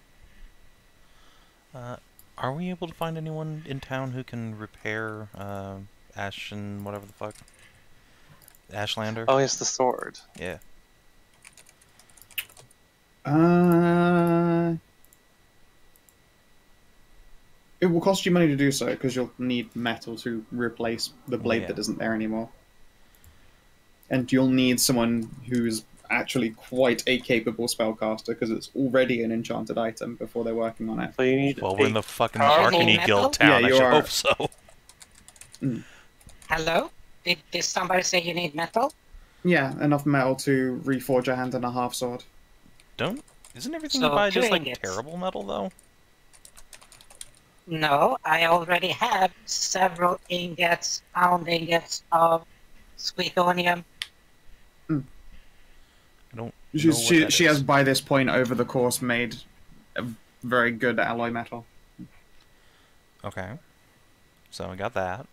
Uh, are we able to find anyone in town who can repair uh, Ash and whatever the fuck? Ashlander? Oh, yes, the sword. Yeah. Uh, it will cost you money to do so because you'll need metal to replace the blade Yeah. that isn't there anymore, and you'll need someone who's actually quite a capable spellcaster because it's already an enchanted item before they're working on it. So you need. Well, we're in the fucking Powerful Arcany? Guild town. Yeah, I you should are. hope so. Hello? Did, did somebody say you need metal? Yeah, enough metal to reforge a hand and a half sword. Don't. Isn't everything So, you buy just like ingots. terrible metal though? No, I already have several ingots, pound ingots of sweetonium. Hmm. I don't. She's, know what she that she is. has by this point over the course made a very good alloy metal. Okay. So I got that.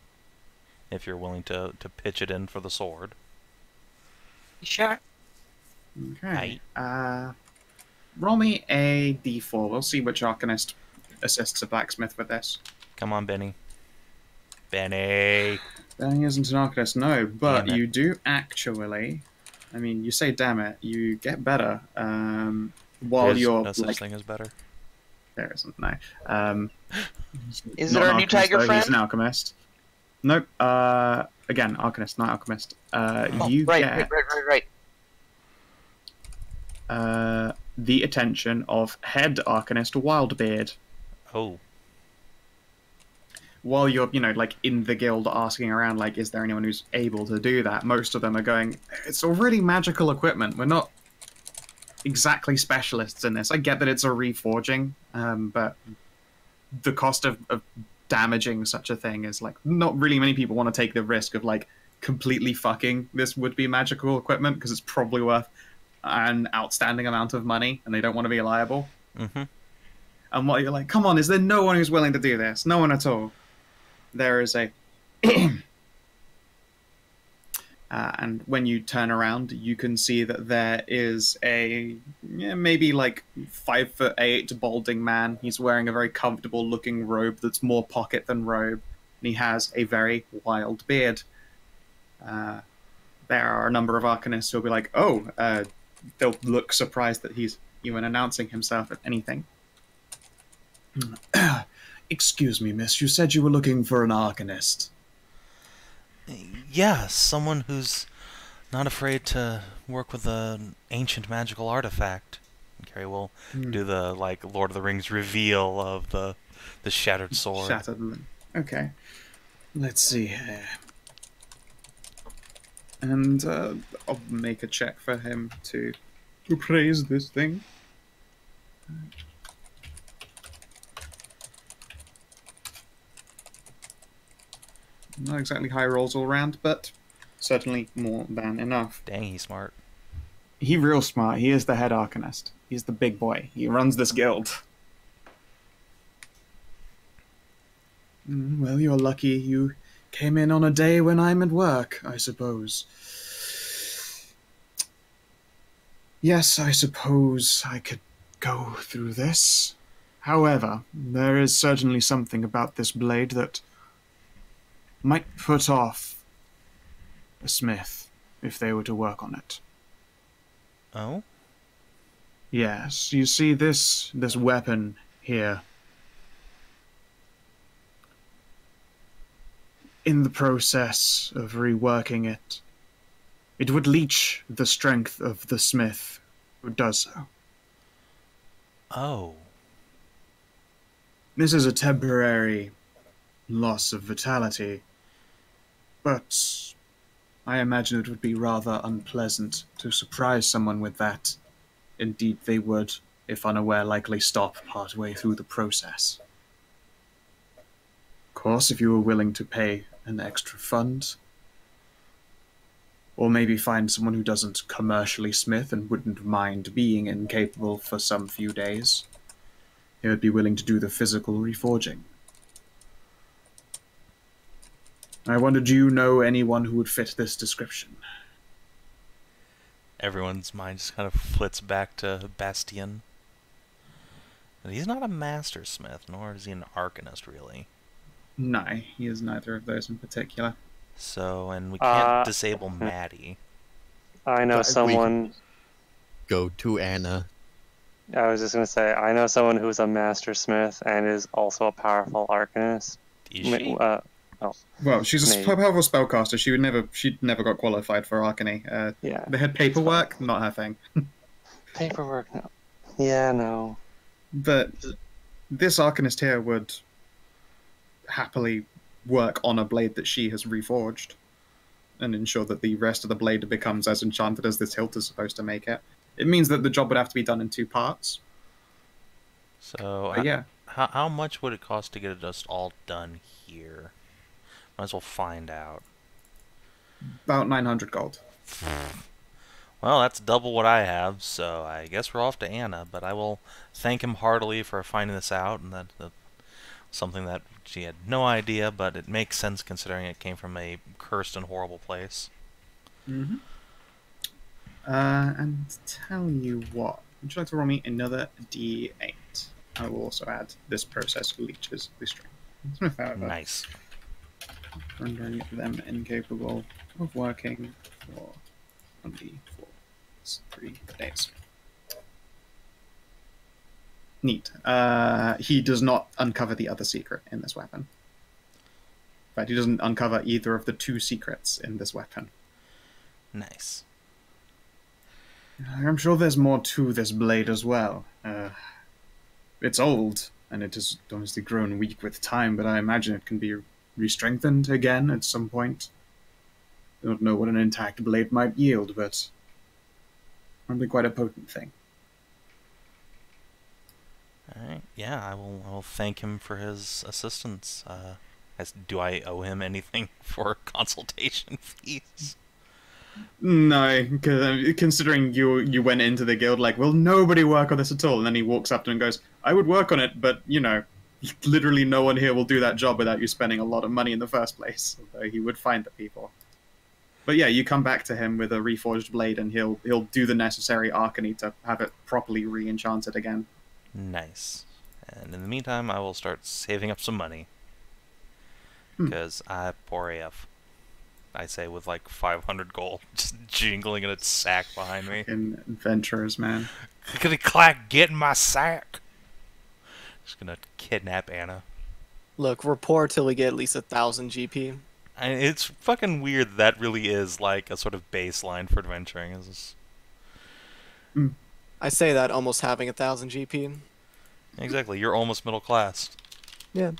If you're willing to to pitch it in for the sword. Sure. Okay. Uh, roll me a d4. We'll see which Arcanist assists a blacksmith with this. Come on, Benny. Benny. Benny isn't an Arcanist, no, but you do actually. I mean, you say damn it, you get better um, while There's you're no such like. thing as better. There isn't, no. Um, Is not it an our new tiger though, He's an alchemist. Nope. Uh, again, Arcanist, not alchemist. Uh, Oh, you right, get right, right, right, right. uh, the attention of head Arcanist Wildbeard. Oh. while you're you know like in the guild asking around like is there anyone who's able to do that most of them are going it's already magical equipment we're not exactly specialists in this i get that it's a reforging um, but the cost of, of damaging such a thing is like not really many people want to take the risk of like completely fucking this would be magical equipment because it's probably worth an outstanding amount of money and they don't want to be liable Mm-hmm. and what you're like, come on, is there no one who's willing to do this? No one at all. There is a. uh, and when you turn around, you can see that there is a yeah, maybe like five foot eight balding man. He's wearing a very comfortable looking robe that's more pocket than robe, and he has a very wild beard. Uh, there are a number of arcanists who'll be like, oh, uh, they'll look surprised that he's even announcing himself at anything. Excuse me, miss. You said you were looking for an arcanist. Yeah, someone who's not afraid to work with an ancient magical artifact. Okay, we'll Hmm. do the like Lord of the Rings reveal of the the shattered sword. Shattered. Okay. Let's see here. And uh, I'll make a check for him to to praise this thing. Not exactly high rolls all round, but certainly more than enough. Dang, he's smart. He real smart. He is the head arcanist. He's the big boy. He runs this guild. Mm, Well, you're lucky you came in on a day when I'm at work, I suppose. Yes, I suppose I could go through this. However, there is certainly something about this blade that might put off a smith if they were to work on it. Oh, Yes, you see this this weapon here. In the process of reworking it, it would leech the strength of the smith who does so. oh, This is a temporary loss of vitality, but I imagine it would be rather unpleasant to surprise someone with that. Indeed, they would, if unaware, likely stop partway through the process. Of course, if you were willing to pay an extra fund, or maybe find someone who doesn't commercially smith and wouldn't mind being incapable for some few days, they would be willing to do the physical reforging. I wonder, do you know anyone who would fit this description? Everyone's mind just kind of flits back to Bastien. And he's not a master smith, nor is he an arcanist, really. No, he is neither of those in particular. So, and we can't Uh, disable Maddie. I know But we- someone. Go to Anna. I was just gonna say I know someone who's a master smith and is also a powerful arcanist. Is Ma- she? Uh, Well, she's a Me. powerful spellcaster. She would never, she never got qualified for Arcany. Uh, yeah, they had paperwork, not her thing. paperwork. No. Yeah, no. But this Arcanist here would happily work on a blade that she has reforged and ensure that the rest of the blade becomes as enchanted as this hilt is supposed to make it. It means that the job would have to be done in two parts. So, But yeah, how, how much would it cost to get it just all done here? Might as well find out. about 900 gold. Well, that's double what I have, so I guess we're off to Anna. But I will thank him heartily for finding this out, and that, that something that she had no idea, but it makes sense considering it came from a cursed and horrible place. Mm-hmm. Uh, and tell you what, would you like to roll me another d8? I will also add this process leeches the string. Nice. Rendering them incapable of working for only for three days. Neat. Uh, he does not uncover the other secret in this weapon. But he doesn't uncover either of the two secrets in this weapon. Nice. I'm sure there's more to this blade as well. Uh, it's old, and it has honestly grown weak with time, but I imagine it can be re-strengthened again at some point. I don't know what an intact blade might yield, but probably quite a potent thing. All right. Yeah, I will. I will thank him for his assistance. Uh, as, do I owe him anything for consultation fees? No, because considering you you went into the guild like, will nobody work on this at all? And then he walks up to him and goes, I would work on it, but you know, literally no one here will do that job without you spending a lot of money in the first place. Although he would find the people. But yeah, you come back to him with a reforged blade, and he'll he'll do the necessary arcany to have it properly re-enchanted again. Nice. And in the meantime, I will start saving up some money. Hmm. Because I poor AF. I say with like 500 gold just jingling in its sack behind me. In adventurers, man. Clickety clack, get in my sack. Just gonna kidnap Anna. Look, we're poor till we get at least a thousand GP. And it's fucking weird that, that really is like a sort of baseline for adventuring. It's just- I say that almost having a thousand GP. exactly, you're almost middle class. Yeah,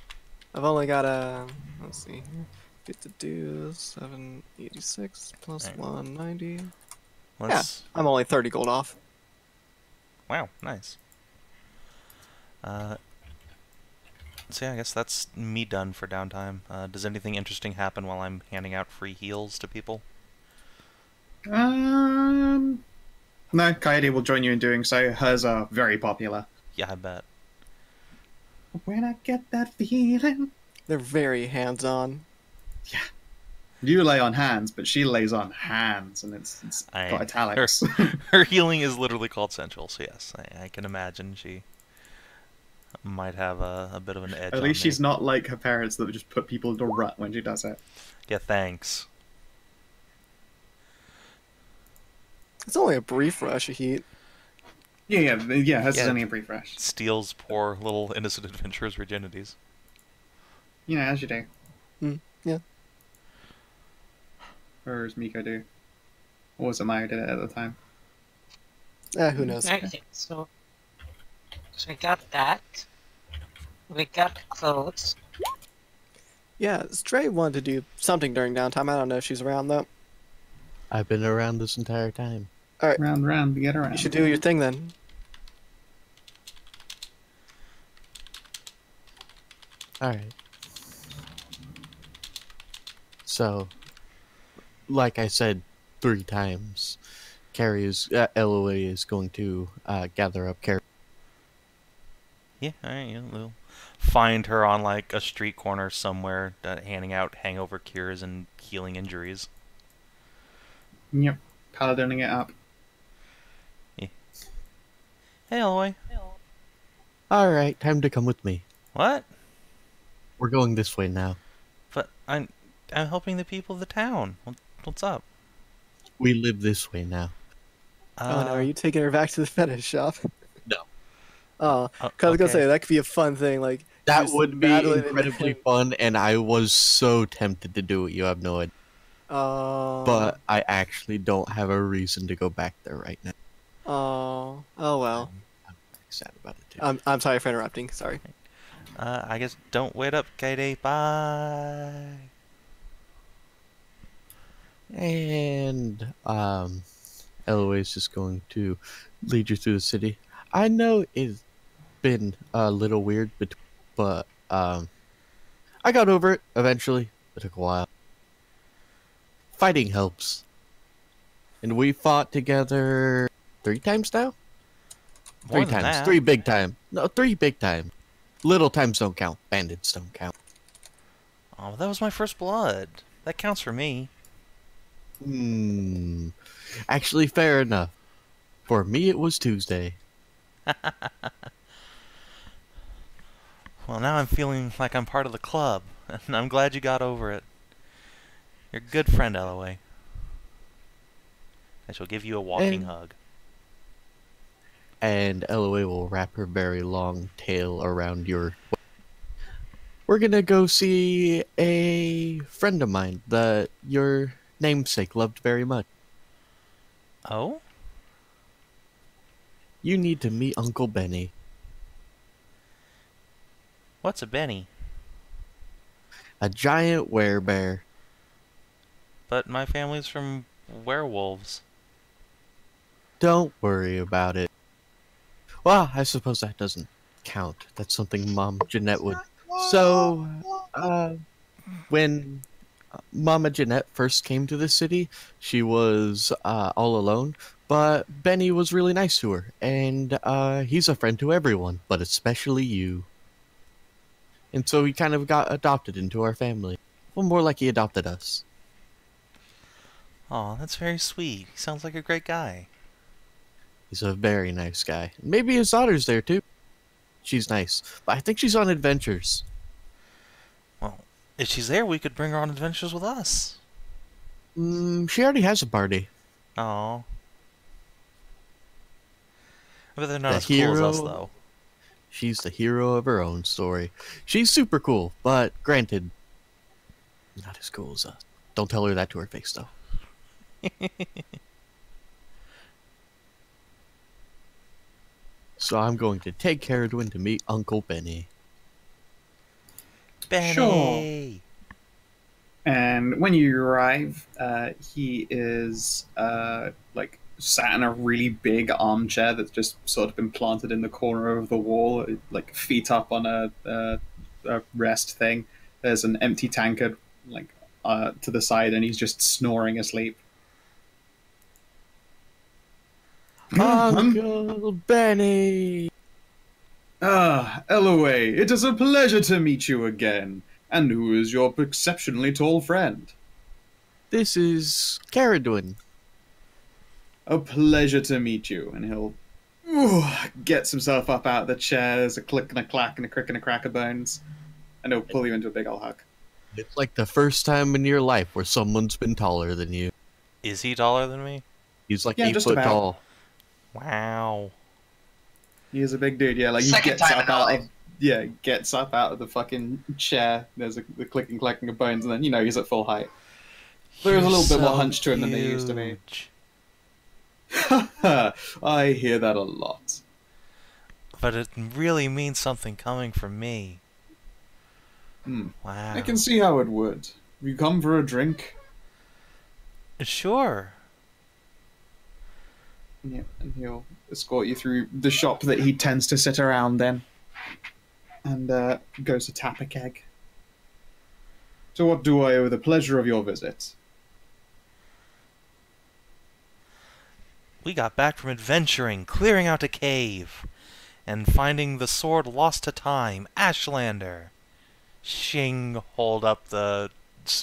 I've only got a let's see here. Get to do seven eighty six plus Right. one ninety. Let's, I'm only thirty gold off. Wow, nice. Uh, so yeah, I guess that's me done for downtime. Uh, does anything interesting happen while I'm handing out free heals to people? Um, no, Coyote will join you in doing so. Hers are very popular. Yeah, I bet. When I get that feeling. They're very hands on. Yeah. You lay on hands, but she lays on hands, and it's, it's I- got italics. Her healing is literally called Central, so yes, I, I can imagine she might have a, a bit of an edge. At on least me. she's not like her parents that would just put people into a rut when she does it. Yeah, thanks. It's only a brief rush of heat. Yeah, yeah, yeah. Hers Yeah. is only a brief rush. Steals poor little innocent adventurers' virginities. You know, as you do. Hmm, yeah. Or as Miko do. Or was it Maya did it at the time? Eh, who knows? Okay, so, so we got that. We got clothes. Yeah, Stray wanted to do something during downtime. I don't know if she's around though. I've been around this entire time. Round, round, get around. You should do your thing then. Alright. So, like I said three times, Carrie is, uh, Elloe is going to uh, gather up Carrie. Yeah, alright, yeah, we'll find her on like a street corner somewhere, uh, handing out hangover cures and healing injuries. Yep. Paladining it up. Hey, Elloe. All right, time to come with me. What? We're going this way now. But I'm I'm helping the people of the town. What's up? We live this way now. oh no, Uh, are you taking her back to the fetish shop? No. Oh, uh, cause I was gonna say that could be a fun thing. Like That would be Madilyn and incredibly fun, and I was so tempted to do it. You have no idea. Oh, But I actually don't have a reason to go back there right now. oh, oh well. I'm sad about it too. I'm I'm sorry for interrupting. Sorry. Uh, I guess don't wait up, Katie. Bye. And um, Elloe's just going to lead you through the city. I know it's been a little weird, but but um, I got over it eventually. It took a while. Fighting helps, and we fought together three times now. More three times, that. three big time. No, three big time. Little times don't count. Bandits don't count. Oh, that was my first blood. That counts for me. Hmm. Actually, fair enough. For me, it was Tuesday. Well, now I'm feeling like I'm part of the club, and I'm glad you got over it. You're a good friend, Elloe. I shall give you a walking And- hug. and Elloe will wrap her very long tail around your. We're gonna go see a friend of mine that your namesake loved very much. Oh? You need to meet Uncle Benny. What's a Benny? A giant werebear. But my family's from werewolves. Don't worry about it. Well, I suppose that doesn't count. That's something Mom Jeanette would. So, uh, when uh, Mama Jeanette first came to the city, she was uh, all alone, but Benny was really nice to her, and uh, he's a friend to everyone, but especially you. And so he kind of got adopted into our family. Well, more like he adopted us. Oh, that's very sweet. He sounds like a great guy. He's a very nice guy. Maybe his daughter's there too. She's nice, but I think she's on adventures. Well, if she's there, we could bring her on adventures with us. Mm, she already has a party. Oh. But they're not The as cool as us, hero- though. She's the hero of her own story. She's super cool, but granted, not as cool as us. Don't tell her that to her face, though. so I'm going to take Ceridwen to meet Uncle Benny. Benny! And when you arrive, uh, he is uh, like sat in a really big armchair that's just sort of been planted in the corner of the wall, like feet up on a, a, a rest thing. There's an empty tankard like uh, to the side, and he's just snoring asleep. Uncle Benny! Ah, Elloe, it is a pleasure to meet you again. And who is your exceptionally tall friend? This is Ceridwen. A pleasure to meet you. And he'll ooh, gets himself up out of the chair. There's a click and a clack and a crick and a crack of bones. And he'll pull you into a big old hug. It's like the first time in your life where someone's been taller than you. Is he taller than me? He's like Yeah, eight just foot about. tall. Wow. He is a big dude, yeah. Like he Second gets time up out of yeah, gets up out of the fucking chair. There's a the clicking clacking of bones, and then you know he's at full height. There's a You're little bit more so hunch to him than there used to be. I hear that a lot. But it really means something coming from me. Hmm. Wow. I can see how it would. You come for a drink? Sure. Yeah, and he'll escort you through the shop that he tends to sit around in, and uh, goes to tap a keg. So, what do I owe the pleasure of your visit? We got back from adventuring, clearing out a cave. and finding the sword lost to time, Ashlander. Shing hold up the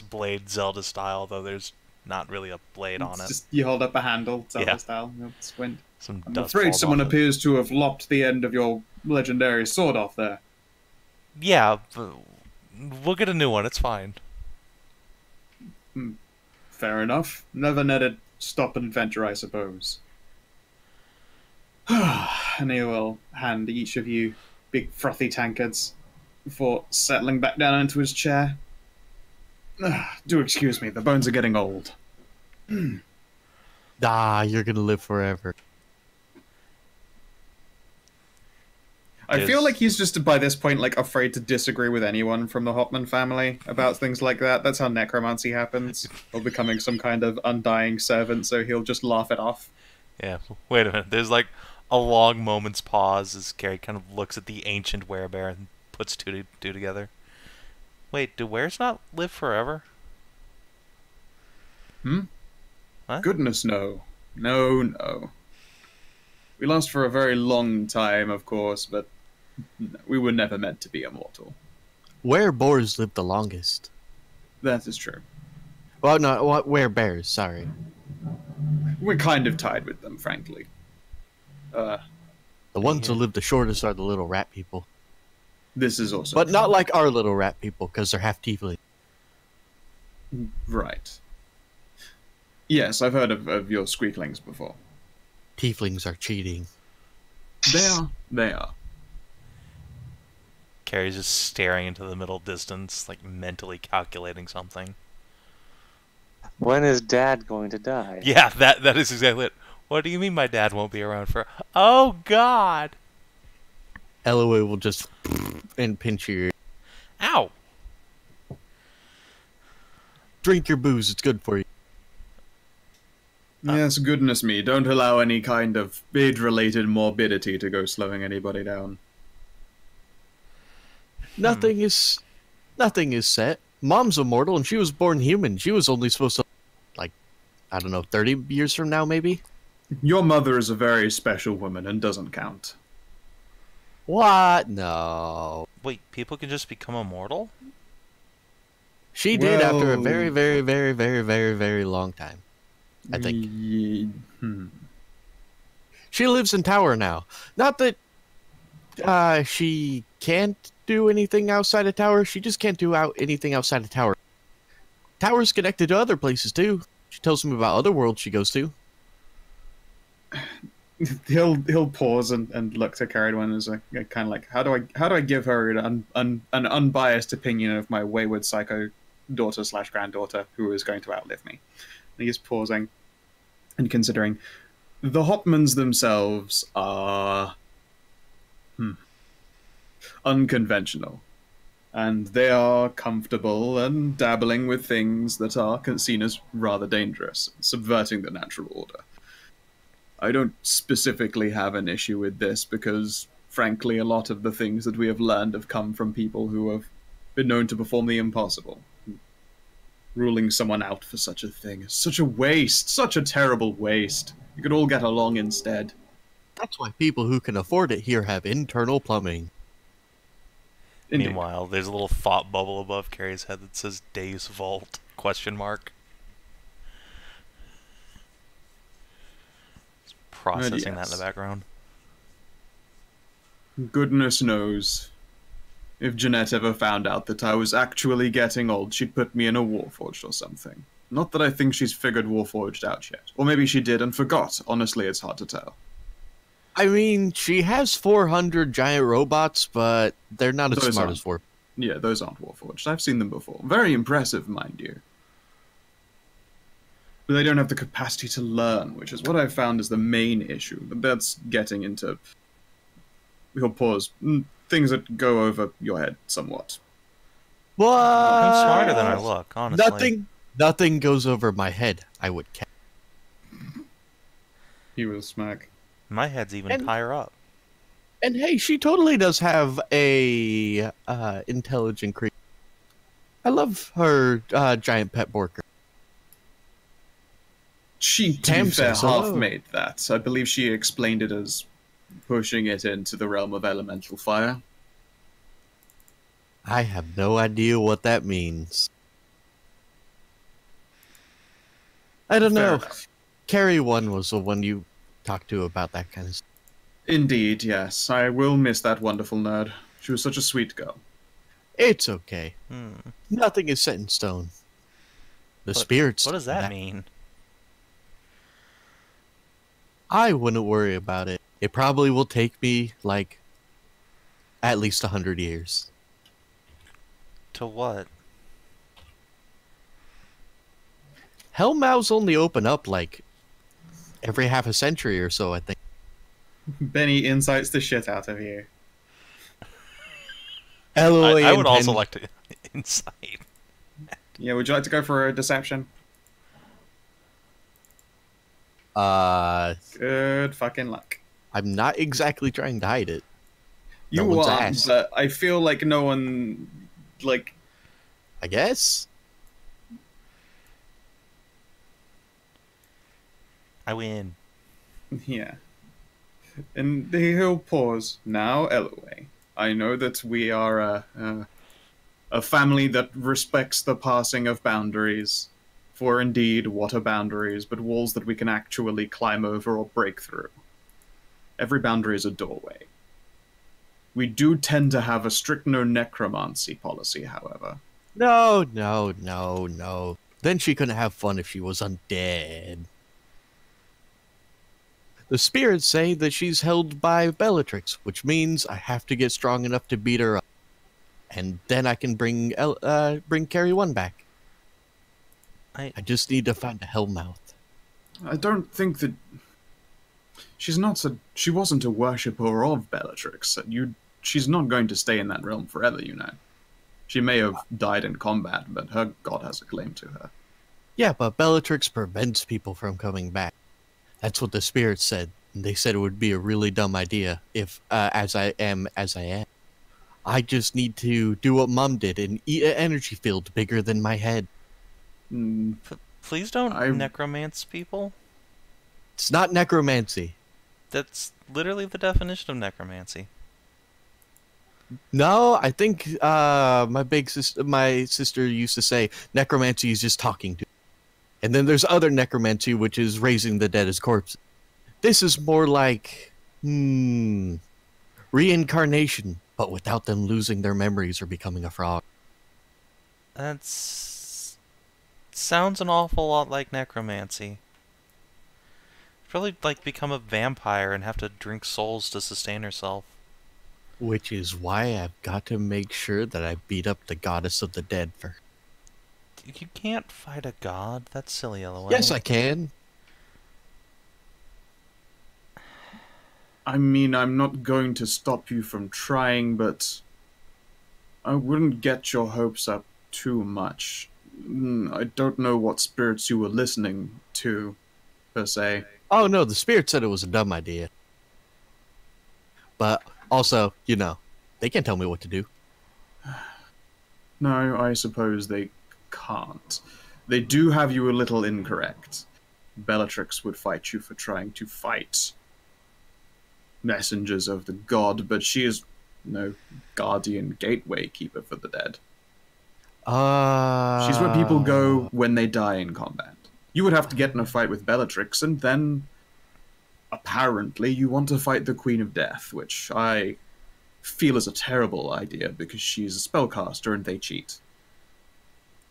blade Zelda style, though there's not really a blade on it. Just you hold up a handle, Zelda Yeah. style. you know, Squint. Some I'm afraid someone off it. appears to have lopped the end of your legendary sword off there. Yeah, but we'll get a new one. It's fine. Hmm, fair enough. Never netted stop an adventure, I suppose. and he will hand each of you big frothy tankards before settling back down into his chair. Do excuse me, the bones are getting old. Ah, you're gonna live forever. I Is- feel like he's just by this point like afraid to disagree with anyone from the Hopman family about things like that. That's how necromancy happens. Or becoming some kind of undying servant, so he'll just laugh it off. Yeah, wait a minute. There's like a long moment's pause as Carrie kind of looks at the ancient werebear and puts two to two together. Wait, do weres not live forever? Hmm? What? Goodness no. No, no. We last for a very long time, of course, but we were never meant to be immortal. Where boars live the longest? That is true. Well, no, what? Where bears? Sorry. We're kind of tied with them, frankly. Uh, The ones who live the shortest are the little rat people, this is also but not like our little rat people because they're half tiefling. right. Yes, I've heard of, of your squeaklings before. Tieflings are cheating. They are. They are. Carrie's just staring into the middle distance, like mentally calculating something. When is Dad going to die? Yeah, that that is exactly it. What do you mean my dad won't be around for? Oh God! Elloe will just and pinch your ear. Ow! Drink your booze; it's good for you. Uh, yes, goodness me. Don't allow any kind of age related morbidity to go slowing anybody down. Hmm. Nothing is, nothing is set. Mom's immortal, and she was born human. She was only supposed to, like, I don't know, thirty years from now, maybe. Your mother is a very special woman and doesn't count. What? No. Wait, people can just become immortal? She did after a Well- very, very, very, very, very, very long time. I think. Ye- hmm. She lives in Tower now. Not that uh, she can't do anything outside of Tower. She just can't do out anything outside of Tower. Tower's connected to other places too. She tells me about other worlds she goes to. He'll he'll pause and, and look to Ceridwen as a, kind of like how do I how do I give her an un, un, an unbiased opinion of my wayward psycho daughter slash granddaughter who is going to outlive me. And he's pausing and considering the Hopmans themselves are hmm, unconventional. And they are comfortable and dabbling with things that are seen as rather dangerous, subverting the natural order. I don't specifically have an issue with this because, frankly, a lot of the things that we have learned have come from people who have been known to perform the impossible. Ruling someone out for such a thing is such a waste, such a terrible waste. You could all get along instead. That's why people who can afford it here have internal plumbing. Indeed. Meanwhile, there's a little thought bubble above Carrie's head that says Days Vault question mark. Processing that in the background. Goodness knows. If Jeanette ever found out that I was actually getting old, she'd put me in a Warforged or something. Not that I think she's figured Warforged out yet. Or maybe she did and forgot. Honestly, it's hard to tell. I mean, she has 400 giant robots, but they're not as Those smart aren't. as four. Yeah, those aren't Warforged. I've seen them before. Very impressive, mind you. But they don't have the capacity to learn, which is what I've found is the main issue. But that's getting into. We'll pause. Mm, Things that go over your head somewhat. What? I'm smarter than I look, honestly. Nothing. Nothing goes over my head. I would. Ca- He will smack. My head's even And- higher up. and hey, she totally does have a uh, intelligent creature. I love her uh, giant pet Borker. She, to Tam be fair, says half made that. I believe she explained it as pushing it into the realm of elemental fire. I have no idea what that means. I don't Fair know. enough. Carrie one was the one you talked to about that kind of stuff. Indeed, yes. I will miss that wonderful nerd. She was such a sweet girl. It's okay. Hmm. Nothing is set in stone. The What- spirits. What does that mean? I wouldn't worry about it. It probably will take me like at least a hundred years. To what? Hell Hellmouths only open up like every half a century or so, I think. Benny insights the shit out of you. I, Elloe I and would also Pen- like to insight. Yeah, would you like to go for a deception? Uh, Good fucking luck. I'm not exactly trying to hide it. You No one's are, asked. but I feel like no one, like, I guess. I win. yeah. And he'll pause. Now, Elloe, I know that we are a, a, a family that respects the passing of boundaries. For indeed, what are boundaries but walls that we can actually climb over or break through? Every boundary is a doorway. We do tend to have a strict no necromancy policy, however. No, no, no, no. Then she couldn't have fun if she was undead. The spirits say that she's held by Bellatrix, which means I have to get strong enough to beat her up, and then I can bring uh bring Carrie One back. I I just need to find a Hellmouth. I don't think that she's not a she wasn't a worshipper of Bellatrix. You she's not going to stay in that realm forever, you know. She may have died in combat, but her god has a claim to her. Yeah, but Bellatrix prevents people from coming back. That's what the spirits said. They said it would be a really dumb idea if, uh, as I am, as I am. I just need to do what Mom did and eat an energy field bigger than my head. Mm, please don't I- necromance people. It's not necromancy. That's literally the definition of necromancy. No, I think uh, my big sister, my sister used to say necromancy is just talking to. And then there's other necromancy, which is raising the dead as corpses. This is more like, hmm, reincarnation, but without them losing their memories or becoming a frog. That's sounds an awful lot like necromancy. Probably like become a vampire and have to drink souls to sustain herself. Which is why I've got to make sure that I beat up the goddess of the dead first. You can't fight a god. That's silly, Elloe. Yes, I can. I mean, I'm not going to stop you from trying, but I wouldn't get your hopes up too much. Mm, I don't know what spirits you were listening to, per se. Oh no, the spirit said it was a dumb idea. But also, you know, they can't tell me what to do. No, I suppose they can't. They do have you a little incorrect. Bellatrix would fight you for trying to fight messengers of the god, but she is no guardian gateway keeper for the dead. Uh She's where people go when they die in combat. You would have to get in a fight with Bellatrix, and then apparently you want to fight the Queen of Death, which I feel is a terrible idea because she's a spellcaster and they cheat.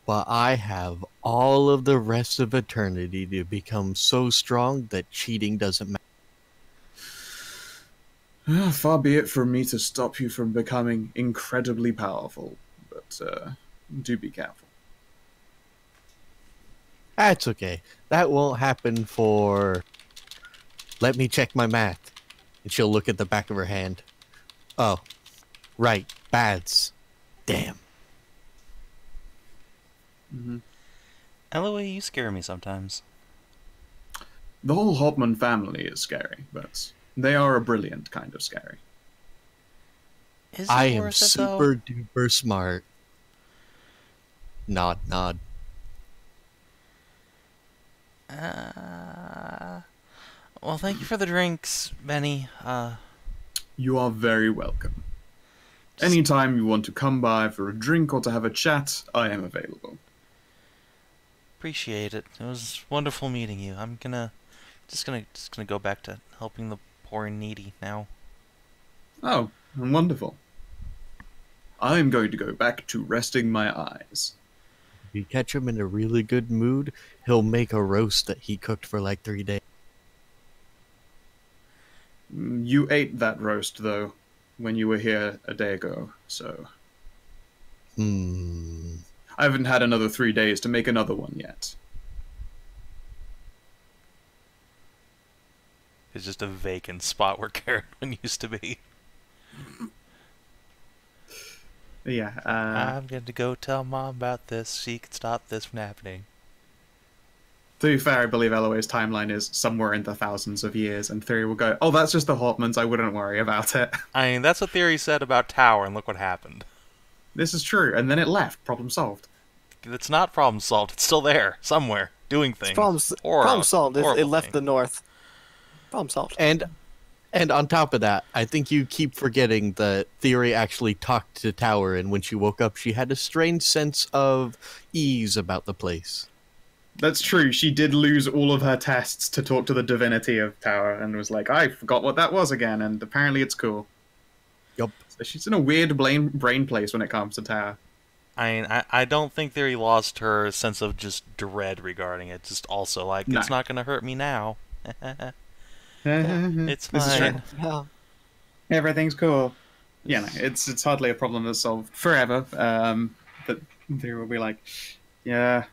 But I have all of the rest of eternity to become so strong that cheating doesn't matter. Ah, Far be it from me to stop you from becoming incredibly powerful, but uh, do be careful. That's okay. That won't happen for. Let me check my math. And she'll look at the back of her hand. Oh, right. Baths. Damn. Mm-hmm. Elloe, you scare me sometimes. The whole Hopman family is scary, but they are a brilliant kind of scary. Is I it am worth it, super duper smart. Nod, nod. though? Uh, well, thank you for the drinks, Benny. Uh, You are very welcome. Anytime you want to come by for a drink or to have a chat, I am available. Appreciate it. It was wonderful meeting you. I'm gonna just gonna just gonna go back to helping the poor and needy now. Oh, wonderful. I'm going to go back to resting my eyes. If you catch him in a really good mood, he'll make a roast that he cooked for like three days. Mm, You ate that roast, though, when you were here a day ago, so Hmm. I haven't had another three days to make another one yet. It's just a vacant spot where Karen used to be. Yeah, uh, I'm gonna go tell mom about this. She can stop this from happening. to be fair, I believe Elloe's timeline is somewhere in the thousands of years, and Theory will go, oh, that's just the Hortmans, I wouldn't worry about it. I mean, that's what Theory said about Tower, and look what happened. this is true, and then it left, problem solved. It's not problem solved. It's still there somewhere doing things. Problem, s- problem solved. It, it left thing. the north. Problem solved. And and on top of that, I think you keep forgetting that Theory actually talked to Tower, and when she woke up, she had a strange sense of ease about the place. That's true, she did lose all of her tests to talk to the divinity of Tower, and was like, I forgot what that was again, and apparently it's cool. Yup. So she's in a weird brain, brain place when it comes to Tower. I mean, I, I don't think Theory lost her sense of just dread regarding it. Just also like No. it's not gonna hurt me now. it's it's This is true. fine. Yeah. Everything's cool. Yeah, no, it's it's hardly a problem that's solved forever. Um, but they will be like, yeah,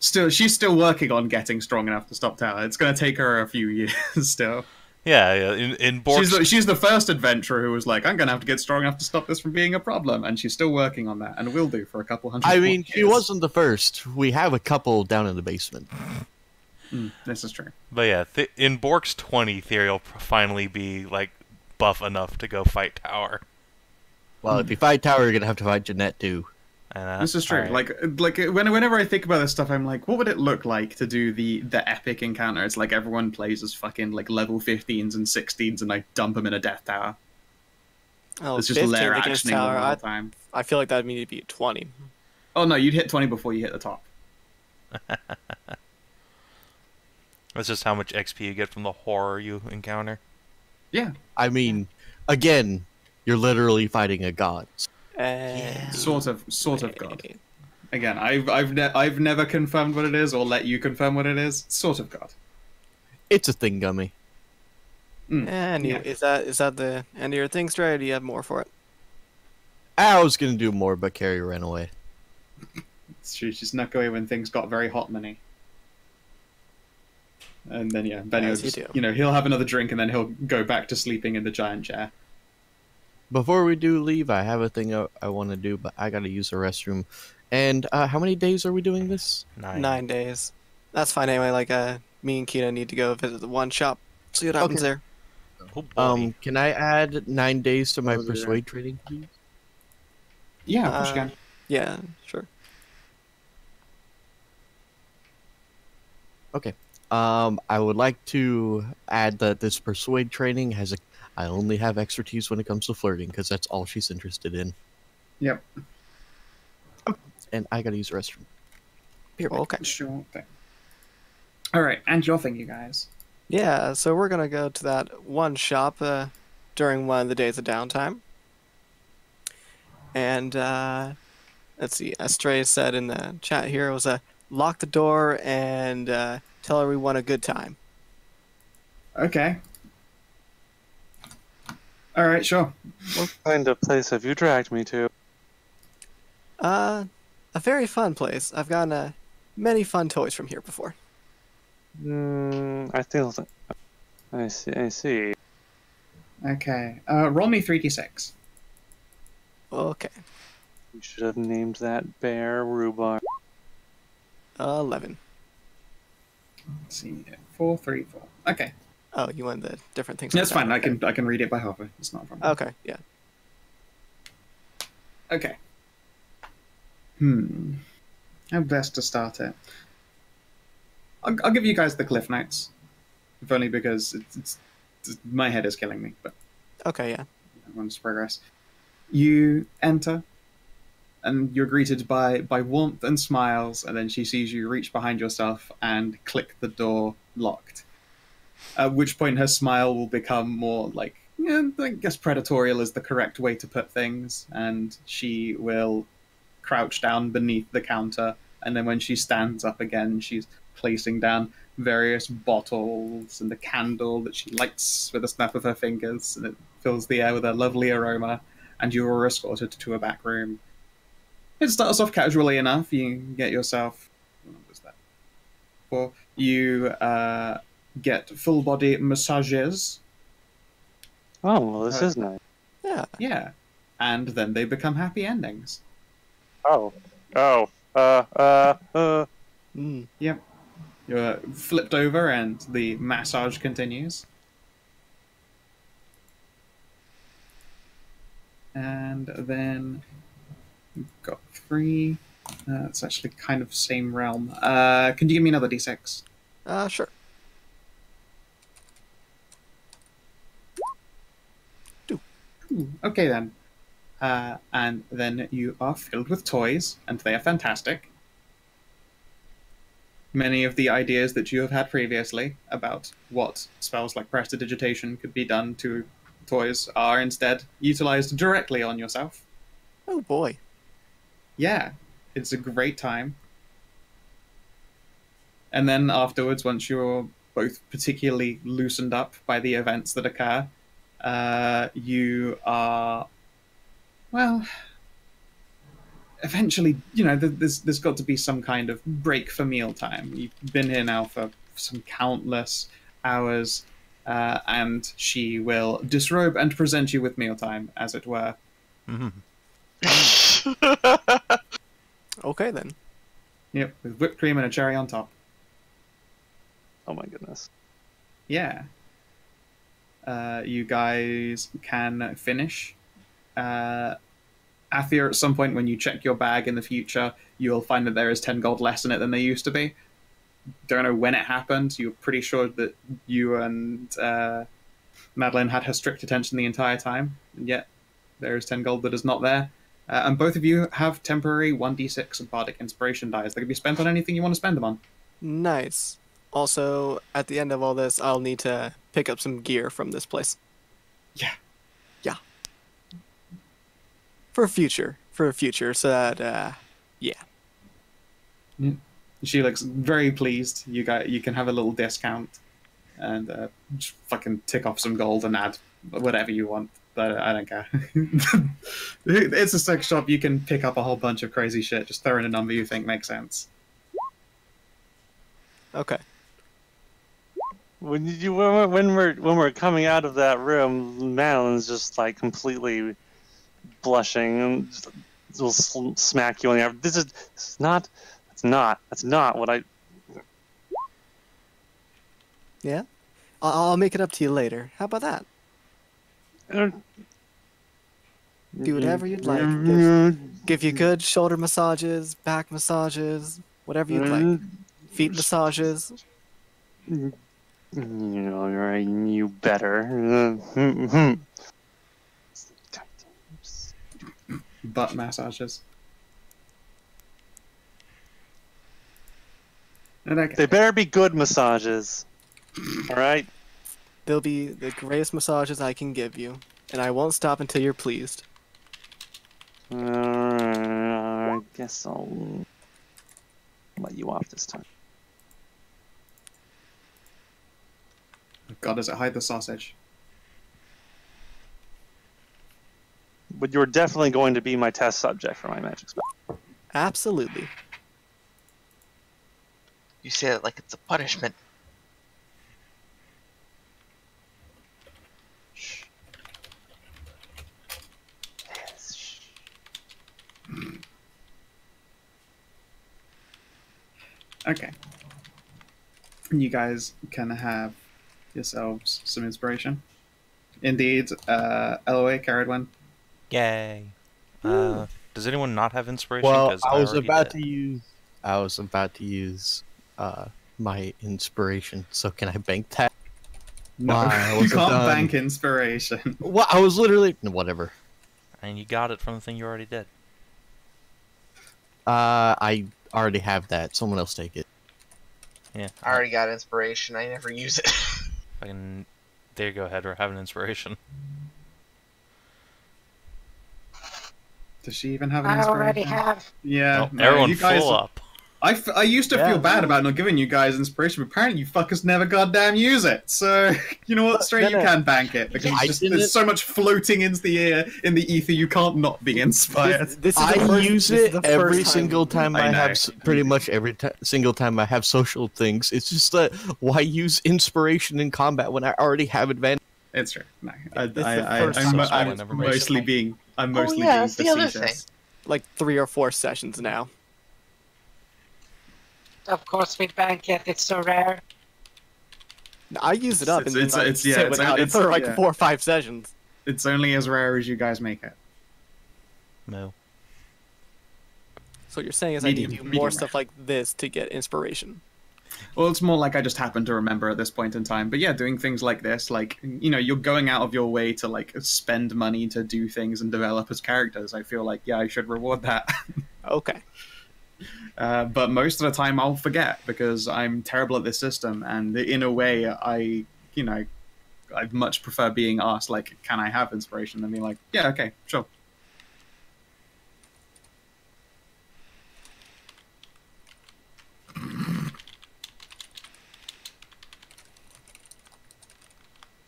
still she's still working on getting strong enough to stop Tower. It's going to take her a few years still. Yeah, yeah. In, in She's the, she's the first adventurer who was like, I'm going to have to get strong enough to stop this from being a problem, and she's still working on that, and will do for a couple hundred. I more mean, she wasn't the first. We have a couple down in the basement. Mm, this is true. but yeah, th- in Bork's twenty, Theory will finally be like buff enough to go fight Tower. Well, if you fight Tower, you're gonna have to fight Jeanette too. Uh, This is true. alright. Like, like when, whenever I think about this stuff, I'm like, what would it look like to do the the epic encounter? It's like everyone plays as fucking like level 15s and 16s, and I dump them in a death tower. Oh, It's just 15 lair actioning tower. all the I, time. I feel like that'd mean to be 20. Oh no, you'd hit 20 before you hit the top. that's just how much XP you get from the horror you encounter. Yeah, I mean, again, you're literally fighting a god. And sort of, sort of god. Again, I've I've ne- I've never confirmed what it is or let you confirm what it is. Sort of god. It's a thing, gummy. Hmm. And you- Yeah. is that is that the end of your thing, Stray? Or do you have more for it? I was gonna do more, but Carrie ran away. It's true. She snuck away when things got very hot money. And then yeah, Benny will As you just, do. you know he'll have another drink and then he'll go back to sleeping in the giant chair. Before we do leave, I have a thing I, I want to do, but I gotta use the restroom. And uh, how many days are we doing this? Nine. Nine days. That's fine anyway. Like, uh, me and Kita need to go visit the one shop. See what happens Okay. there. Oh. Um, can I add nine days to my Oh, yeah. persuade training, please? Yeah, of course you Uh, can. Yeah, sure. Um, I would like to add that this persuade training has a. I only have expertise when it comes to flirting because that's all she's interested in. Yep. And I gotta use the restroom. Here, okay. Sure thing. All right, and your thing, you guys. Yeah, so we're gonna go to that one shop uh, during one of the days of downtime. And uh, let's see, Astray said in the chat here was uh, lock the door and uh, tell everyone a good time. Okay. All right, sure. What kind of place have you dragged me to? Uh, a very fun place. I've gotten uh, many fun toys from here before. Hmm, I think. I see. I see. Okay. Uh, roll me three d six. Okay, You should have named that bear rhubarb. uh, eleven. Let's see. Four, three, four. Okay, Oh, you want the different things? that's like fine. I can I can read it by hover. It's not a problem. Okay, yeah. Okay. Hmm. How best to start it? I'll, I'll give you guys the cliff notes, if only because it's, it's, it's my head is killing me. But Okay, yeah. Everyone's progress. You enter, and you're greeted by by warmth and smiles. And then she sees you reach behind yourself and click the door locked. At which point, her smile will become more like, yeah, I guess predatorial is the correct way to put things. And she will crouch down beneath the counter. And then when she stands up again, she's placing down various bottles and a candle that she lights with a snap of her fingers, and it fills the air with a lovely aroma. And you are escorted to a back room. It starts off casually enough. You get yourself. What was that? For you uh, get full body massages. Oh, well, this Uh, is nice. Yeah. Yeah, and then they become happy endings. Oh. Oh. Uh, uh, uh. Mm. You're flipped over, and the massage continues. And then we've got three. Uh, it's actually kind of same realm. Uh, can you give me another d6? Uh, sure. Ooh, okay then. Uh, and then you are filled with toys, and they are fantastic. Many of the ideas that you have had previously about what spells like prestidigitation could be done to toys are instead utilized directly on yourself. Oh boy. Yeah, it's a great time. And then afterwards, once you're both particularly loosened up by the events that occur, uh, you are, well, eventually, you know, there's there's got to be some kind of break for mealtime. You've been here now for some countless hours, uh, and she will disrobe and present you with mealtime, as it were. Mhm. Okay then. Yep, with whipped cream and a cherry on top. Oh my goodness. Yeah. Uh, you guys can finish. Uh, Athia, at some point when you check your bag in the future, you'll find that there is 10 gold less in it than there used to be. Don't know when it happened. You're pretty sure that you and uh, Madilyn had her strict attention the entire time, and yet there is 10 gold that is not there. Uh, and both of you have temporary 1d6 bardic inspiration dice that can be spent on anything you want to spend them on. Nice. Also, at the end of all this, I'll need to pick up some gear from this place. Yeah. Yeah. For future. For a future, so that, uh, yeah. She looks very pleased. You got you can have a little discount, and uh, just fucking tick off some gold and add whatever you want. But I don't care. it's a sex shop. You can pick up a whole bunch of crazy shit. Just throw in a number you think makes sense. Okay. When you when we're, when we're when we're coming out of that room, Madilyn's just like completely blushing and just, will smack you on the arm. This is this is not. That's not. That's not what I. Yeah? I'll, I'll make it up to you later. How about that? Uh, Do whatever you'd like. Give, mm-hmm. give you good shoulder massages, back massages, whatever you'd like. Mm-hmm. Feet massages. Mm-hmm. You know, right? You better. Butt massages. And okay. They better be good massages. All right. They'll be the greatest massages I can give you, and I won't stop until you're pleased. Uh, I guess I'll let you off this time. God, does it hide the sausage? But you're definitely going to be my test subject for my magic spell. Absolutely. You say it like it's a punishment. Okay. You guys can have yourselves some inspiration. Indeed, uh, Elloe carried one. Yay. Uh, does anyone not have inspiration? Well, 'Cause I was already about did. to use. I was about to use uh, my inspiration. So can I bank that? No, Why? I you can't done. bank inspiration. Well, I was literally whatever. And you got it from the thing you already did. Uh, I already have that. Someone else take it. Yeah. I already got inspiration. I never use it. Fucking, there you go, Hedrah. Have an inspiration. Does she even have an I inspiration? already have. Yeah, Well, no, everyone you guys. full up. I, f- I used to Yeah. feel bad about not giving you guys inspiration, but apparently you fuckers never goddamn use it. So you know what, Straight, you can bank it because I it's just, there's so much floating into the air in the ether. You can't not be inspired. This, this is I first, use this is it every time- single time I I, have pretty much every ti single time I have social things. It's just that why use inspiration in combat when I already have advantage? It's true. No, I, This is I, the I, first I'm, I'm mostly being I'm Oh, mostly yeah, being the other facetious. like three or four sessions now. Of course, we bank it. It's so rare. I use it up It's- and it's- then it's- yeah, sit it's- without it it's- for like yeah. four or five sessions. It's only as rare as you guys make it. No. So what you're saying is I need to do more rare. stuff like this to get inspiration. Well, it's more like I just happen to remember at this point in time. But yeah, doing things like this, like you know, you're going out of your way to like spend money to do things and develop as characters. I feel like yeah, I should reward that. Okay. Uh, but most of the time, I'll forget because I'm terrible at this system, and in a way, I you know, I'd much prefer being asked like, "Can I have inspiration?" than being like, "Yeah, okay, sure."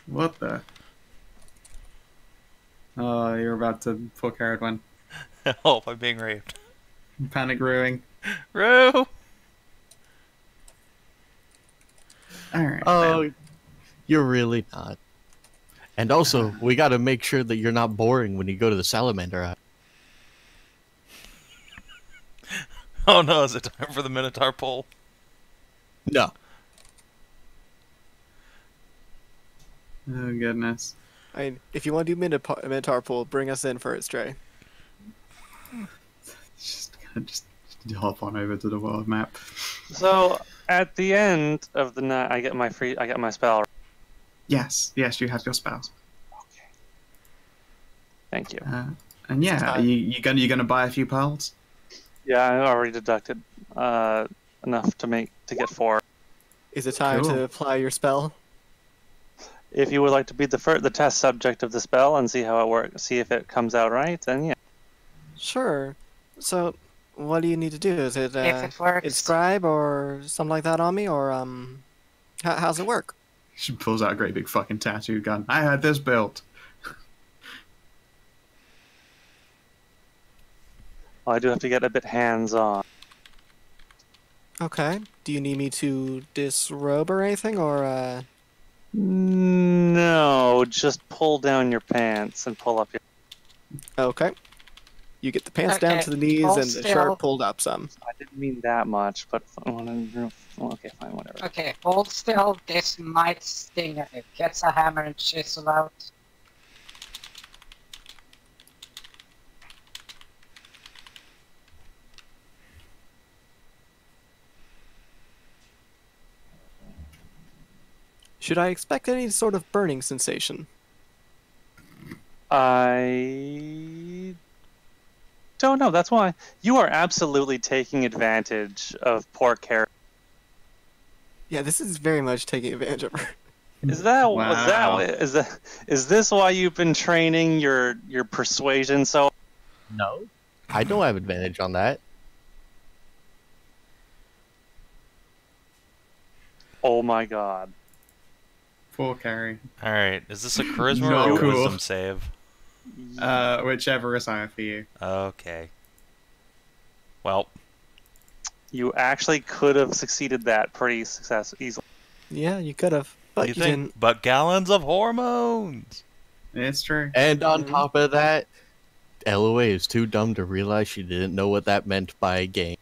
What the? Oh, you're about to poor carrot one. Help, I'm being raped. Panic ruining. Roo! Alright. Oh, you're really not. And also, we got to make sure that you're not boring when you go to the salamander. Eye. Oh no, is it time for the Minotaur pull? No, Oh goodness. I mean, if you want to do Minotaur, Minotaur pool, bring us in for it, Stray. Just gonna just hop on over to the world map. So at the end of the night, I get my free. I get my spell. Yes, yes, you have your spells. Okay. Thank you. Uh, and yeah, time. you you gonna you gonna buy a few pearls? Yeah, I already deducted uh, enough to make to get four. Is it time Cool. to apply your spell? If you would like to be the fir- the test subject of the spell and see how it works, see if it comes out right, then yeah. Sure. So, what do you need to do? Is it if uh, it inscribe or something like that on me, or um, how, how's it work? She pulls out a great big fucking tattoo gun. I had this built. Well, I do have to get a bit hands on. Okay. Do you need me to disrobe or anything, or uh? No, just pull down your pants and pull up your. Okay. You get the pants down to the knees hold and the still. shirt pulled up some. I didn't mean that much, but oh, okay, fine, whatever. Okay, hold still. This might sting if it gets a hammer and chisel out. Should I expect any sort of burning sensation? I don't know. That's why you are absolutely taking advantage of poor character. Yeah, this is very much taking advantage of her. Is that was Wow. that is that is this why you've been training your your persuasion so? no, I don't have advantage on that. Oh my god! Poor Carrie. Alright, is this a charisma No, or a cool. wisdom save? Uh, whichever is higher for you. Okay. Well, You actually could have succeeded that pretty success easily. Yeah, you could have, but you you, think? didn't. But gallons of hormones! It's true. And on Mhm. top of that, Elloe is too dumb to realize she didn't know what that meant by a game.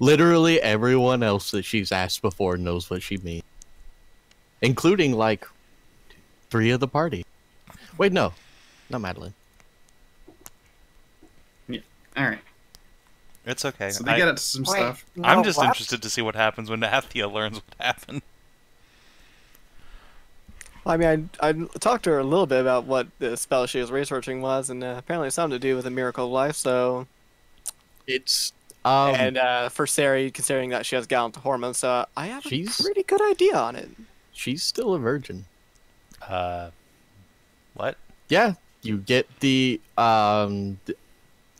Literally everyone else that she's asked before knows what she means. Including, like, three of the party. Wait, no. Not Madilyn. Yeah. All right. It's okay. So they I, get into some Wait, stuff. no, I'm just what? interested to see what happens when Athia learns what happened. I mean, I, I talked to her a little bit about what the spell she was researching was, and uh, apparently it's something to do with the miracle of life. So, It's um. and uh, for Sari, considering that she has gallant hormones, so I have a She's- pretty good idea on it. she's still a virgin. Uh, what? Yeah, you get the um. th-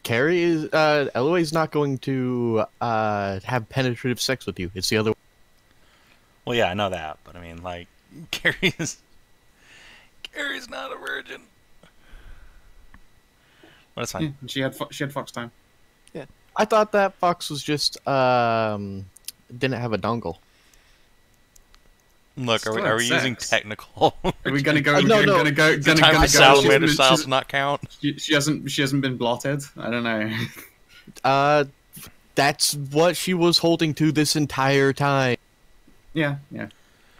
Carrie is uh Elloe's not going to uh have penetrative sex with you. It's the other. Well, yeah, I know that, but I mean, like, Carrie's Carrie's not a virgin. But it's Yeah, fine. she had fo- she had fox time. Yeah, I thought that Fox was just um didn't have a dongle. Look, are we, are we had using technical? Are we gonna go? Uh, no, gonna, no. gonna go. Is the Gonna, time gonna of go. salamander she's- styles not count? She, she hasn't. She hasn't been blotted. I don't know. Uh, that's what she was holding to this entire time. yeah. Yeah.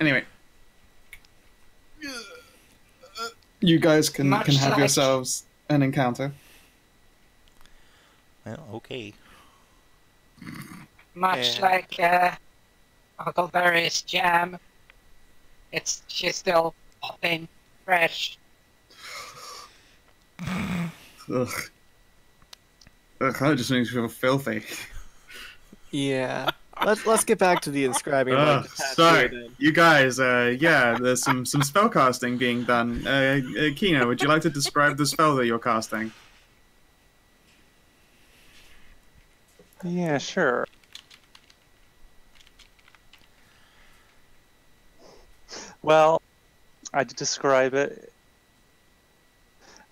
Anyway, you guys can Much can have like- yourselves an encounter. Well, okay. Much Yeah. like uh, Uncle Barry's jam. It's she's still popping fresh. Ugh. Ugh, that just makes me feel filthy. Yeah. let's let's get back to the inscribing. of, Ugh, like, the tattoo sorry, then. you guys. Uh, yeah, there's some some spell casting being done. Uh, uh, Kino, would you like to describe the spell that you're casting? Yeah, sure. Well, I'd describe it.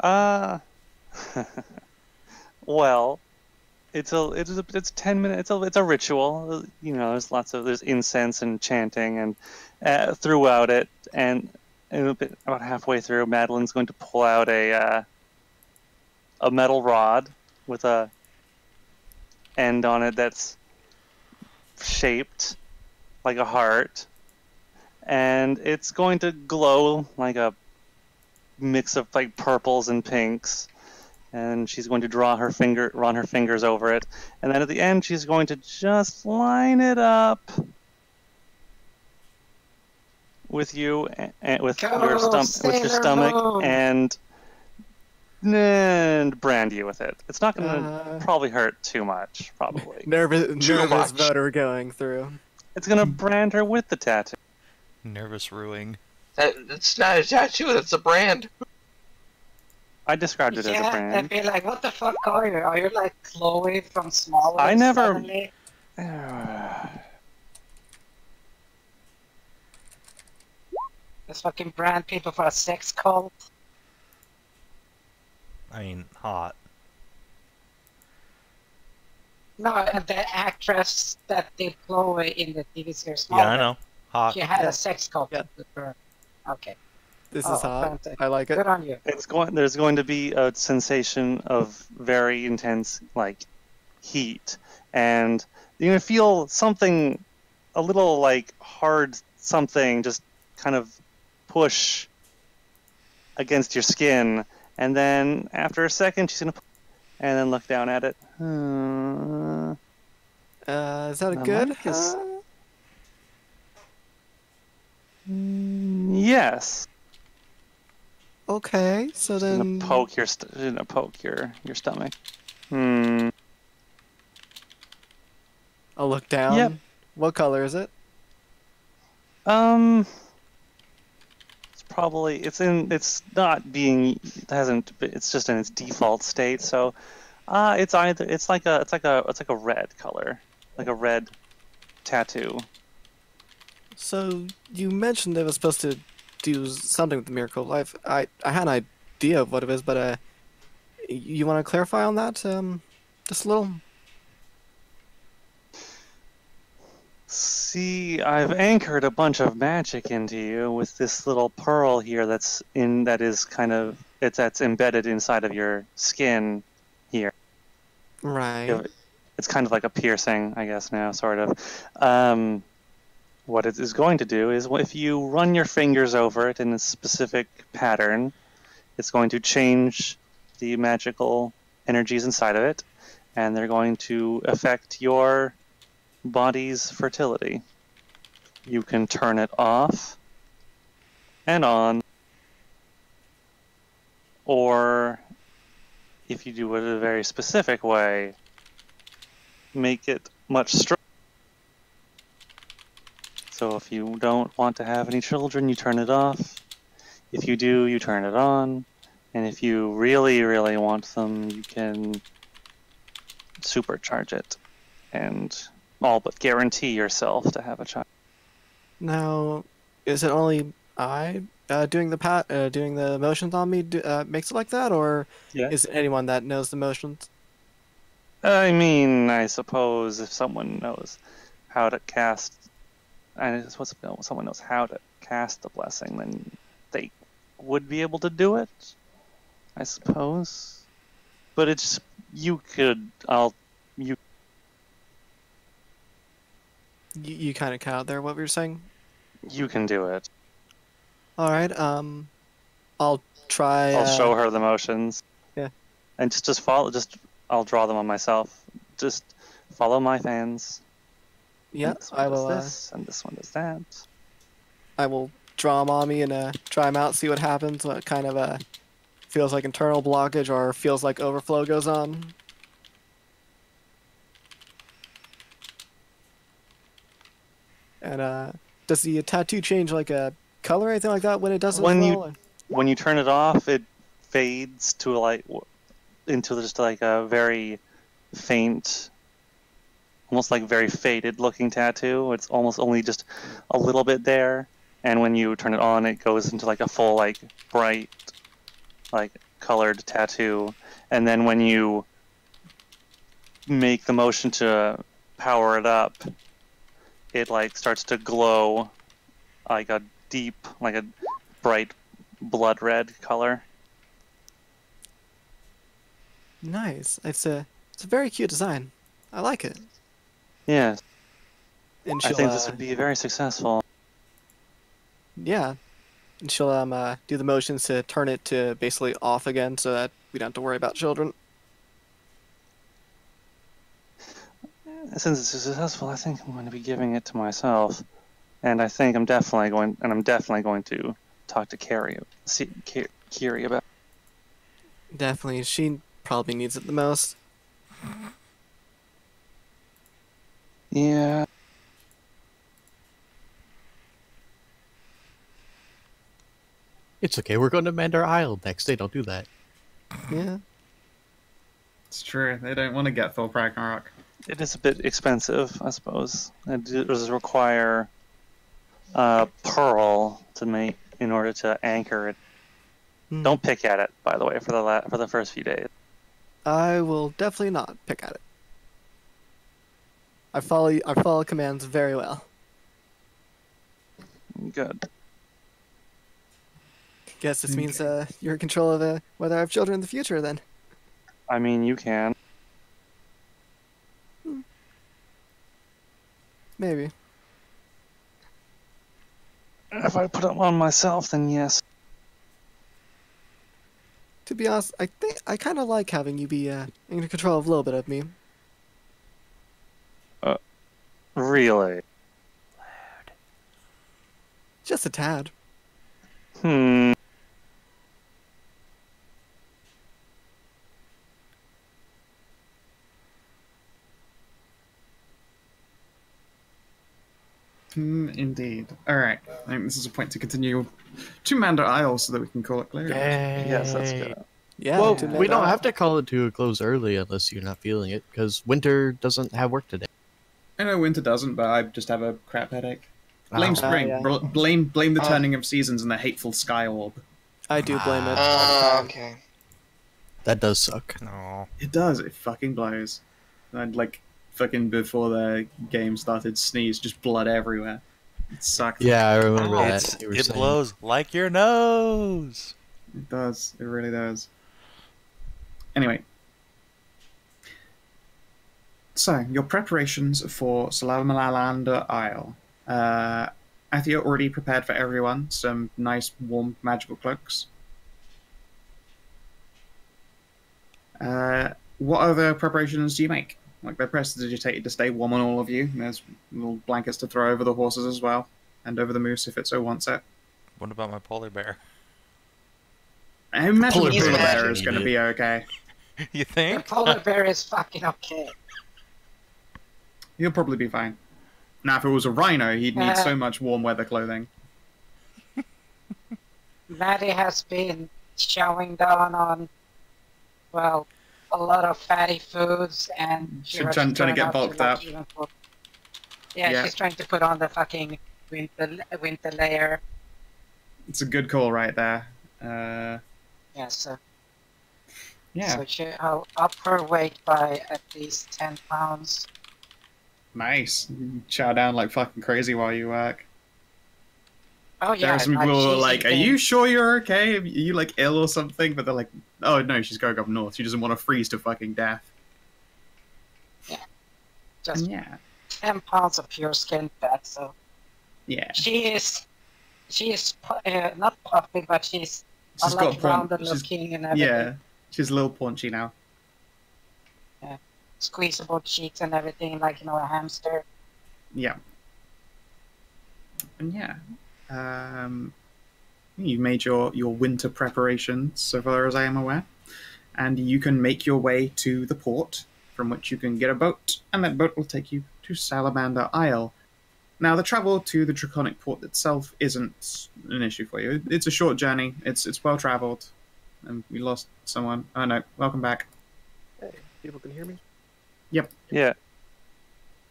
Uh, well, it's a it's a it's ten minutes. It's a it's a ritual. You know, there's lots of there's incense and chanting and uh, throughout it, and, about halfway through, Madilyn's going to pull out a uh, a metal rod with a end on it that's shaped like a heart and it's going to glow like a mix of like purples and pinks and she's going to draw her finger run her fingers over it and then at the end she's going to just line it up with you and with Go, your stom- with your stomach Moon. and and brand you with it it's not going to Uh, probably hurt too much probably nervous, nervous much. voter going through. it's going to brand her with the tattoo Nervous ruing. That, that's not a tattoo. That's a brand. i described it as a yeah, brand I'd be like, what the fuck are you? Are you like Chloe from Smallville? I never- suddenly? Just fucking brand people for a sex cult. I mean, hot. No, the actress that did Chloe in the TV series Smallville. Yeah, I know. Hot. She had Yeah. a sex cult Yeah. with her. Okay, This Oh, is hot. fantastic. I like it. good on you. it's going there's going to be a sensation of very intense like heat and you're going to feel something a little like hard something just kind of push against your skin and then after a second she's going to and then look down at it Uh, Uh, is that a good? mic is- Uh, yes okay, so She's then. gonna poke your st- gonna poke your your stomach hmm I'll look down. Yep. What color is it? Um, it's probably it's in it's not being it hasn't it's just in its default state. So, uh, it's either it's like a it's like a it's like a red color, like a red tattoo. So you mentioned it was supposed to do something with the miracle of life. I I had an idea of what it is, but uh, you want to clarify on that? Um, just a little. See, I've anchored a bunch of magic into you with this little pearl here that's in that is kind of it's that's embedded inside of your skin here. Right. It's kind of like a piercing, I guess now, sort of. Um, what it is going to do is if you run your fingers over it in a specific pattern, it's going to change the magical energies inside of it, and they're going to affect your body's fertility. You can turn it off and on or if you do it a very specific way, make it much stronger. So if you don't want to have any children, you turn it off. If you do, you turn it on. And if you really, really want them, you can supercharge it and all but guarantee yourself to have a child. Now, is it only I uh, doing the pat uh, doing the motions on me do, uh, makes it like that, or Yeah. is it anyone that knows the motions? I mean, I suppose if someone knows how to cast, and it's supposed to know someone knows how to cast the blessing, then they would be able to do it. I suppose, but it's you could. I'll you You, you kind of cut out there. What were you saying? you can do it. All right. Um, I'll try. I'll uh, show her the motions. yeah. And just just follow. Just I'll draw them on myself. Just follow my fans. Yeah, this one I does will. Uh, this, and this one does that. I will draw them on me and uh, try them out, see what happens. What kind of uh, feels like internal blockage or feels like overflow goes on. And uh, does the tattoo change like a color or anything like that when it does it? as When you- or- when you turn it off, it fades to like w- into just like a very faint, almost like very faded looking tattoo. It's almost only just a little bit there, and when you turn it on, it goes into like a full like bright, like colored tattoo. And then when you make the motion to power it up, it like starts to glow like a deep, like a bright blood red color. Nice. It's a it's a very cute design. I like it. Yeah, And I think this uh, would be very successful. yeah. And she'll um uh, do the motions to turn it to basically off again, so that we don't have to worry about children. Since it's successful, I think I'm going to be giving it to myself, and I think I'm definitely going, and I'm definitely going to talk to Carrie, see Kiri about. Definitely, she probably needs it the most. Yeah, It's okay. We're going to Mandar Isle next day. Don't do that. Yeah. It's true. They don't want to get Thor Ragnarok. it is a bit expensive, I suppose. It does require a pearl to make in order to anchor it. Hmm. Don't pick at it, by the way, for the la- for the first few days. I will definitely not pick at it. I follow I follow commands very well. Good. Guess this means uh, you're in control of uh, whether I have children in the future. Then I mean, you can. maybe. If I put it on myself, then yes. To be honest, I think I kind of like having you be uh, in control of a little bit of me. Really? Just a tad. Hmm. Hmm, indeed. All right. I think this is a point to continue to Mandar Isle so that we can call it clear. Yes, that's good. Yeah. Well, we don't have to call it to a close early unless you're not feeling it, because Winter doesn't have work today. I know winter doesn't, but I just have a crap headache. Blame Ah. spring. yeah. Blame blame the Uh. turning of seasons and the hateful sky orb. I do blame it. Uh, okay. That does suck. No. It does. It fucking blows. And like fucking before the game started, sneeze, just blood everywhere. It sucked. Yeah, I remember Oh, that. It's, you were it saying. blows like your nose. It does. It really does. Anyway. So, your preparations for Salamalalander Isle. Uh, Athia already prepared for everyone some nice, warm, magical cloaks. Uh, what other preparations do you make? Like, they're prestidigitated to stay warm on all of you. There's little blankets to throw over the horses as well, and over the moose if it so wants it. What about my polar bear? I imagine the Polar polar bear bear is going to be okay. You think? The polar bear is fucking okay. He'll probably be fine. Now, if it was a rhino, he'd need Uh, so much warm weather clothing. Maddie has been showing down on, well, a lot of fatty foods and She's trying- trying to get bulked up. yeah, Yeah. she's trying to put on the fucking winter winter layer. It's a good call right there. Uh, Yeah, so yeah, so she, I'll up her weight by at least ten pounds. Nice. You chow down like fucking crazy while you work. Oh yeah, there are some like, people are like, "Are you sure you're okay? Are you like ill or something?" But they're like, "Oh no, she's going up north. She doesn't want to freeze to fucking death." Yeah. Just Yeah, ten pounds of pure skin fat? So yeah. she is, she is uh, not puffy, but she's She's a got lot a rounded she's, looking and everything. Yeah, she's a little paunchy now. Squeezable cheeks and everything, like you know, a hamster. Yeah. And yeah, um, you made your your winter preparations, so far as I am aware, and you can make your way to the port, from which you can get a boat, and that boat will take you to Salamander Isle. Now, the travel to the Draconic Port itself isn't an issue for you. It's a short journey. It's it's well traveled. And we lost someone. Oh no! Welcome back. Hey, people can hear me. Yeah.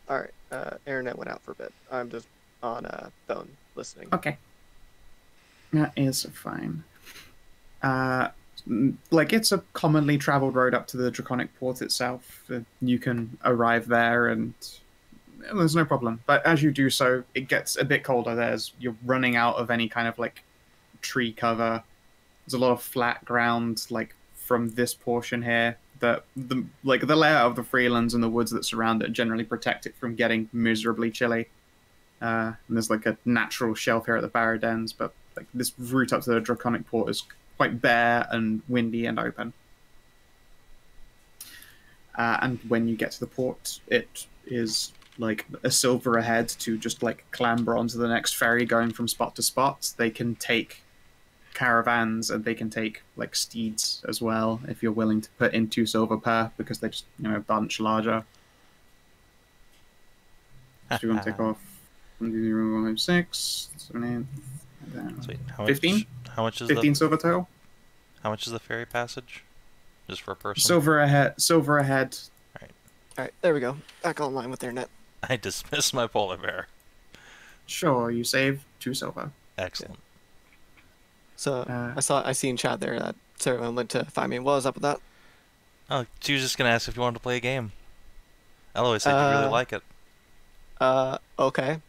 All right. Uh, internet went out for a bit. I'm just on a phone listening. Okay. That is fine. Uh, like it's a commonly traveled road up to the Draconic Port itself. Uh, You can arrive there, and and there's no problem. But as you do so, it gets a bit colder. There's you're running out of any kind of like tree cover. There's a lot of flat ground, like from this portion here. That the like the layout of the freelands and the woods that surround it generally protect it from getting miserably chilly. Uh, and there's like a natural shelf here at the Barrow Dens, but like this route up to the Draconic Port is quite bare and windy and open. Uh, and when you get to the port, it is like a silver ahead to just like clamber onto the next ferry going from spot to spot. They can take caravans and they can take like steeds as well if you're willing to put in two silver per because they're just you know a bunch larger. So you want to take off 106, 7, Sweet. How 15? Much, how much is 15 the silver total. how much is the ferry passage? Just for a person. Silver ahead. Silver ahead. Alright. All right, there we go. Back online with internet. I dismiss my polar bear. Sure, you save two silver. Excellent. So Uh, I saw I see in chat there that Sarah went to find me. What was up with that? Oh, she was just gonna ask if you wanted to play a game. Eloise said you really Uh, like it. Uh, okay,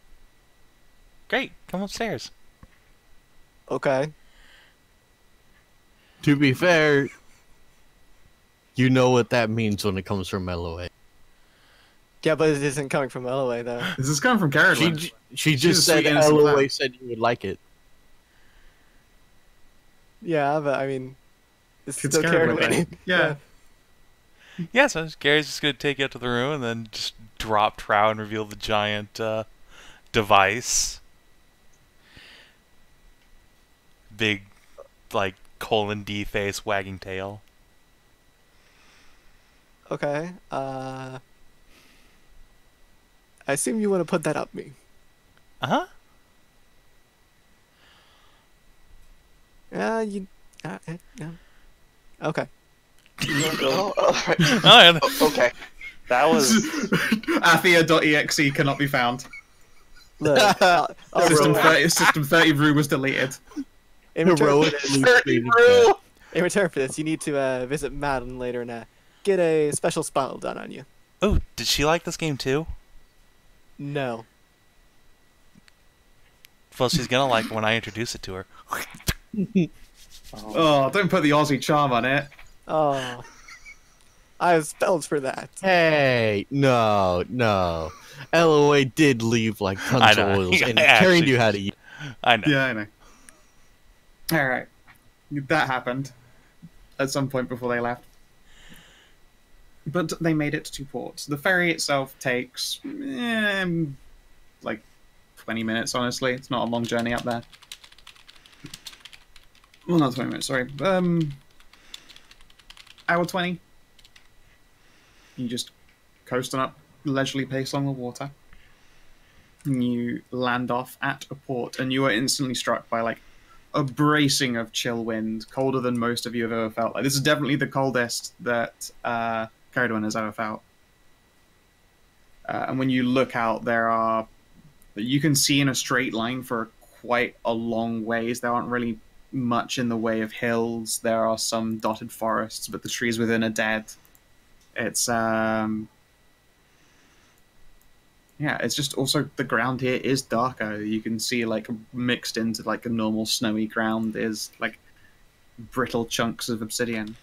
Great, come upstairs. okay. To be fair, you know what that means when it comes from Elloe. Yeah, but it isn't coming from Elloe though. This is coming from Carrot. She j- she just said sweet innocent Elloe said you would like it. Yeah, but I mean, it's It's still Carrot carried with Yeah. Yeah, so Gary's just gonna take you out to the room and then just drop trow and reveal the giant uh, device. Big, like colon D face, wagging tail. Okay. Uh, I assume you want to put that up me. Uh huh. Yeah, you. Uh, yeah. Okay. oh, oh, right. Oh, yeah. Oh, okay. That was Athia.exe cannot be found. Look, I'll- I'll System 30, System 30 brew was deleted. in, return for this, blue Thirty screen rule. in return for this, you need to uh, visit Madilyn later and uh, get a special spell done on you. Oh, did she like this game too? No. Well, she's gonna like when I introduce it to her. Oh, don't put the Aussie charm on it. Oh. I have spells for that. Hey, no, no. Elloe did leave like tons of oils and I Karen actually- knew how to use. I know. Yeah, I know. All right, that happened at some point before they left, but they made it to port. The ferry itself takes um, like twenty minutes. Honestly, it's not a long journey up there. Well, not 20 minutes, sorry. Um, hour 20. You just coasting up, leisurely pace along the water. And you land off at a port, and you are instantly struck by like a bracing of chill wind, colder than most of you have ever felt. Like this is definitely the coldest that uh, Ceridwen has ever felt. Uh, and when you look out, there are you can see in a straight line for quite a long ways. There aren't really much in the way of hills. There are some dotted forests, but the trees within are dead. It's um yeah, it's just also the ground here is darker. You can see like mixed into like a normal snowy ground is like brittle chunks of obsidian.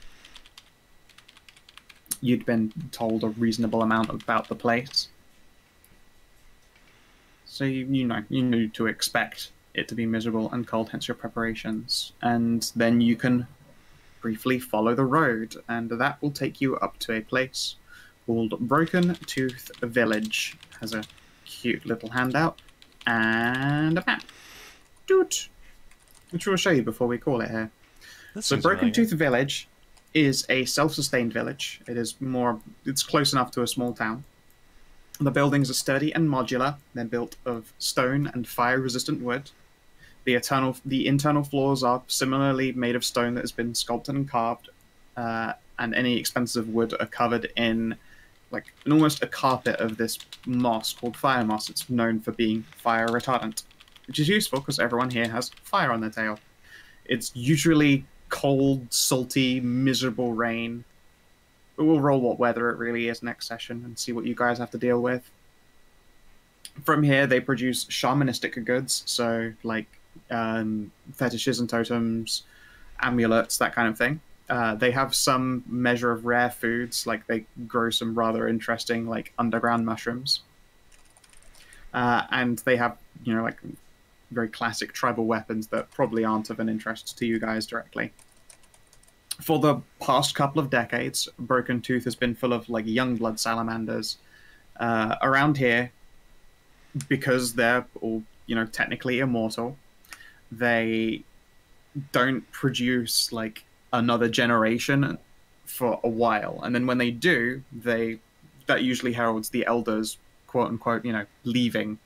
You'd been told a reasonable amount about the place. So you, you know you knew to expect it to be miserable and cold, hence your preparations. And then you can briefly follow the road, and that will take you up to a place called Broken Tooth Village. Has a cute little handout and a map. Doot! Which we'll show you before we call it here. This So Broken familiar. Tooth Village is a self-sustained village. It is more it's close enough to a small town. The buildings are sturdy and modular. They're built of stone and fire-resistant wood. The eternal the internal floors are similarly made of stone that has been sculpted and carved, uh, and any expensive wood are covered in like an almost a carpet of this moss called fire moss. It's known for being fire retardant, which is useful because everyone here has fire on their tail. It's usually cold, salty, miserable rain. But we'll roll what weather it really is next session and see what you guys have to deal with. From here, they produce shamanistic goods, so like um, fetishes and totems, amulets, that kind of thing. Uh, they have some measure of rare foods, like they grow some rather interesting, like underground mushrooms. Uh, and they have, you know, like very classic tribal weapons that probably aren't of an interest to you guys directly. For the past couple of decades, Broken Tooth has been full of like young blood salamanders. Uh, around here, because they're all, you know, technically immortal, they don't produce like another generation for a while. And then when they do, they that usually heralds the elders, quote unquote, you know, leaving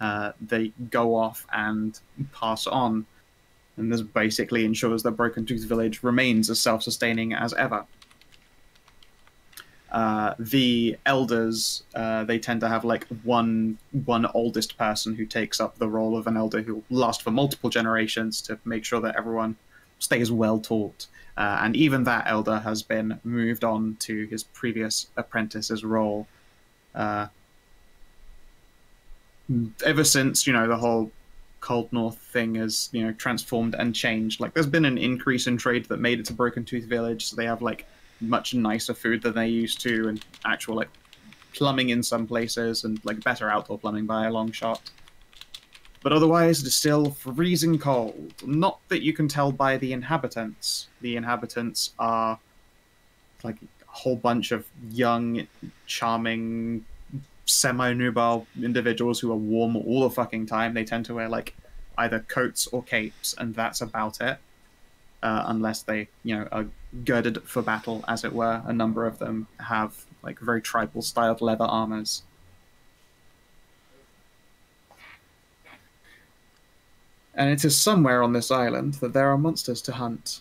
uh, they go off and pass on. And this basically ensures that Broken Tooth Village remains as self sustaining as ever. Uh, the elders, uh, they tend to have like one one oldest person who takes up the role of an elder who will last for multiple generations to make sure that everyone stays well taught. Uh, and even that elder has been moved on to his previous apprentice's role. Uh, ever since you know the whole cold north thing has you know transformed and changed like there's been an increase in trade that made it to broken tooth village so they have like much nicer food than they used to and actual like plumbing in some places and like better outdoor plumbing by a long shot but otherwise it is still freezing cold not that you can tell by the inhabitants the inhabitants are like a whole bunch of young charming semi-nubile individuals who are warm all the fucking time. They tend to wear like either coats or capes, and that's about it. Uh, unless they, you know, are girded for battle, as it were. A number of them have like very tribal styled leather armors. And it is somewhere on this island that there are monsters to hunt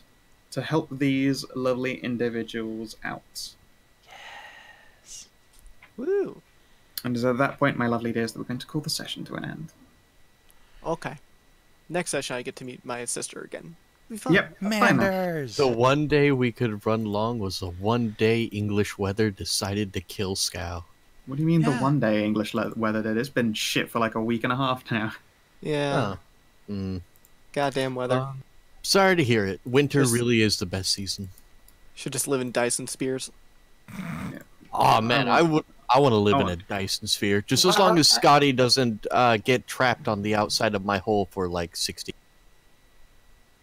to help these lovely individuals out. Yes. Woo. And it is at that point, my lovely dears, that we're going to call the session to an end. Okay. Next session, I get to meet my sister again. It'll be fun. Yep, fine. Manders. The one day we could run long was the one day English weather decided to kill Skow. What do you mean the one day English le- weather did? It's been shit for like a week and a half now. Yeah. Oh. Mm. Goddamn weather. Um, Sorry to hear it. Winter Just- really is the best season. Should just live in Dyson Spheres. Oh man, I would. I want to live I in a Dyson sphere, just as long as Scotty doesn't uh, get trapped on the outside of my hole for like sixty.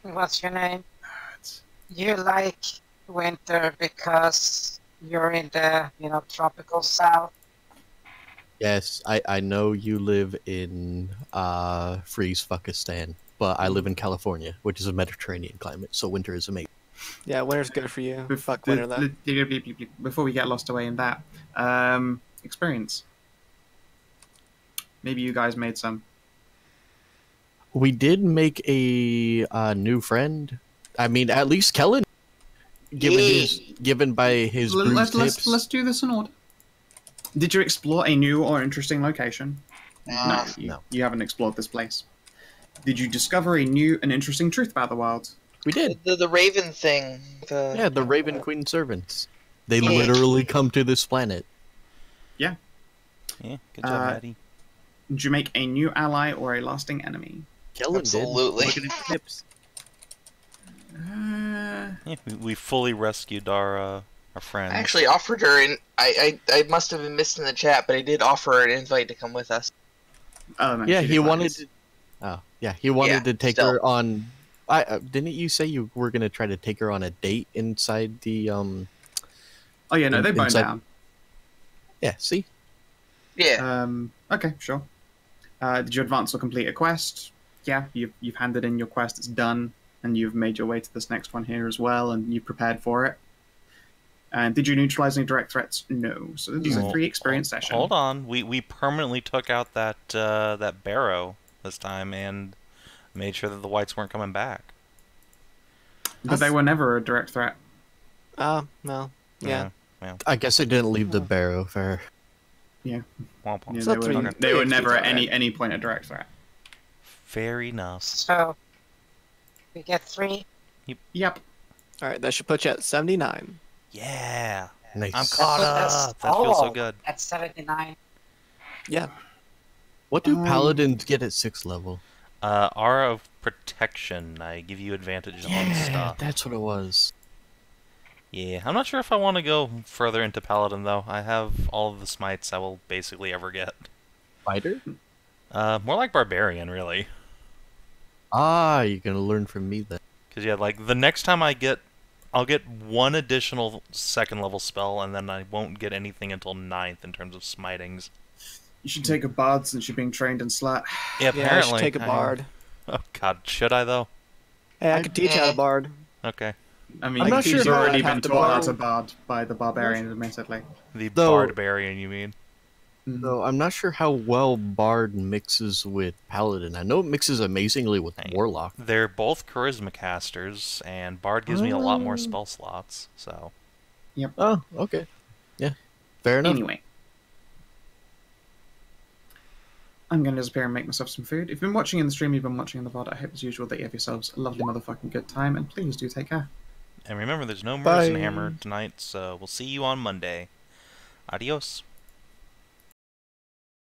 What's your name? It's- You like winter because you're in the, you know, tropical south. Yes, I I know you live in uh Freeze Fuckistan. but I live in California, which is a Mediterranean climate, so winter is amazing. Yeah, winter's good for you. Bef- Fuck winter though. the- Before we get lost away in that, um, experience. Maybe you guys made some. We did make a uh, new friend. I mean, at least Kellin, given his given by his L- bruised let's, let's, let's do this in order. Did you explore a new or interesting location? Nah. you, no. you haven't explored this place. Did you discover a new and interesting truth about the wild? We did. The, the Raven thing. The, Yeah, the Raven Queen servants. They Yeah. literally come to this planet. Yeah. Yeah, good job, Uh, Maddie. Did you make a new ally or a lasting enemy? Kellin Absolutely. did. Look at his hips. Uh, Yeah, we, we fully rescued our uh, our friend. I actually offered her, and I, I, I must have been missed in the chat, but I did offer her an invite to come with us. oh, no, Yeah, he wanted. To, oh, yeah, he wanted Yeah, to take still. her on. I uh, didn't you say you were gonna try to take her on a date inside the um. Oh yeah, no, they in- bone inside- down. Yeah, see, Yeah. Um, okay, sure. Uh, did you advance or complete a quest? Yeah, you've you've handed in your quest. It's done, and you've made your way to this next one here as well, and you've prepared for it. And did you neutralize any direct threats? No. So this is a Well, three experience hold, session. Hold on, we we permanently took out that uh, that barrow this time and made sure that the wights weren't coming back. But they were never a direct threat. Oh, no. Yeah. I guess I didn't leave the barrow for her. Womp womp. Yeah, they were, Okay. they were never at any any point a direct threat. Fair enough. So we get three. Yep. All right, that should put you at 79. Yeah, Nice. I'm caught That's- up. That feels so oh. good. At 79. Yeah. What do Um, paladins get at six level? Uh, aura of protection. I give you advantage on stuff. that's what it was. Yeah, I'm not sure if I want to go further into paladin though. I have all of the smites I will basically ever get. Fighter? Uh, more like barbarian, really. Ah, you're gonna learn from me then. Because yeah, like the next time I get, I'll get one additional second level spell, and then I won't get anything until ninth in terms of smitings. You should take a bard since you're being trained in slat. Yeah, Yeah, I apparently. should take a bard. Oh God, should I though? Hey, I could teach you how to bard. Okay. I mean, I'm not you've sure how already been taught how bard. to bard by the barbarian, admittedly. The Though- barbarian, you mean? Mm-hmm. Though I'm not sure how well Bard mixes with Paladin. I know it mixes amazingly with Hey. Warlock. They're both charisma casters, and bard gives me a lot more Oh. spell slots. So Yep. Oh, okay. Yeah. Fair enough. Anyway. I'm going to disappear and make myself some food. If you've been watching in the stream, you've been watching in the VOD, I hope as usual that you have yourselves a lovely motherfucking good time, and please do take care. And remember, there's no Mercenary Bye. Hammer tonight, so we'll see you on Monday. Adios.